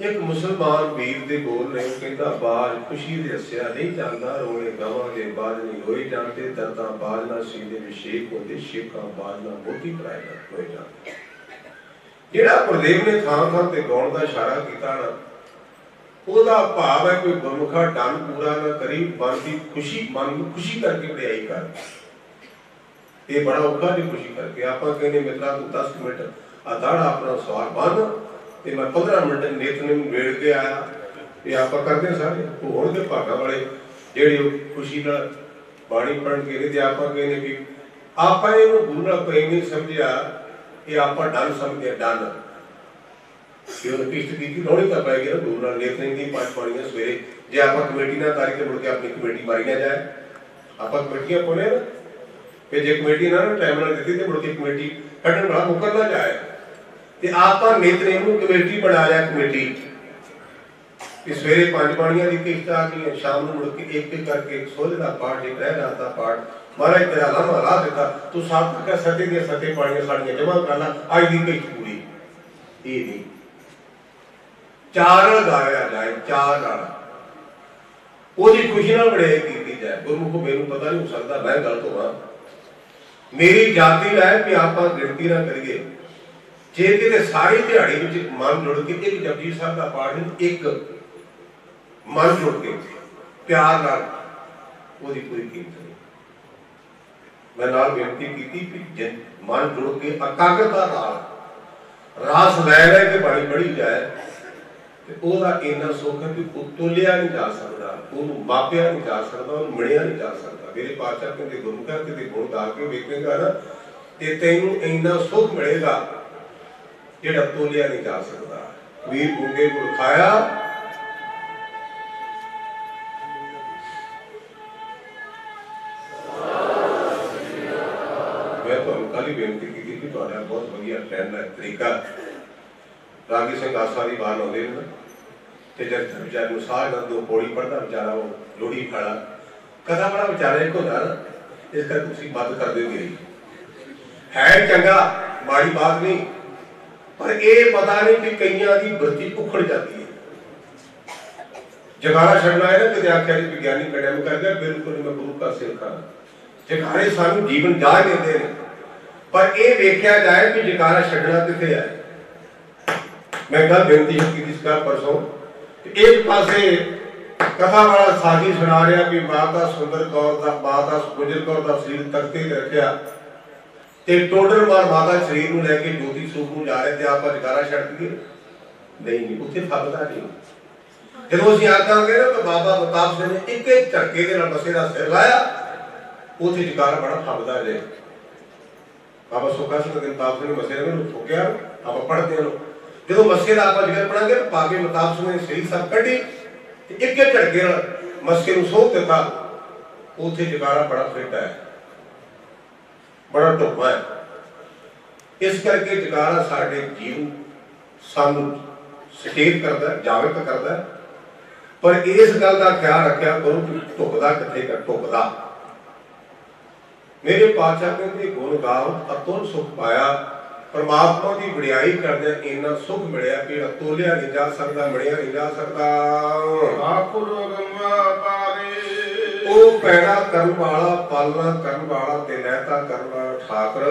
ਇੱਕ ਮੁਸਲਮਾਨ ਵੀਰ ਦੇ ਬੋਲ ਨੇ ਕਹਿੰਦਾ, ਬਾਜ ਖੁਸ਼ੀ ਦੇ ਹੱਸਿਆ, ਨਹੀਂ ਜਾਂਦਾ ਰੋਣੇ ਗਵਾਂ ਦੇ ਬਾਜ ਨਹੀਂ ਹੋਈ ਜਾਂਦੇ, ਦਰਦਾਂ ਬਾਜ ਨਾ ਸੀਨੇ ਵਿਸ਼ੇਕ ਹੁੰਦੇ ਸ਼ੇਕਾਂ ਬਾਜ ਨਾ ਮੋਤੀ ਪਰਾਏ ਨਾ ਹੋਏ ਜਾਂਦੇ। ਜਿਹੜਾ ਗੁਰਦੇਵ ਨੇ ਥਾਂ ਥਾਂ ਤੇ ਗਾਉਣ ਦਾ ਇਸ਼ਾਰਾ ਕੀਤਾ ਨਾ, ਉਹਦਾ ਭਾਵ ਹੈ ਕੋਈ ਗੁਰਮੁਖਾ ਡੰਨ ਪੂਰਾ ਨਾ ਕਰੀ, ਮਨ ਦੀ ਖੁਸ਼ੀ, ਮਨ ਨੂੰ ਖੁਸ਼ੀ ਕਰਕੇ ਵਡਿਆਈ ਕਰ। ਇਹ ਬੜਾ ਔਖਾ ਜੀ ਖੁਸ਼ੀ ਕਰਕੇ ਆਪਾਂ ਕਹਿੰਦੇ ਮਿੱਤਰਾ ਤੂੰ 10 ਮਿੰਟ ਆ ਆਪਣਾ ਸਵਾਰ ਬੰਨ ਤੇ ਮੈਂ 15 ਮਿੰਟ ਨਿਤ ਨੂੰ ਵੇੜ ਕੇ ਆਇਆ। ਤੇ ਆਪਾਂ ਕਰਦੇ ਸਾਰੇ ਉਹ ਹੋਣਗੇ ਭਾਗਾ ਵਾਲੇ, ਜਿਹੜੇ ਖੁਸ਼ੀ ਨਾਲ ਬਾਣੀ ਪੜਨ ਕੇ ਤੇ ਆਪਾਂ ਕਹਿੰਦੇ ਵੀ ਆਪਾਂ ਇਹਨੂੰ ਗੁਰੂ ਨਾਲ ਪ੍ਰੇਮ ਨਹੀਂ ਸਮਝਿਆ, ਇਹ ਆਪਾਂ ਡਨ ਸਮਝਿਆ, ਡਨ। ਕਿ ਕਿਸ਼ਤ ਕੀਤੀ ਲੋੜੀ ਤਾਂ ਪੈ ਗਈ ਗੁਰੂ ਨਾਲ ਲੇਖ ਦੀ, ਪੰਜ ਪਾਣੀਆਂ ਸਵੇਰੇ। ਜੇ ਆਪਾਂ ਕਮੇਟੀ ਨਾਲ ਤਾਰੀ ਕੇ ਮੁੜ ਕੇ ਆਪਣੀ ਕਮੇਟੀ ਮਾਰੀ ਨਾ ਜਾਏ, ਆਪਾਂ ਕਮੇਟੀਆਂ ਪਾਉਣੇ ਨਾ। ਕਿ ਜੇ ਕਮੇਟੀ ਨਾ, ਟਾਈਮ ਨਾਲ ਦਿੱਤੀ ਤੇ ਮੁੜ ਕੇ ਕਮੇਟੀ ਕੱਢਣ ਵਾਲਾ ਮੁੱਕਰ ਨਾ ਜਾਏ। ਤੇ ਆਪਾਂ ਨਿਤਨੇਮ ਨੂੰ ਕਮੇਟੀ ਬਣਾ ਲਿਆ ਕਮੇਟੀ। ਕਿ ਸਵੇਰੇ ਪੰਜ ਬਾਣੀਆਂ ਦੀ ਕਿਸ਼ਤ ਆ ਗਈ, ਸ਼ਾਮ ਨੂੰ ਮੁੜ ਕੇ ਇੱਕ ਇੱਕ ਕਰਕੇ ਸੋਧ ਦਾ ਪਾਠ, ਇੱਕ ਰਹਿ ਰਾਤ ਦਾ ਪਾਠ। ਮਹਾਰਾਜ ਤੇਰਾ ਲਾਮਾ ਲਾ ਦਿੱਤਾ, ਤੂੰ ਸਾਥ ਤੱਕ ਸਤੇ ਦੀਆਂ ਸਤੇ ਪਾਣੀਆਂ ਸਾਡੀਆਂ ਜਮਾ ਕਰ ਲੈ, ਅੱਜ ਦੀ ਕਿਸ਼ਤ ਪੂਰੀ। ਇਹ ਨਹੀਂ ਚਾਰ ਨਾਲ ਜਾਏ, ਚਾਰ ਨਾਲ ਉਹਦੀ ਖੁਸ਼ੀ ਨਾਲ ਬੜੇ ਕੀਤੀ ਜਾਏ। ਗੁਰਮੁਖ ਮੈਨੂੰ ਪਤਾ ਨਹੀਂ ਹੋ ਸਕਦਾ, ਮੈਂ ਗਲਤ ਹੋਵਾਂ। ਮੇਰੀ ਜਾਤੀ ਹੈ ਕਿ ਆਪਾਂ ਗਿਣਤੀ ਨਾ ਕਰੀਏ। ਜੇ ਕਿਤੇ ਸਾਰੀ ਦਿਹਾੜੀ ਵਿੱਚ ਮਨ ਜੁੜ ਕੇ ਇੱਕ ਜਪਜੀ ਸਾਹਿਬ ਦਾ ਪਾਠ ਨਹੀਂ, ਇੱਕ ਮਨ ਜੁੜ ਕੇ ਪਿਆਰ ਨਾਲ ਉਹਦੀ ਪੂਰੀ ਕੀਤੀ ਮੈਂ ਨਾਲ ਬੇਨਤੀ ਕੀਤੀ ਕਿ ਜੇ ਮਨ ਜੁੜ ਕੇ ਇਕਾਗਰਤਾ ਨਾਲ ਰਾਸ ਲੈ ਲੈ ਕੇ ਬਾਣੀ ਪੜੀ ਜਾਏ, ਤੇ ਉਹਦਾ ਇੰਨਾ ਸੁੱਖ ਹੈ ਕਿ ਉਹ ਤੋਲਿਆ ਨਹੀਂ ਜਾ ਸਕਦਾ, ਉਹਨੂੰ ਮਾਪਿਆ ਨਹੀਂ ਜਾ ਸਕਦਾ, ਉਹਨੂੰ ਮਿਲਿਆ ਨਹੀਂ ਜਾ ਸਕਦਾ। ਮੇਰੇ ਪਾਤਸ਼ਾਹ ਕਹਿੰਦੇ ਗੁਰੂ ਕਾ ਕਿਤੇ ਗੁਣ ਗਾ ਕੇ ਵੇਖੇਗਾ ਨਾ, ਤੇ ਤੈਨੂੰ ਇੰਨਾ ਸੁੱਖ ਮਿਲੇਗਾ ਜਿਹੜਾ ਤੋਲਿਆ ਨਹੀਂ ਜਾ ਸਕਦਾ। ਵੀਰ ਗੁੰਗੇ ਗੁਰ ਖਾਇਆ। ਮੈਂ ਤੁਹਾਨੂੰ ਕੱਲ ਬੇਨਤੀ ਕੀਤੀ ਕਿ ਤੁਹਾਡਾ ਬਹੁਤ ਵਧੀਆ ਟ੍ਰੈਂਡ ਹੈ ਤਰੀਕਾ ਰਾਗੀ ਸਿੰਘ ਆਸਾ ਦੀ ਬਾਣ ਆਉਂਦੇ ਨੇ ਤੇ ਜਦ ਵਿਚਾਰ ਨੂੰ ਸਾਹ ਨਾਲ ਦੋ ਪੌੜੀ ਪੜਦਾ ਵਿਚਾਰਾ ਉਹ ਲੋੜੀ ਖੜਾ ਕਦਾ ਬੜਾ ਵਿਚਾਰਾ ਇੱਕ ਹੁੰਦਾ ਇਸ ਕਰਕੇ ਤੁਸੀਂ ਬੰਦ ਕਰ ਦਿਓਗੇ ਹੈ ਚੰਗਾ, ਮਾੜੀ ਬਾਤ ਨਹੀਂ। ਪਰ ਇਹ ਪਤਾ ਨਹੀਂ ਕਿ ਕਈਆਂ ਦੀ ਵਰਤੀ ਉਖੜ ਜਾਂਦੀ ਹੈ। ਜਗਾਰਾ ਛੱਡਣਾ ਹੈ ਨਾ, ਕਿਤੇ ਆਖਿਆ ਜੀ ਵਿਗਿਆਨੀ ਕੜਮ ਕਰ ਗਿਆ ਬਿਲਕੁਲ ਮੈਂ ਗੁਰੂ ਦਾ ਸਿੱਖ ਹਾਂ ਜਗਾਰੇ ਸਾਨੂੰ ਜੀਵਨ ਜਾ ਦਿੰਦੇ ਨੇ। ਪਰ ਇਹ ਵੇਖਿਆ ਜਾਏ ਕਿ ਜਗਾਰਾ ਛੱਡਣਾ ਕਿੱਥੇ ਹੈ ਮੈਂ ਗੱਲ ਬੇਨਤੀ ਕੀਤੀ ਸੀ ਕੱਲ ਪਰਸੋਂ ਇੱਕ ਪਾਸੇ ਕਥਾ ਵਾਲਾ ਸਾਜੀ ਸੁਣਾ ਰਿਹਾ ਕਿ ਮਾਤਾ ਸੁੰਦਰ ਕੌਰ ਦਾ, ਮਾਤਾ ਗੁਜਰ ਕੌਰ ਦਾ ਸਰੀਰ ਤਖਤੇ ਤੇ ਰੱਖਿਆ। ਤੇ ਟੋਡਰ ਮਾਰ ਮਾਤਾ ਸਰੀਰ ਨੂੰ ਲੈ ਕੇ ਜੋਤੀ ਸਰੂਪ ਨੂੰ ਜਾ ਰਹੇ ਤੇ ਆਪਾਂ ਜਗਾਰਾ ਛੱਡ ਦਈਏ। ਨਹੀਂ ਨਹੀਂ, ਉੱਥੇ ਫੱਬਦਾ ਨਹੀਂ। ਜਦੋਂ ਅਸੀਂ ਆਖਾਂਗੇ ਨਾ ਕਿ ਬਾਬਾ ਮਤਾਬ ਸਿੰਘ ਨੇ ਇੱਕ ਇੱਕ ਝਟਕੇ ਦੇ ਨਾਲ ਮਸੇ ਦਾ ਸਿਰ ਲਾਇਆ, ਉੱਥੇ ਜਗਾਰਾ ਬੜਾ ਫੱਬਦਾ ਜੇ। ਬਾਬਾ ਸੁਖਾ ਸਿੰਘ ਦੇ ਮਤਾਬ ਸਿੰਘ ਨੇ ਮਸੇ ਨੂੰ ਠੋਕਿਆ ਆਪਾਂ ਪੜਦੇ ਹਾਂ। ਜਦੋਂ ਮਸੇ ਦਾ ਆਪਾਂ ਜ਼ਿਕਰ ਪੜਾਂਗੇ ਤਾਂ ਪਾਗੇ ਮਤਾਬ ਸਿੰਘ ਨੇ ਸਹੀ ਸਭ ਕੱਢੀ ਤੇ ਇੱਕ ਇੱਕ ਝਟਕੇ ਨਾਲ ਮੱਸੇ ਨੂੰ ਸੋਹ ਦਿੱਤਾ। ਉੱਥੇ ਜਗਾਰਾ ਬੜਾ ਫਿੱਟ ਹੈ ਬੜਾ ਢੁਕਵਾ ਹੈ। ਇਸ ਕਰਕੇ ਜਗਾਰਾ ਸਾਡੇ ਜੀਵਨ ਸਾਨੂੰ ਸਟੇਟ ਕਰਦਾ, ਜਾਗਰਤ ਕਰਦਾ ਪਰ ਇਸ ਗੱਲ ਦਾ ਖਿਆਲ ਰੱਖਿਆ ਕਰੋ ਕਿ ਢੁਕਦਾ ਕਿੱਥੇ ਕਰ ਢੁਕਦਾ ਮੇਰੇ ਪਾਤਸ਼ਾਹ ਕਹਿੰਦੇ, ਗੁਣ ਗਾਓ, ਅਤੁਲ ਸੁਖ ਪਾਇਆ। ਪਰਮਾਤਮਾ ਦੀ ਵਡਿਆਈ ਕਰਦੇ ਇੰਨਾ ਸੁਖ ਮਿਲਿਆ ਕਿ ਅਤੋਲਿਆ ਨਹੀਂ ਜਾ ਸਕਦਾ ਮਿਲਿਆ ਨਹੀਂ ਜਾ ਸਕਦਾ। ਆਖੁਰ ਗੰਗਾ ਉਹ ਪੈਦਾ ਕਰਨ ਵਾਲਾ, ਪਾਲਣਾ ਕਰਨ ਵਾਲਾ ਤੇ ਲਹਿਤਾ ਕਰਨ ਵਾਲਾ ਠਾਕਰ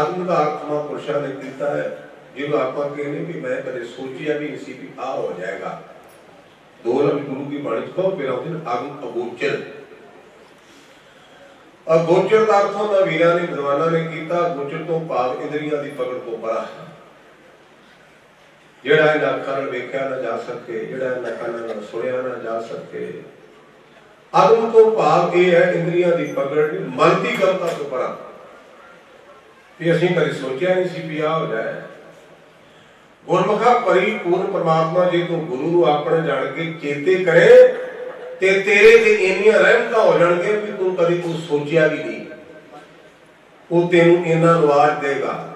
ਅਗਮ ਦਾ ਆਤਮਾ ਪੁਰਸ਼ਾਂ ਨੇ ਕੀਤਾ ਹੈ। ਜਿਹਨੂੰ ਆਪਾਂ ਕਹਿੰਦੇ ਵੀ ਮੈਂ ਕਦੇ ਸੋਚਿਆ ਵੀ ਨਹੀਂ ਸੀ ਆ ਹੋ ਜਾਏਗਾ। ਦੋ ਗੁਰੂ ਦੀ ਬਾਣੀ ਚ ਕਹੋ, ਫਿਰ ਅਗਮ ਅਗੋਚਰ। ਅਗੋਚਰ ਦਾ ਅਰਥ ਹੁੰਦਾ ਵੀਰਾਂ ਨੇ, ਵਿਦਵਾਨਾਂ ਨੇ ਕੀਤਾ ਗੋਚਰ ਤੋਂ ਭਾਵ ਇੰਦਰੀਆਂ ਦੀ ਪਕੜ ਤੋਂ ਪਰਾ ਜਿਹੜਾ ਇਹਨਾਂ ਅੱਖਾਂ ਨਾਲ ਵੇਖਿਆ ਨਾ ਜਾ ਸਕੇ, ਜਿਹੜਾ ਇਹਨਾਂ ਕੰਨਾਂ ਨਾਲ ਸੁਣਿਆ ਨਾ ਜਾ ਸਕੇ ਅਗਮ ਤੋਂ ਭਾਵ ਇਹ ਹੈ ਇੰਦਰੀਆਂ ਦੀ ਪਕੜ ਮਨ ਦੀ ਗਮਤਾ ਤੋਂ ਪਰਾ। ਵੀ ਅਸੀਂ ਕਦੇ ਸੋਚਿਆ ਨਹੀਂ ਸੀ ਵੀ ਆ ਹੋ ਜਾਏ। ਗੁਰਮੁਖਾ ਪਰਿਪੂਰਨ ਪਰਮਾਤਮਾ ਜੀ ਤੋਂ ਗੁਰੂ ਨੂੰ ਆਪਣੇ ਜਾਣ ਕੇ ਚੇਤੇ ਕਰੇ, ਤੇ ਤੇਰੇ ਤੇ ਇੰਨੀਆਂ ਰਹਿਮਤਾਂ ਹੋ ਜਾਣਗੇ ਵੀ ਤੂੰ ਕਦੇ ਤੂੰ ਸੋਚਿਆ ਵੀ ਨਹੀਂ। ਉਹ ਤੈਨੂੰ ਇੰਨਾ ਨਵਾਜ ਦੇਗਾ।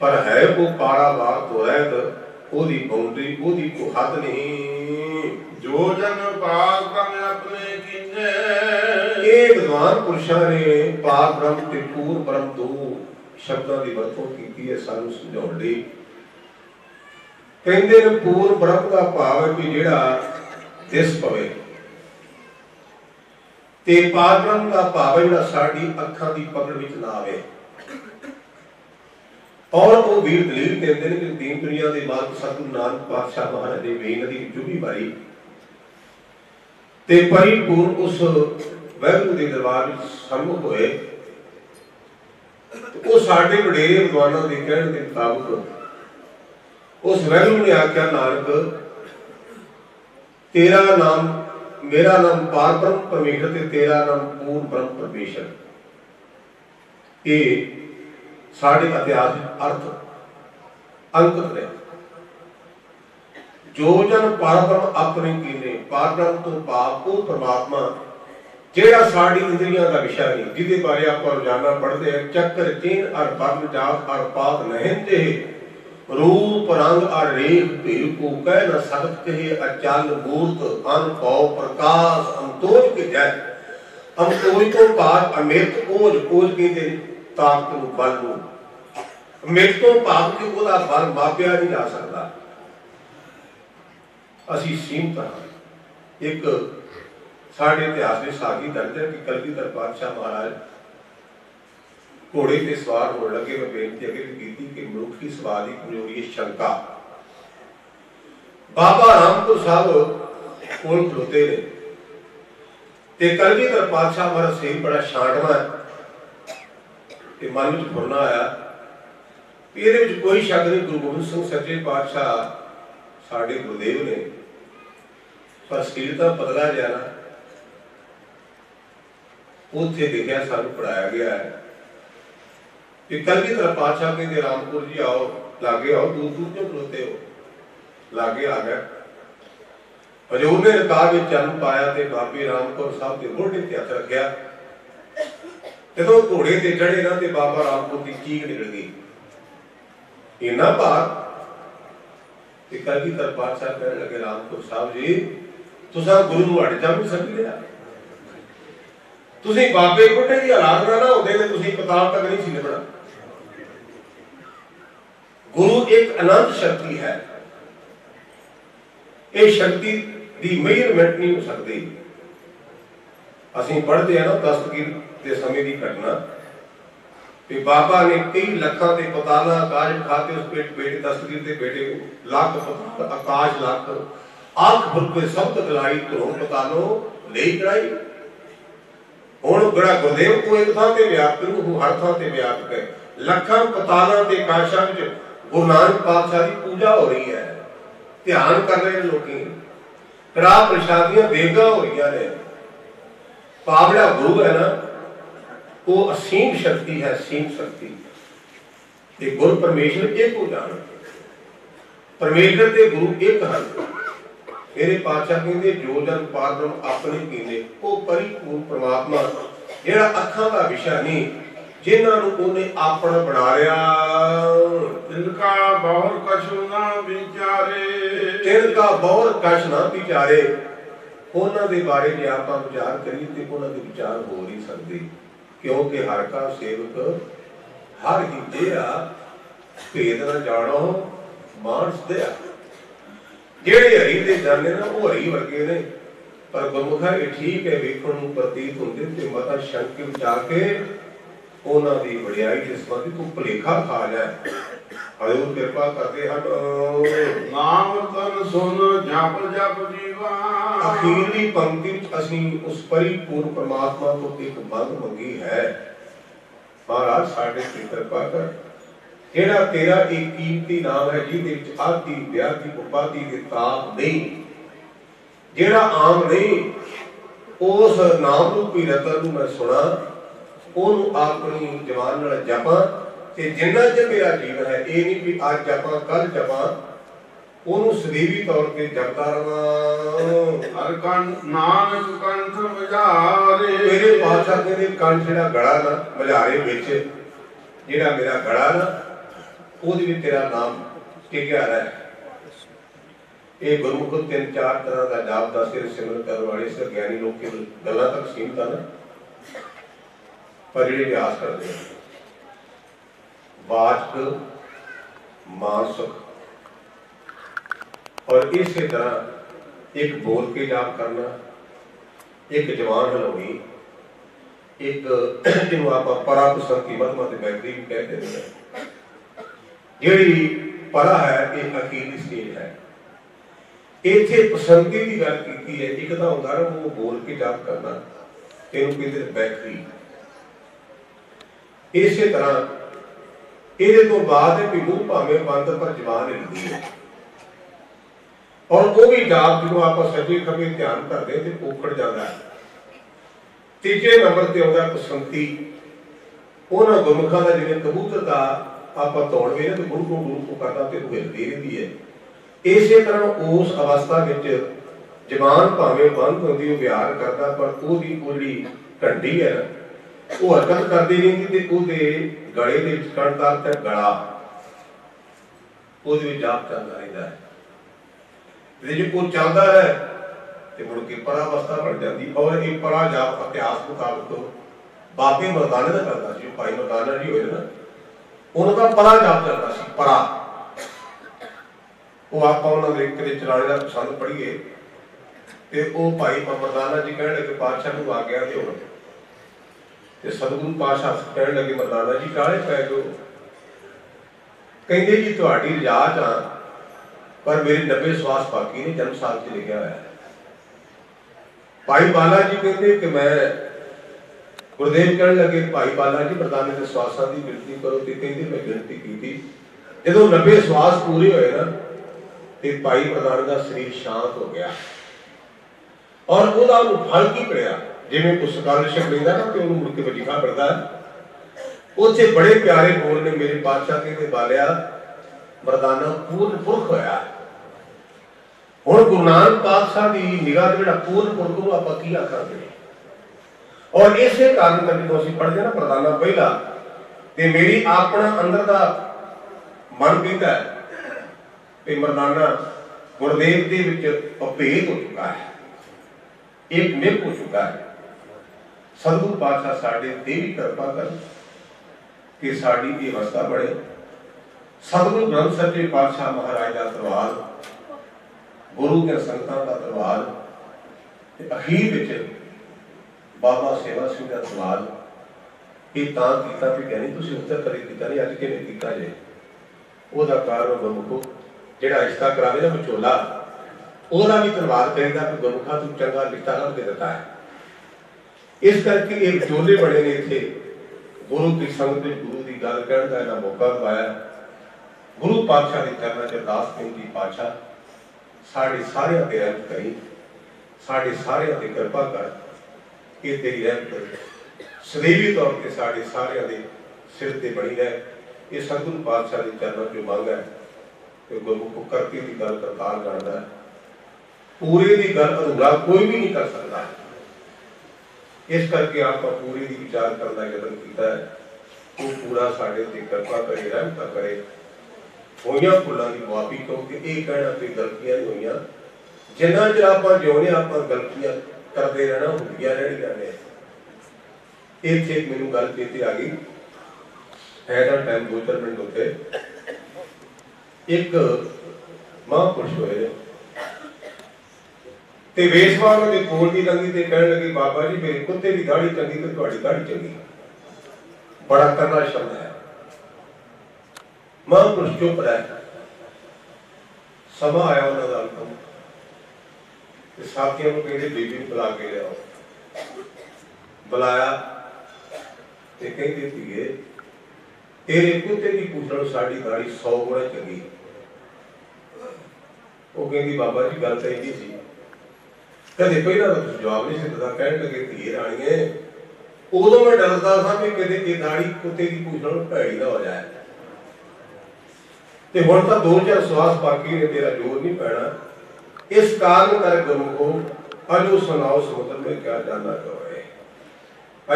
ਪਰ ਹੈ ਉਹ ਪਾਰਾਵਾਰ ਤੋਂ ਰਹਿਤ ਉਹਦੀ ਬਾਉਂਡਰੀ ਉਹਦੀ ਕੋ ਨਹੀਂ। ਜੋ ਜਨ ਪਾਸ ਕਮ ਆਪਣੇ ਕੀਨੇ। ਇਹ ਵਿਦਵਾਨ ਪੁਰਸ਼ਾਂ ਨੇ ਪਾਰ ਬ੍ਰਹਮ ਤੇ ਪੂਰ ਬ੍ਰਹਮ ਦੋ ਸ਼ਬਦਾਂ ਦੀ ਵਰਤੋਂ ਕੀਤੀ ਹੈ, ਸਾਨੂੰ ਸਮਝਾਉਣ ਲਈ। ਕਹਿੰਦੇ ਨੇ ਪੂਰ ਬ੍ਰਹਮ ਦਾ ਭਾਵ ਹੈ ਕਿ ਜਿਹੜਾ ਦਿਸ ਪਵੇ। ਤੇ ਪਾਰ ਦਾ ਭਾਵ ਹੈ ਜਿਹੜਾ ਸਾਡੀ ਅੱਖਾਂ ਦੀ ਪਕੜ ਵਿੱਚ ਨਾ ਆਵੇ। ਔਰ ਉਹ ਵੀਰ ਦਲੀਲ ਕਹਿੰਦੇ ਨੇ ਕਿ ਦੀਨ ਦੁਨੀਆ ਦੇ ਮਾਲਕ ਸਤਿਗੁਰੂ ਨਾਨਕ ਪਾਤਸ਼ਾਹ ਮਹਾਰਾਜ ਦੇ ਵੇਈ ਦੀ ਚੁਭੀ ਮਾਰੀ ਤੇ ਪਰਿਪੂਰਨ ਉਸ ਵੈਗੁਰੂ ਦੇ ਦਰਬਾਰ ਵਿੱਚ ਸੰਮੁਖ ਹੋਏ। ਉਹ ਸਾਡੇ ਵਡੇਰੇ ਵਿਦਵਾਨਾਂ ਦੇ ਕਹਿਣ ਦੇ ਮੁਤਾਬਕ ਉਸ ਵੈਗੁਰੂ ਨੇ ਆਖਿਆ, ਨਾਨਕ, ਤੇਰਾ ਨਾਮ, ਮੇਰਾ ਨਾਮ ਪਾਰਬ੍ਰਹਮ ਪਰਮੇਸ਼ਰ ਤੇ ਤੇਰਾ ਨਾਮ ਪੂਰਨ ਬ੍ਰਹਮ ਪਰਮੇਸ਼ਰ। ਇਹ ਸਾਡੇ ਇਤਿਹਾਸ ਵਿੱਚ ਅਰਥ ਅੰਕਿਤ ਨੇ ਜੋ ਜਨ ਪਾਰਬ੍ਰਹਮ ਆਪਣੇ ਕੀਨੇ, ਪਾਰਬ੍ਰਹਮ ਤੋਂ ਪਾਪ ਉਹ ਪ੍ਰਮਾਤਮਾ, ਜਿਹੜਾ ਸਾਡੀ ਇੰਦਰੀਆਂ ਦਾ ਵਿਸ਼ਾ ਨਹੀਂ, ਜਿਹਦੇ ਬਾਰੇ ਆਪਾਂ ਰੋਜ਼ਾਨਾ ਪੜ੍ਹਦੇ ਹਾਂ, ਚੱਕਰ ਚੀਨ ਅਰ ਬਰਨ ਜਾਤ ਅਰ ਪਾਤ ਨਹਿੰਦੇ ਰੂਪ, ਰੰਗ ਅਰ ਰੇਖ ਭੀਰ ਕੋ ਕਹਿ ਨ ਸਕਤ ਕਹੇ, ਅਚਲ, ਮੂਰਤ ਅਨ ਕਉ ਪ੍ਰਕਾਸ਼, ਅੰਤੋਜ ਕੇ ਜੈ। ਅੰਤੋਜ ਤੋਂ ਬਾਅਦ ਅਮਿਤ ਕੋਜ ਕੋਜ ਕਹਿੰਦੇ ਨੇ? ਤਾਕਤ ਨੂੰ, ਬਲ ਨੂੰ। ਅਮਿਤ ਤੋਂ ਭਾਵ ਕਿ ਉਹਦਾ ਬਲ ਮਾਪਿਆ ਨਹੀਂ ਜਾ ਸਕਦਾ। ਅਸੀਂ ਸੀਮਤ ਹਾਂ। ਇੱਕ ਸਾਡੇ ਇਤਿਹਾਸ ਵਿੱਚ ਸਾਗੀ ਦਰਜ ਹੈ ਕਿ ਕਲਗੀਧਰ ਪਾਤਸ਼ਾਹ ਮਹਾਰਾਜ ਘੋੜੇ ਤੇ ਸਵਾਰ ਹੋਣ ਲੱਗੇ। ਮੈਂ ਬੇਨਤੀ ਅਗੇ ਕੀਤੀ ਕਿ ਮਨੁੱਖੀ ਸਵਾਦ ਦੀ ਕਮਜ਼ੋਰੀ ਸ਼ੰਕਾ। ਬਾਬਾ ਰਾਮਪੁਰ ਸਾਹਿਬ ਕੋਲ ਖਲੋਤੇ ਨੇ। ਤੇ ਕਲਗੀਧਰ ਪਾਤਸ਼ਾਹ ਮਹਾਰਾਜ ਸਿੰਘ ਬੜਾ ਸ਼ਾਂਤਮਾ ਹੈ। ਤੇ ਮਨ ਵਿੱਚ ਫੁਰਨਾ ਆਇਆ ਕਿ ਇਹਦੇ ਵਿੱਚ ਕੋਈ ਸ਼ੱਕ ਨਹੀਂ, ਗੁਰੂ ਗੋਬਿੰਦ ਸਿੰਘ ਸੱਚੇ ਪਾਤਸ਼ਾਹ ਸਾਡੇ ਗੁਰਦੇਵ ਨੇ। ਪਰ ਸਰੀਰ ਤਾਂ ਪਤਲਾ ਜਿਹਾ ਨਾ। ਉੱਥੇ ਦੇਖਿਆ ਸਾਨੂੰ ਪੜਾਇਆ ਗਿਆ ਹੈ ਕਿ ਕਲਗੀ ਤਰ੍ਹਾਂ ਪਾਤਸ਼ਾਹ ਕਹਿੰਦੇ, ਰਾਮਪੁਰ ਜੀ ਆਓ, ਲਾਗੇ ਆਓ, ਦੂਰ ਦੂਰ ਕਿਉਂ ਖਲੋਤੇ ਹੋ। ਲਾਗੇ ਆ ਗਿਆ। ਹਜੂਰ ਨੇ ਰਕਾਬ ਵਿੱਚ ਚਰਨ ਪਾਇਆ ਤੇ ਬਾਬੇ ਰਾਮਪੁਰ ਸਾਹਿਬ ਦੇ ਮੋਢੇ ਤੇ ਹੱਥ ਰੱਖਿਆ। ਜਦੋਂ ਘੋੜੇ ਤੇ ਚੜੇ ਨਾ ਤੇ ਬਾਬਾ ਰਾਮਪੁਰ ਦੀ ਚੀਕ ਨਿਕਲ ਗਈ। ਇੰਨਾ ਭਾਰ ਤੇ ਕਲਗੀ ਤਰ੍ਹਾਂ ਪਾਤਸ਼ਾਹ ਕਹਿਣ ਲੱਗੇ, ਰਾਮਪੁਰ ਸਾਹਿਬ ਜੀ, ਤੁਸੀਂ ਗੁਰੂ ਨੂੰ ਅੜ ਜਾ ਵੀ ਸਮਝ ਲਿਆ ਤੁਸੀਂ ਬਾਬੇ ਬੁੱਢੇ ਦੀ ਹਾਲਾਤ ਨਾ ਹੁੰਦੇ ਤੇ ਤੁਸੀਂ ਪਤਾਲ ਤੱਕ ਨਹੀਂ ਸੀ ਲੱਭਣਾ ਗੁਰੂ ਇੱਕ ਅਨੰਤ ਸ਼ਕਤੀ ਹੈ। ਇਹ ਸ਼ਕਤੀ ਦੀ ਮੇਜਰਮੈਂਟ ਨਹੀਂ ਹੋ ਸਕਦੀ। ਅਸੀਂ ਪੜ੍ਹਦੇ ਆ ਨਾ ਦਸਤਗੀਰ ਦੇ ਸਮੇਂ ਦੀ ਘਟਨਾ। ਕਿ ਬਾਬਾ ਨੇ ਕਈ ਲੱਖਾਂ ਦੇ ਪਤਾਲਾ ਆਕਾਸ਼ ਖਾਤੇ ਉਸ ਪੇਟ ਬੇਟੇ ਦਸਤਗੀਰ ਦੇ ਬੇਟੇ ਲੱਖ ਪਤਾਲ ਆਕਾਸ਼ ਲੱਖ, ਆਖ ਬੁਰਕੇ ਸਬਦ ਗਲਾਈ ਧਰੋਂ ਪਤਾਲੋ ਲਈ ਕਰਾਈ। ਹੁਣ ਬੜਾ ਗੁਰਦੇਵ ਕੋ ਇੱਕ ਥਾਂ ਤੇ ਵਿਆਪਕ ਨੂੰ ਹਰ ਥਾਂ ਤੇ ਵਿਆਪਕ ਹੈ। ਲੱਖਾਂ ਪਤਾਲਾਂ ਦੇ ਕਾਸ਼ਾਂ ਵਿੱਚ ਗੁਰੂ ਨਾਨਕ ਪਾਤਸ਼ਾਹ ਦੀ ਪੂਜਾ ਹੋ ਰਹੀ ਹੈ। ਧਿਆਨ ਕਰ ਰਹੇ ਨੇ ਲੋਕੀ। ਕਰਾ ਪ੍ਰਸ਼ਾਦੀਆਂ ਦੇਗਾ ਹੋ ਰਹੀਆਂ ਨੇ। ਪਾਵੜਾ ਗੁਰੂ ਹੈ ਨਾ ਉਹ ਅਸੀਮ ਸ਼ਕਤੀ ਹੈ ਅਸੀਮ ਸ਼ਕਤੀ। ਤੇ ਗੁਰ ਪਰਮੇਸ਼ਰ ਇੱਕ ਹੋ ਜਾਣ। ਪਰਮੇਸ਼ਰ ਤੇ ਗੁਰੂ ਇੱਕ ਹਨ। ਇਹਦੇ ਪਾਤਸ਼ਾਹ ਕਹਿੰਦੇ ਜੋ ਜਨ ਪਾਰਬ੍ਰਹਮ ਆਪਣੇ ਕੀਨੇ ਉਹ ਪਰਿਪੂਰਨ ਪ੍ਰਮਾਤਮਾ। ਜਿਹੜਾ ਅੱਖਾਂ ਦਾ ਵਿਸ਼ਾ ਨਹੀਂ ਜਿਨ੍ਹਾਂ ਨੂੰ ਉਹਨੇ ਆਪਣਾ ਬਣਾ ਲਿਆ। ਤਿਨਕਾ ਬਹੁਰ ਕਛੂ ਨਾ ਵਿਚਾਰੇ। ਤਿਨ ਕਾ ਬੌਰ ਕਸ਼ ਨਾ ਵਿਚਾਰੇ। ਉਹਨਾਂ ਦੇ ਬਾਰੇ ਜੇ ਆਪਾਂ ਵਿਚਾਰ ਕਰੀਏ ਤੇ ਉਹਨਾਂ ਦੇ ਵਿਚਾਰ ਹੋ ਨਹੀਂ ਸਕਦੇ, ਕਿਉਂਕਿ ਹਰ ਕਾ ਸੇਵਕ ਹਰ ਹੀ ਭੇਦ ਨਾ ਜਾਣੋ, ਮਾਨਸ ਦਿਆ ਜਿਹੜੇ ਹਰੀ ਦੇ ਜਾਣੇ ਨਾ, ਉਹ ਹਰੀ ਵਰਗੇ ਨੇ। ਪਰ ਗੁਰਮੁਖਾ ਇਹ ਠੀਕ ਹੈ, ਵੇਖਣ ਨੂੰ ਪ੍ਰਤੀਤ ਹੁੰਦੇ ਤੇ ਮਤਾ ਸ਼ੰਕ ਵਿਚਾਰ ਕੇ ਉਹਨਾਂ ਦੀ ਵਡਿਆਈ ਦੇ ਸੰਬੰਧੀ ਤੂੰ ਭਲੇਖਾ ਖਾ ਜਾ ਹਜ਼ੂਰ ਕਿਰਪਾ ਕਰਦੇ ਹਨ। ਨਾਮ ਤਨ ਸੁਨ ਜਪ ਜਪ ਜੀਵਾ। ਅਖੀਰਲੀ ਪੰਕਤੀ ਵਿੱਚ ਅਸੀਂ ਉਸ ਪਰਿਪੂਰਨ ਪ੍ਰਮਾਤਮਾ ਤੋਂ ਇੱਕ ਮੰਗ ਮੰਗੀ ਹੈ। ਮਹਾਰਾਜ, ਸਾਡੇ ਤੇ ਕਿਰਪਾ ਕਰ। ਜਿਹੜਾ ਤੇਰਾ ਇੱਕ ਕੀਮਤੀ ਨਾਮ ਹੈ, ਜਿਹਦੇ ਵਿੱਚ ਆਦੀ, ਵਿਆਦੀ, ਉਪਾਦੀ ਦੇ ਤਾਪ ਨਹੀਂ, ਜਿਹੜਾ ਆਮ ਨਹੀਂ, ਉਸ ਨਾਮ ਰੂਪੀ ਰਤਨ ਨੂੰ ਮੈਂ ਸੁਣਾ। ਉਹਨੂੰ ਆਪਣੀ ਜਵਾਨ ਨਾਲ ਜਪਾਂ ਤੇ ਜਿੰਨਾ ਚਿਰ ਮੇਰਾ ਜੀਵਨ ਹੈ ਇਹ ਨਹੀਂ ਵੀ ਅੱਜ ਜਪਾਂ ਕੱਲ ਜਪਾਂ। ਉਹਨੂੰ ਸਦੀਵੀ ਤੌਰ ਤੇ ਜਪਦਾ ਰਵਾਂ। ਹਰ ਕੰਨ ਨਾਨਕ ਕੰਠ ਵਿਚਾਰੇ ਮੇਰੇ ਪਾਤਸ਼ਾਹ ਕਹਿੰਦੇ ਕੰਨ ਜਿਹੜਾ ਗੜਾ ਨਾ ਮਝਾਰੇ ਵਿੱਚ ਜਿਹੜਾ ਮੇਰਾ ਗੜਾ ਨਾ ਉਹਦੇ ਵਿੱਚ ਤੇਰਾ ਨਾਮ ਟਿਕਿਆ ਰਹਿ। ਇਹ ਗੁਰਮੁਖ ਤਿੰਨ ਚਾਰ ਤਰ੍ਹਾਂ ਦਾ ਜਾਪ ਦਾ ਸਿਰ ਸਿਮਰਨ ਕਰਨ ਵਾਲੇ ਸਿਰ ਗਿਆਨੀ ਲੋਕ ਕੇਵਲ ਗੱਲਾਂ ਤੱਕ ਸੀਮਤ ਹਨ ਪਰ ਜਿਹੜੇ ਅਭਿਆਸ ਕਰਦੇ ਆ। ਵਾਚਕ, ਮਾਨਸਿਕ। ਔਰ ਇਸੇ ਤਰ੍ਹਾਂ ਇੱਕ ਬੋਲ ਕੇ ਜਾਪ ਕਰਨਾ, ਇੱਕ ਜਵਾਨ ਹਲਾਉਣੀ, ਇੱਕ ਜਿਹਨੂੰ ਆਪਾਂ ਪਰਾਪਸੰਤੀ ਮਤਮਾ ਤੇ ਬੈਟਰੀ ਵੀ ਕਹਿੰਦੇ ਨੇ ਜਿਹੜੀ ਪਰਾ ਹੈ, ਇਹ ਅਕੀਲੀ ਸਟੇਜ ਹੈ। ਇੱਥੇ ਪਸੰਦੀ ਦੀ ਗੱਲ ਕੀਤੀ ਹੈ, ਇੱਕ ਤਾਂ ਹੁੰਦਾ ਨਾ, ਉਹ ਬੋਲ ਕੇ ਜਾਪ ਕਰਨਾ ਤੈਨੂੰ ਕਹਿੰਦੇ ਨੇ ਇਸੇ ਤਰ੍ਹਾਂ ਇਹਦੇ ਤੋਂ ਬਾਅਦ ਵੀ ਮੂੰਹ ਭਾਵੇਂ ਬੰਦ ਪਰ ਜ਼ਬਾਨ ਹਿਲਦੀ ਹੈ। ਔਰ ਉਹ ਵੀ ਜਾਪ ਜਦੋਂ ਆਪਾਂ ਸੱਜੇ ਖੱਬੇ ਧਿਆਨ ਕਰਦੇ ਤੇ ਉਖੜ ਜਾਂਦਾ ਹੈ। ਤੀਜੇ ਨੰਬਰ ਤੇ ਆਉਂਦਾ ਬਸੰਤੀ। ਉਹਨਾਂ ਗੁਰਮੁਖਾਂ ਦਾ ਜਿਵੇਂ ਕਬੂਤਰ ਦਾ ਆਪਾਂ ਤੋੜਵੇ ਨਾ ਤੇ ਗੁਰੂ ਕੋ ਗੁਰੂ ਕੋ ਕਰਦਾ ਤੇ ਉਹ ਹਿਲਦੀ ਰਹਿੰਦੀ ਹੈ। ਇਸੇ ਤਰ੍ਹਾਂ ਉਸ ਅਵਸਥਾ ਵਿੱਚ ਜ਼ਬਾਨ ਭਾਵੇਂ ਬੰਦ ਹੁੰਦੀ, ਉਹ ਵਿਹਾਰ ਕਰਦਾ, ਪਰ ਉਹਦੀ ਉਹ ਜਿਹੜੀ ਘੰਟੀ ਹੈ ਨਾ ਉਹ ਹਰਕਤ ਕਰਦੀ ਰਹਿੰਦੀ ਤੇ ਉਹਦੇ ਗਲੇ ਦੇ ਵਿੱਚ ਕਣਦਾ ਤੇ ਗਲਾ ਉਹਦੇ ਵਿੱਚ ਜਾਪ ਚੱਲਦਾ ਰਹਿੰਦਾ ਹੈ। ਤੇ ਜੇ ਉਹ ਚੱਲਦਾ ਹੈ ਤੇ ਮੁੜ ਕੇ ਪਰਾਵਸਥਾ ਬਣ ਜਾਂਦੀ ਔਰ ਇਹ ਪਰਾ ਜਾਪ ਇਤਿਹਾਸ ਮੁਤਾਬਕ ਬਾਬੇ ਮਰਦਾਨੇ ਦਾ ਕਰਦਾ ਸੀ ਭਾਈ ਮਰਦਾਨਾ ਜੀ ਹੋਏ ਨਾ, ਉਹਨਾਂ ਦਾ ਪਰਾ ਜਾਪ ਚੱਲਦਾ ਸੀ, ਪਰਾ। ਉਹ ਆਪਾਂ ਉਹਨਾਂ ਦੇ ਇੱਕ ਦੇ ਚਲਾਣੇ ਦਾ ਪਸੰਦ ਪੜੀਏ ਤੇ ਉਹ ਭਾਈ ਮਰਦਾਨਾ ਜੀ ਕਹਿਣ ਲੱਗੇ, ਪਾਤਸ਼ਾਹ ਨੂੰ ਆ ਗਿਆ ਤੇ ਹੁਣ ਤੇ ਸਤਿਗੁਰੂ ਪਾਤਸ਼ਾਹ ਕਹਿਣ ਲੱਗੇ, ਮਰਦਾਨਾ ਜੀ ਕਾਲੇ ਪੈ ਗਏ ਕਹਿੰਦੇ ਜੀ, ਤੁਹਾਡੀ ਰਜਾਤ ਆ ਪਰ ਮੇਰੇ 90 ਸਵਾਸ ਬਾਕੀ ਨੇ, ਜਨਮ ਸਾਲ 'ਚ ਲਿਖਿਆ ਹੋਇਆ। ਭਾਈ ਬਾਲਾ ਜੀ ਕਹਿੰਦੇ ਕਿ ਮੈਂ ਗੁਰਦੇਵ ਕਹਿਣ ਲੱਗੇ, ਭਾਈ ਬਾਲਾ ਜੀ, ਮਰਦਾਨੇ ਦੇ ਸਵਾਸਾਂ ਦੀ ਗਿਣਤੀ ਕਰੋ ਤੇ ਕਹਿੰਦੇ ਮੈਂ ਗਿਣਤੀ ਕੀਤੀ। ਜਦੋਂ 90 ਸਵਾਸ ਪੂਰੇ ਹੋਏ ਨਾ, ਤੇ ਭਾਈ ਮਰਦਾਨੇ ਦਾ ਸਰੀਰ ਸ਼ਾਂਤ ਹੋ ਗਿਆ। ਔਰ ਉਹਦਾ ਉਹ ਫਲ ਕੀ ਪਿਆ ਜਿਵੇਂ ਕੋਈ ਸਕਾਲਰਸ਼ਿਪ ਲੈਂਦਾ ਨਾ ਤੇ ਉਹਨੂੰ ਮੁੜ ਕੇ ਵਜੀਫਾ ਮਿਲਦਾ ਹੈ। ਉੱਥੇ ਬੜੇ ਪਿਆਰੇ ਬੋਲ ਨੇ ਮੇਰੇ ਬਾਦਸ਼ਾਹ ਕਹਿੰਦੇ ਬਾਲਿਆ। ਮਰਦਾਨਾ ਪੂਰਨ ਪੁਰਖ ਹੋਇਆ। ਹੁਣ ਗੁਰੂ ਨਾਨਕ ਪਾਤਸ਼ਾਹ ਦੀ ਨਿਗਾਹ ਦੇ ਜਿਹੜਾ ਪੂਰਨ ਪੁਰਖ ਨੂੰ ਆਪਾਂ ਕੀ ਆਖਾਂਗੇ? ਔਰ ਇਸੇ ਕਾਰਨ ਕਰਕੇ ਜਦੋਂ ਅਸੀਂ ਪੜ੍ਹਦੇ ਨਾ ਪ੍ਰਧਾਨਾ ਪਹਿਲਾ, ਤੇ ਮੇਰੀ ਆਪਣਾ ਅੰਦਰ ਦਾ ਮਨ ਕਹਿੰਦਾ ਹੈ ਮਰਦਾਨਾ ਗੁਰਦੇਵ ਦੇ ਵਿੱਚ ਅਭੇਦ ਹੋ ਚੁੱਕਾ ਹੈ। ਇੱਕ ਮਿਲ ਹੋ ਚੁੱਕਾ ਹੈ। ਸਤਿਗੁਰੂ ਪਾਤਸ਼ਾਹ ਸਾਡੇ ਤੇ ਵੀ ਕਿਰਪਾ ਕਰਨ ਕਿ ਸਾਡੀ ਇਹ ਅਵਸਥਾ ਬਣੇ। ਸਤਿਗੁਰੂ ਗ੍ਰੰਥ ਸਾਹਿਬ ਜੀ ਪਾਤਸ਼ਾਹ ਮਹਾਰਾਜ ਦਾ ਦਰਬਾਰ, ਗੁਰੂ ਦੇ ਸੰਗਤਾਂ ਦਾ ਦਰਬਾਰ ਤੇ ਅਖੀਰ ਵਿੱਚ ਬਾਬਾ ਸੇਵਾ ਸਿੰਘ ਦਾ ਦਰਬਾਰ। ਇਹ ਤਾਂ ਕੀਤਾ ਵੀ ਕਹਿੰਦੇ, ਤੁਸੀਂ ਉੱਤਰ ਕਰੇ ਕੀਤਾ ਨਹੀਂ, ਅੱਜ ਕਿਵੇਂ ਕੀਤਾ ਜੇ? ਉਹਦਾ ਕਾਰਨ ਗੁਰਮੁਖੋ, ਜਿਹੜਾ ਰਿਸ਼ਤਾ ਕਰਾਵੇ ਨਾ ਵਿਚੋਲਾ, ਉਹਦਾ ਵੀ ਧੰਨਵਾਦ ਕਹਿੰਦਾ ਕਿ ਗੁਰਮੁਖਾ ਤੂੰ ਚੰਗਾ ਰਿਸ਼ਤਾ ਲੱਭ ਕੇ ਦਿੱਤਾ ਹੈ। ਇਸ ਕਰਕੇ ਇਹ ਵਿਚੋਲੇ ਬਣੇ ਨੇ ਇੱਥੇ। ਗੁਰੂ ਦੀ ਸੰਗਤ ਵਿੱਚ ਗੁਰੂ ਦੀ ਗੱਲ ਕਹਿਣ ਦਾ ਇਹਨਾਂ ਮੌਕਾ ਪਾਇਆ। ਗੁਰੂ ਪਾਤਸ਼ਾਹ ਦੇ ਚਰਨਾਂ 'ਚ ਅਰਦਾਸ ਬੇਨਤੀ ਪਾਤਸ਼ਾਹ, ਸਾਡੇ ਸਾਰਿਆਂ ਤੇ ਰਹਿਮਤ ਕਰੀ, ਸਾਡੇ ਸਾਰਿਆਂ ਤੇ ਕਿਰਪਾ ਕਰ, ਕਿ ਤੇਰੀ ਰਹਿਮਤ ਸਦੀਵੀ ਤੌਰ ਤੇ ਸਾਡੇ ਸਾਰਿਆਂ ਦੇ ਸਿਰ ਤੇ ਬਣੀ ਰਹੇ। ਇਹ ਸਤਿਗੁਰੂ ਪਾਤਸ਼ਾਹ ਦੇ ਚਰਨਾਂ 'ਚ ਮੰਗ ਹੈ ਕਿ ਗੁਰਮੁਖ ਕਰਤੀ ਦੀ ਗੱਲ ਕਰਤਾਰ ਜਾਣਦਾ ਪੂਰੇ ਦੀ ਗੱਲ ਅਧੂਰਾ ਕੋਈ ਵੀ ਨਹੀਂ ਕਰ ਸਕਦਾ। ਇਸ ਕਰਕੇ ਆਪਾਂ ਪੂਰੀ ਦੀ ਵਿਚਾਰ ਕਰਨ ਦਾ ਯਤਨ ਕੀਤਾ ਹੈ। ਉਹ ਪੂਰਾ ਸਾਡੇ ਤੇ ਕਿਰਪਾ ਕਰੇ, ਰਹਿਮਤ ਕਰੇ। ਹੋਈਆਂ ਭੁੱਲਾਂ ਦੀ ਮਾਫੀ ਕਿਉਂਕਿ ਇਹ ਕਹਿਣਾ ਕਿ ਗਲਤੀਆਂ ਹੋਈਆਂ। ਜਿੰਨਾ ਚਿਰ ਆਪਾਂ ਜਿਉਣੇ ਆਪਾਂ ਗਲਤੀਆਂ ਕਰਦੇ ਰਹਿਣਾ, ਹੁੰਦੀਆਂ ਰਹਿਣੀਆਂ ਨੇ। ਇੱਥੇ ਮੈਨੂੰ ਗੱਲ ਚੇਤੇ ਆ ਗਈ। ਹੈ ਦਾ ਟਾਈਮ ਦੋ ਚਾਰ ਮਿੰਟ ਉੱਤੇ। ਇੱਕ ਮਹਾਂਪੁਰਸ਼ ਹੋਏ ਨੇ। ਤੇ ਵੇਸ਼ਵਾਨ ਦੇ ਕੋਲ ਦੀ ਲੰਗੀ ਤੇ ਕਹਿਣ ਲੱਗੇ, ਬਾਬਾ ਜੀ, ਮੇਰੇ ਕੁੱਤੇ ਦੀ ਦਾੜੀ ਚੰਗੀ ਤੇ ਤੁਹਾਡੀ ਦਾੜੀ ਚੰਗੀ ਬੜਾ ਕਰਨਾ ਸ਼ਬਦ ਹੈ। ਮਹਾਂਪੁਰਸ਼ ਚੁੱਪ ਰਹਿ ਸਮਾਂ ਆਇਆ ਉਹਨਾਂ ਦਾ ਅੰਤਮ। ਤੇ ਸਾਥੀਆਂ ਨੂੰ ਕਹਿੰਦੇ ਬੀਬੀ ਨੂੰ ਬੁਲਾ ਕੇ ਲਿਆਓ? ਬੁਲਾਇਆ ਤੇ ਕਹਿੰਦੇ ਧੀਏ ਤੇਰੇ ਕੁੱਤੇ ਦੀ ਪੁੱਛਣ ਸਾਡੀ ਦਾੜੀ 100 ਗੁਣਾ ਚੰਗੀ ਉਹ ਕਹਿੰਦੀ, ਬਾਬਾ ਜੀ, ਗੱਲ ਤਾਂ ਇਹ ਸੀ। ਕਦੇ ਪਹਿਲਾਂ ਤਾਂ ਜਵਾਬ ਨਹੀਂ ਸੀ ਦਿੱਤਾ ਕਹਿਣ ਲੱਗੇ ਧੀ ਉਦੋਂ ਮੈਂ ਡਰਦਾ ਸਾਂ ਕਿ ਕਿਤੇ ਇਹ ਦਾੜੀ ਕੁੱਤੇ ਦੀ ਪੂਛ ਨਾਲੋਂ ਭੈੜੀ ਨਾ ਹੋ ਜਾਏ। ਤੇ ਹੁਣ ਤਾਂ 2000 ਸਵਾਸ ਬਾਕੀ ਨੇ, ਤੇਰਾ ਜੋਰ ਨਹੀਂ ਪੈਣਾ। ਇਸ ਕਾਰਨ ਕਰ ਗੁਰੂ ਅਜੋ ਸੁਣਾਓ ਸੋਤਨ ਮੈਂ ਕਿਆ ਜਾਂਦਾ ਕੋਏ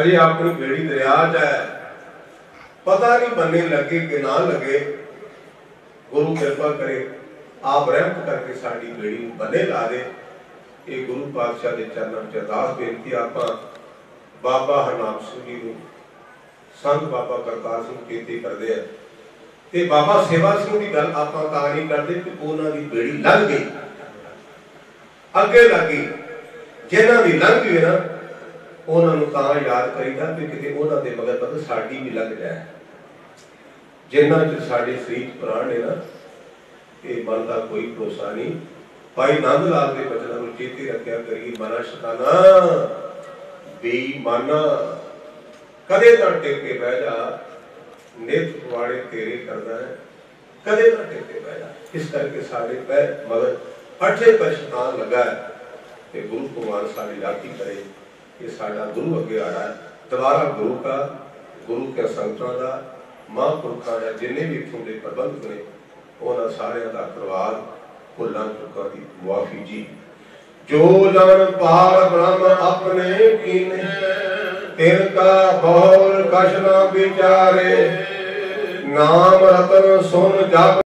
ਅਜੇ ਆਪਣੀ ਬੇੜੀ ਦਰਿਆ 'ਚ ਹੈ। ਪਤਾ ਨਹੀਂ ਬੰਨੇ ਲੱਗੇ ਕਿ ਨਾ ਲੱਗੇ। ਗੁਰੂ ਕਿਰਪਾ ਕਰੇ, ਆਪ ਰਹਿਮਤ ਕਰਕੇ ਸਾਡੀ ਬੇੜੀ ਨੂੰ ਬੰਨੇ ਲਾ ਦੇ। ਇਹ ਗੁਰੂ ਪਾਤਸ਼ਾਹ ਦੇ ਚਰਨਾਂ 'ਚ ਅਰਦਾਸ ਬੇਨਤੀ ਆਪਾਂ ਬਾਬਾ ਹਰਨਾਮ ਸਿੰਘ ਜੀ ਨੂੰ, ਸੰਤ ਬਾਬਾ ਕਰਤਾਰ ਸਿੰਘ ਕੀਤੀ ਕਰਦੇ ਆ। ਤੇ ਬਾਬਾ ਸੇਵਾ ਸਿੰਘ ਦੀ ਗੱਲ ਆਪਾਂ ਤਾਂ ਨਹੀਂ ਕਰਦੇ ਕਿ ਉਹਨਾਂ ਦੀ ਬੇੜੀ ਲੰਘ ਗਈ। ਅੱਗੇ ਲੱਗੀ ਜਿਨ੍ਹਾਂ ਦੀ ਲੰਘ ਗਈ ਨਾ, ਉਹਨਾਂ ਨੂੰ ਤਾਂ ਯਾਦ ਕਰੀਦਾ ਕਿ ਕਿਤੇ ਉਹਨਾਂ ਦੇ ਮਗਰ ਮਗਰ ਸਾਡੀ ਵੀ ਲੰਘ ਜਾਏ। ਜਿਨ੍ਹਾਂ ਚ ਸਾਡੇ ਸਰੀਰ ਪ੍ਰਾਣ ਨੇ ਨਾ, ਇਹ ਮਨ ਦਾ ਕੋਈ ਭਰੋਸਾ ਨਹੀਂ। ਭਾਈ ਨੰਦ ਲਾਲ ਦੇ ਬਚਨਾਂ ਨੂੰ ਚੇਤੇ ਰੱਖਿਆ ਕਰੀ ਮਨਾ ਸ਼ਤਾਨਾ। ਬੇਈਮਾਨਾ, ਕਦੇ ਤਾਂ ਟਿਕ ਕੇ ਬਹਿ ਜਾ, ਨਿਤ ਵਾੜੇ ਤੇਰੇ ਕਰਦਾ ਹੈ। ਕਦੇ ਨਾ ਟਿਕ ਕੇ ਬਹਿ ਜਾ। ਇਸ ਕਰਕੇ ਸਾਡੇ ਪੈ ਮਗਰ ਹੱਠੇ ਪਛਤਾਨ ਲੱਗਾ ਹੈ ਕਿ ਗੁਰੂ ਭਗਵਾਨ ਸਾਡੀ ਰਾਖੀ ਕਰੇ। ਇਹ ਸਾਡਾ ਗੁਰੂ ਅੱਗੇ ਆੜਾ ਹੈ। ਦੁਬਾਰਾ ਗੁਰੂ ਦਾ ਗੁਰੂ ਕੇ ਸੰਗਤਾਂ ਦਾ, ਮਹਾਂਪੁਰਖਾਂ ਦਾ ਜਿੰਨੇ ਵੀ ਇੱਥੋਂ ਦੇ ਪ੍ਰਬੰਧ ਨੇ, ਉਹਨਾਂ ਸਾਰਿਆਂ ਦਾ ਪਰਿਵਾਰ ਭੁੱਲਾਂ ਚੁੱਕਾਂ ਦੀ ਮੁਆਫੀ ਜੀ। ਜੋ ਜਨ ਪਾਰ ਬ੍ਰਹਮ ਆਪਣੇ ਕੀਨੇ, ਤਿਨ ਕਾ ਬਹੁਰ ਕਛ ਨਾ ਵਿਚਾਰੇ, ਨਾਮ ਰਤਨ ਸੁਨ ਜਪ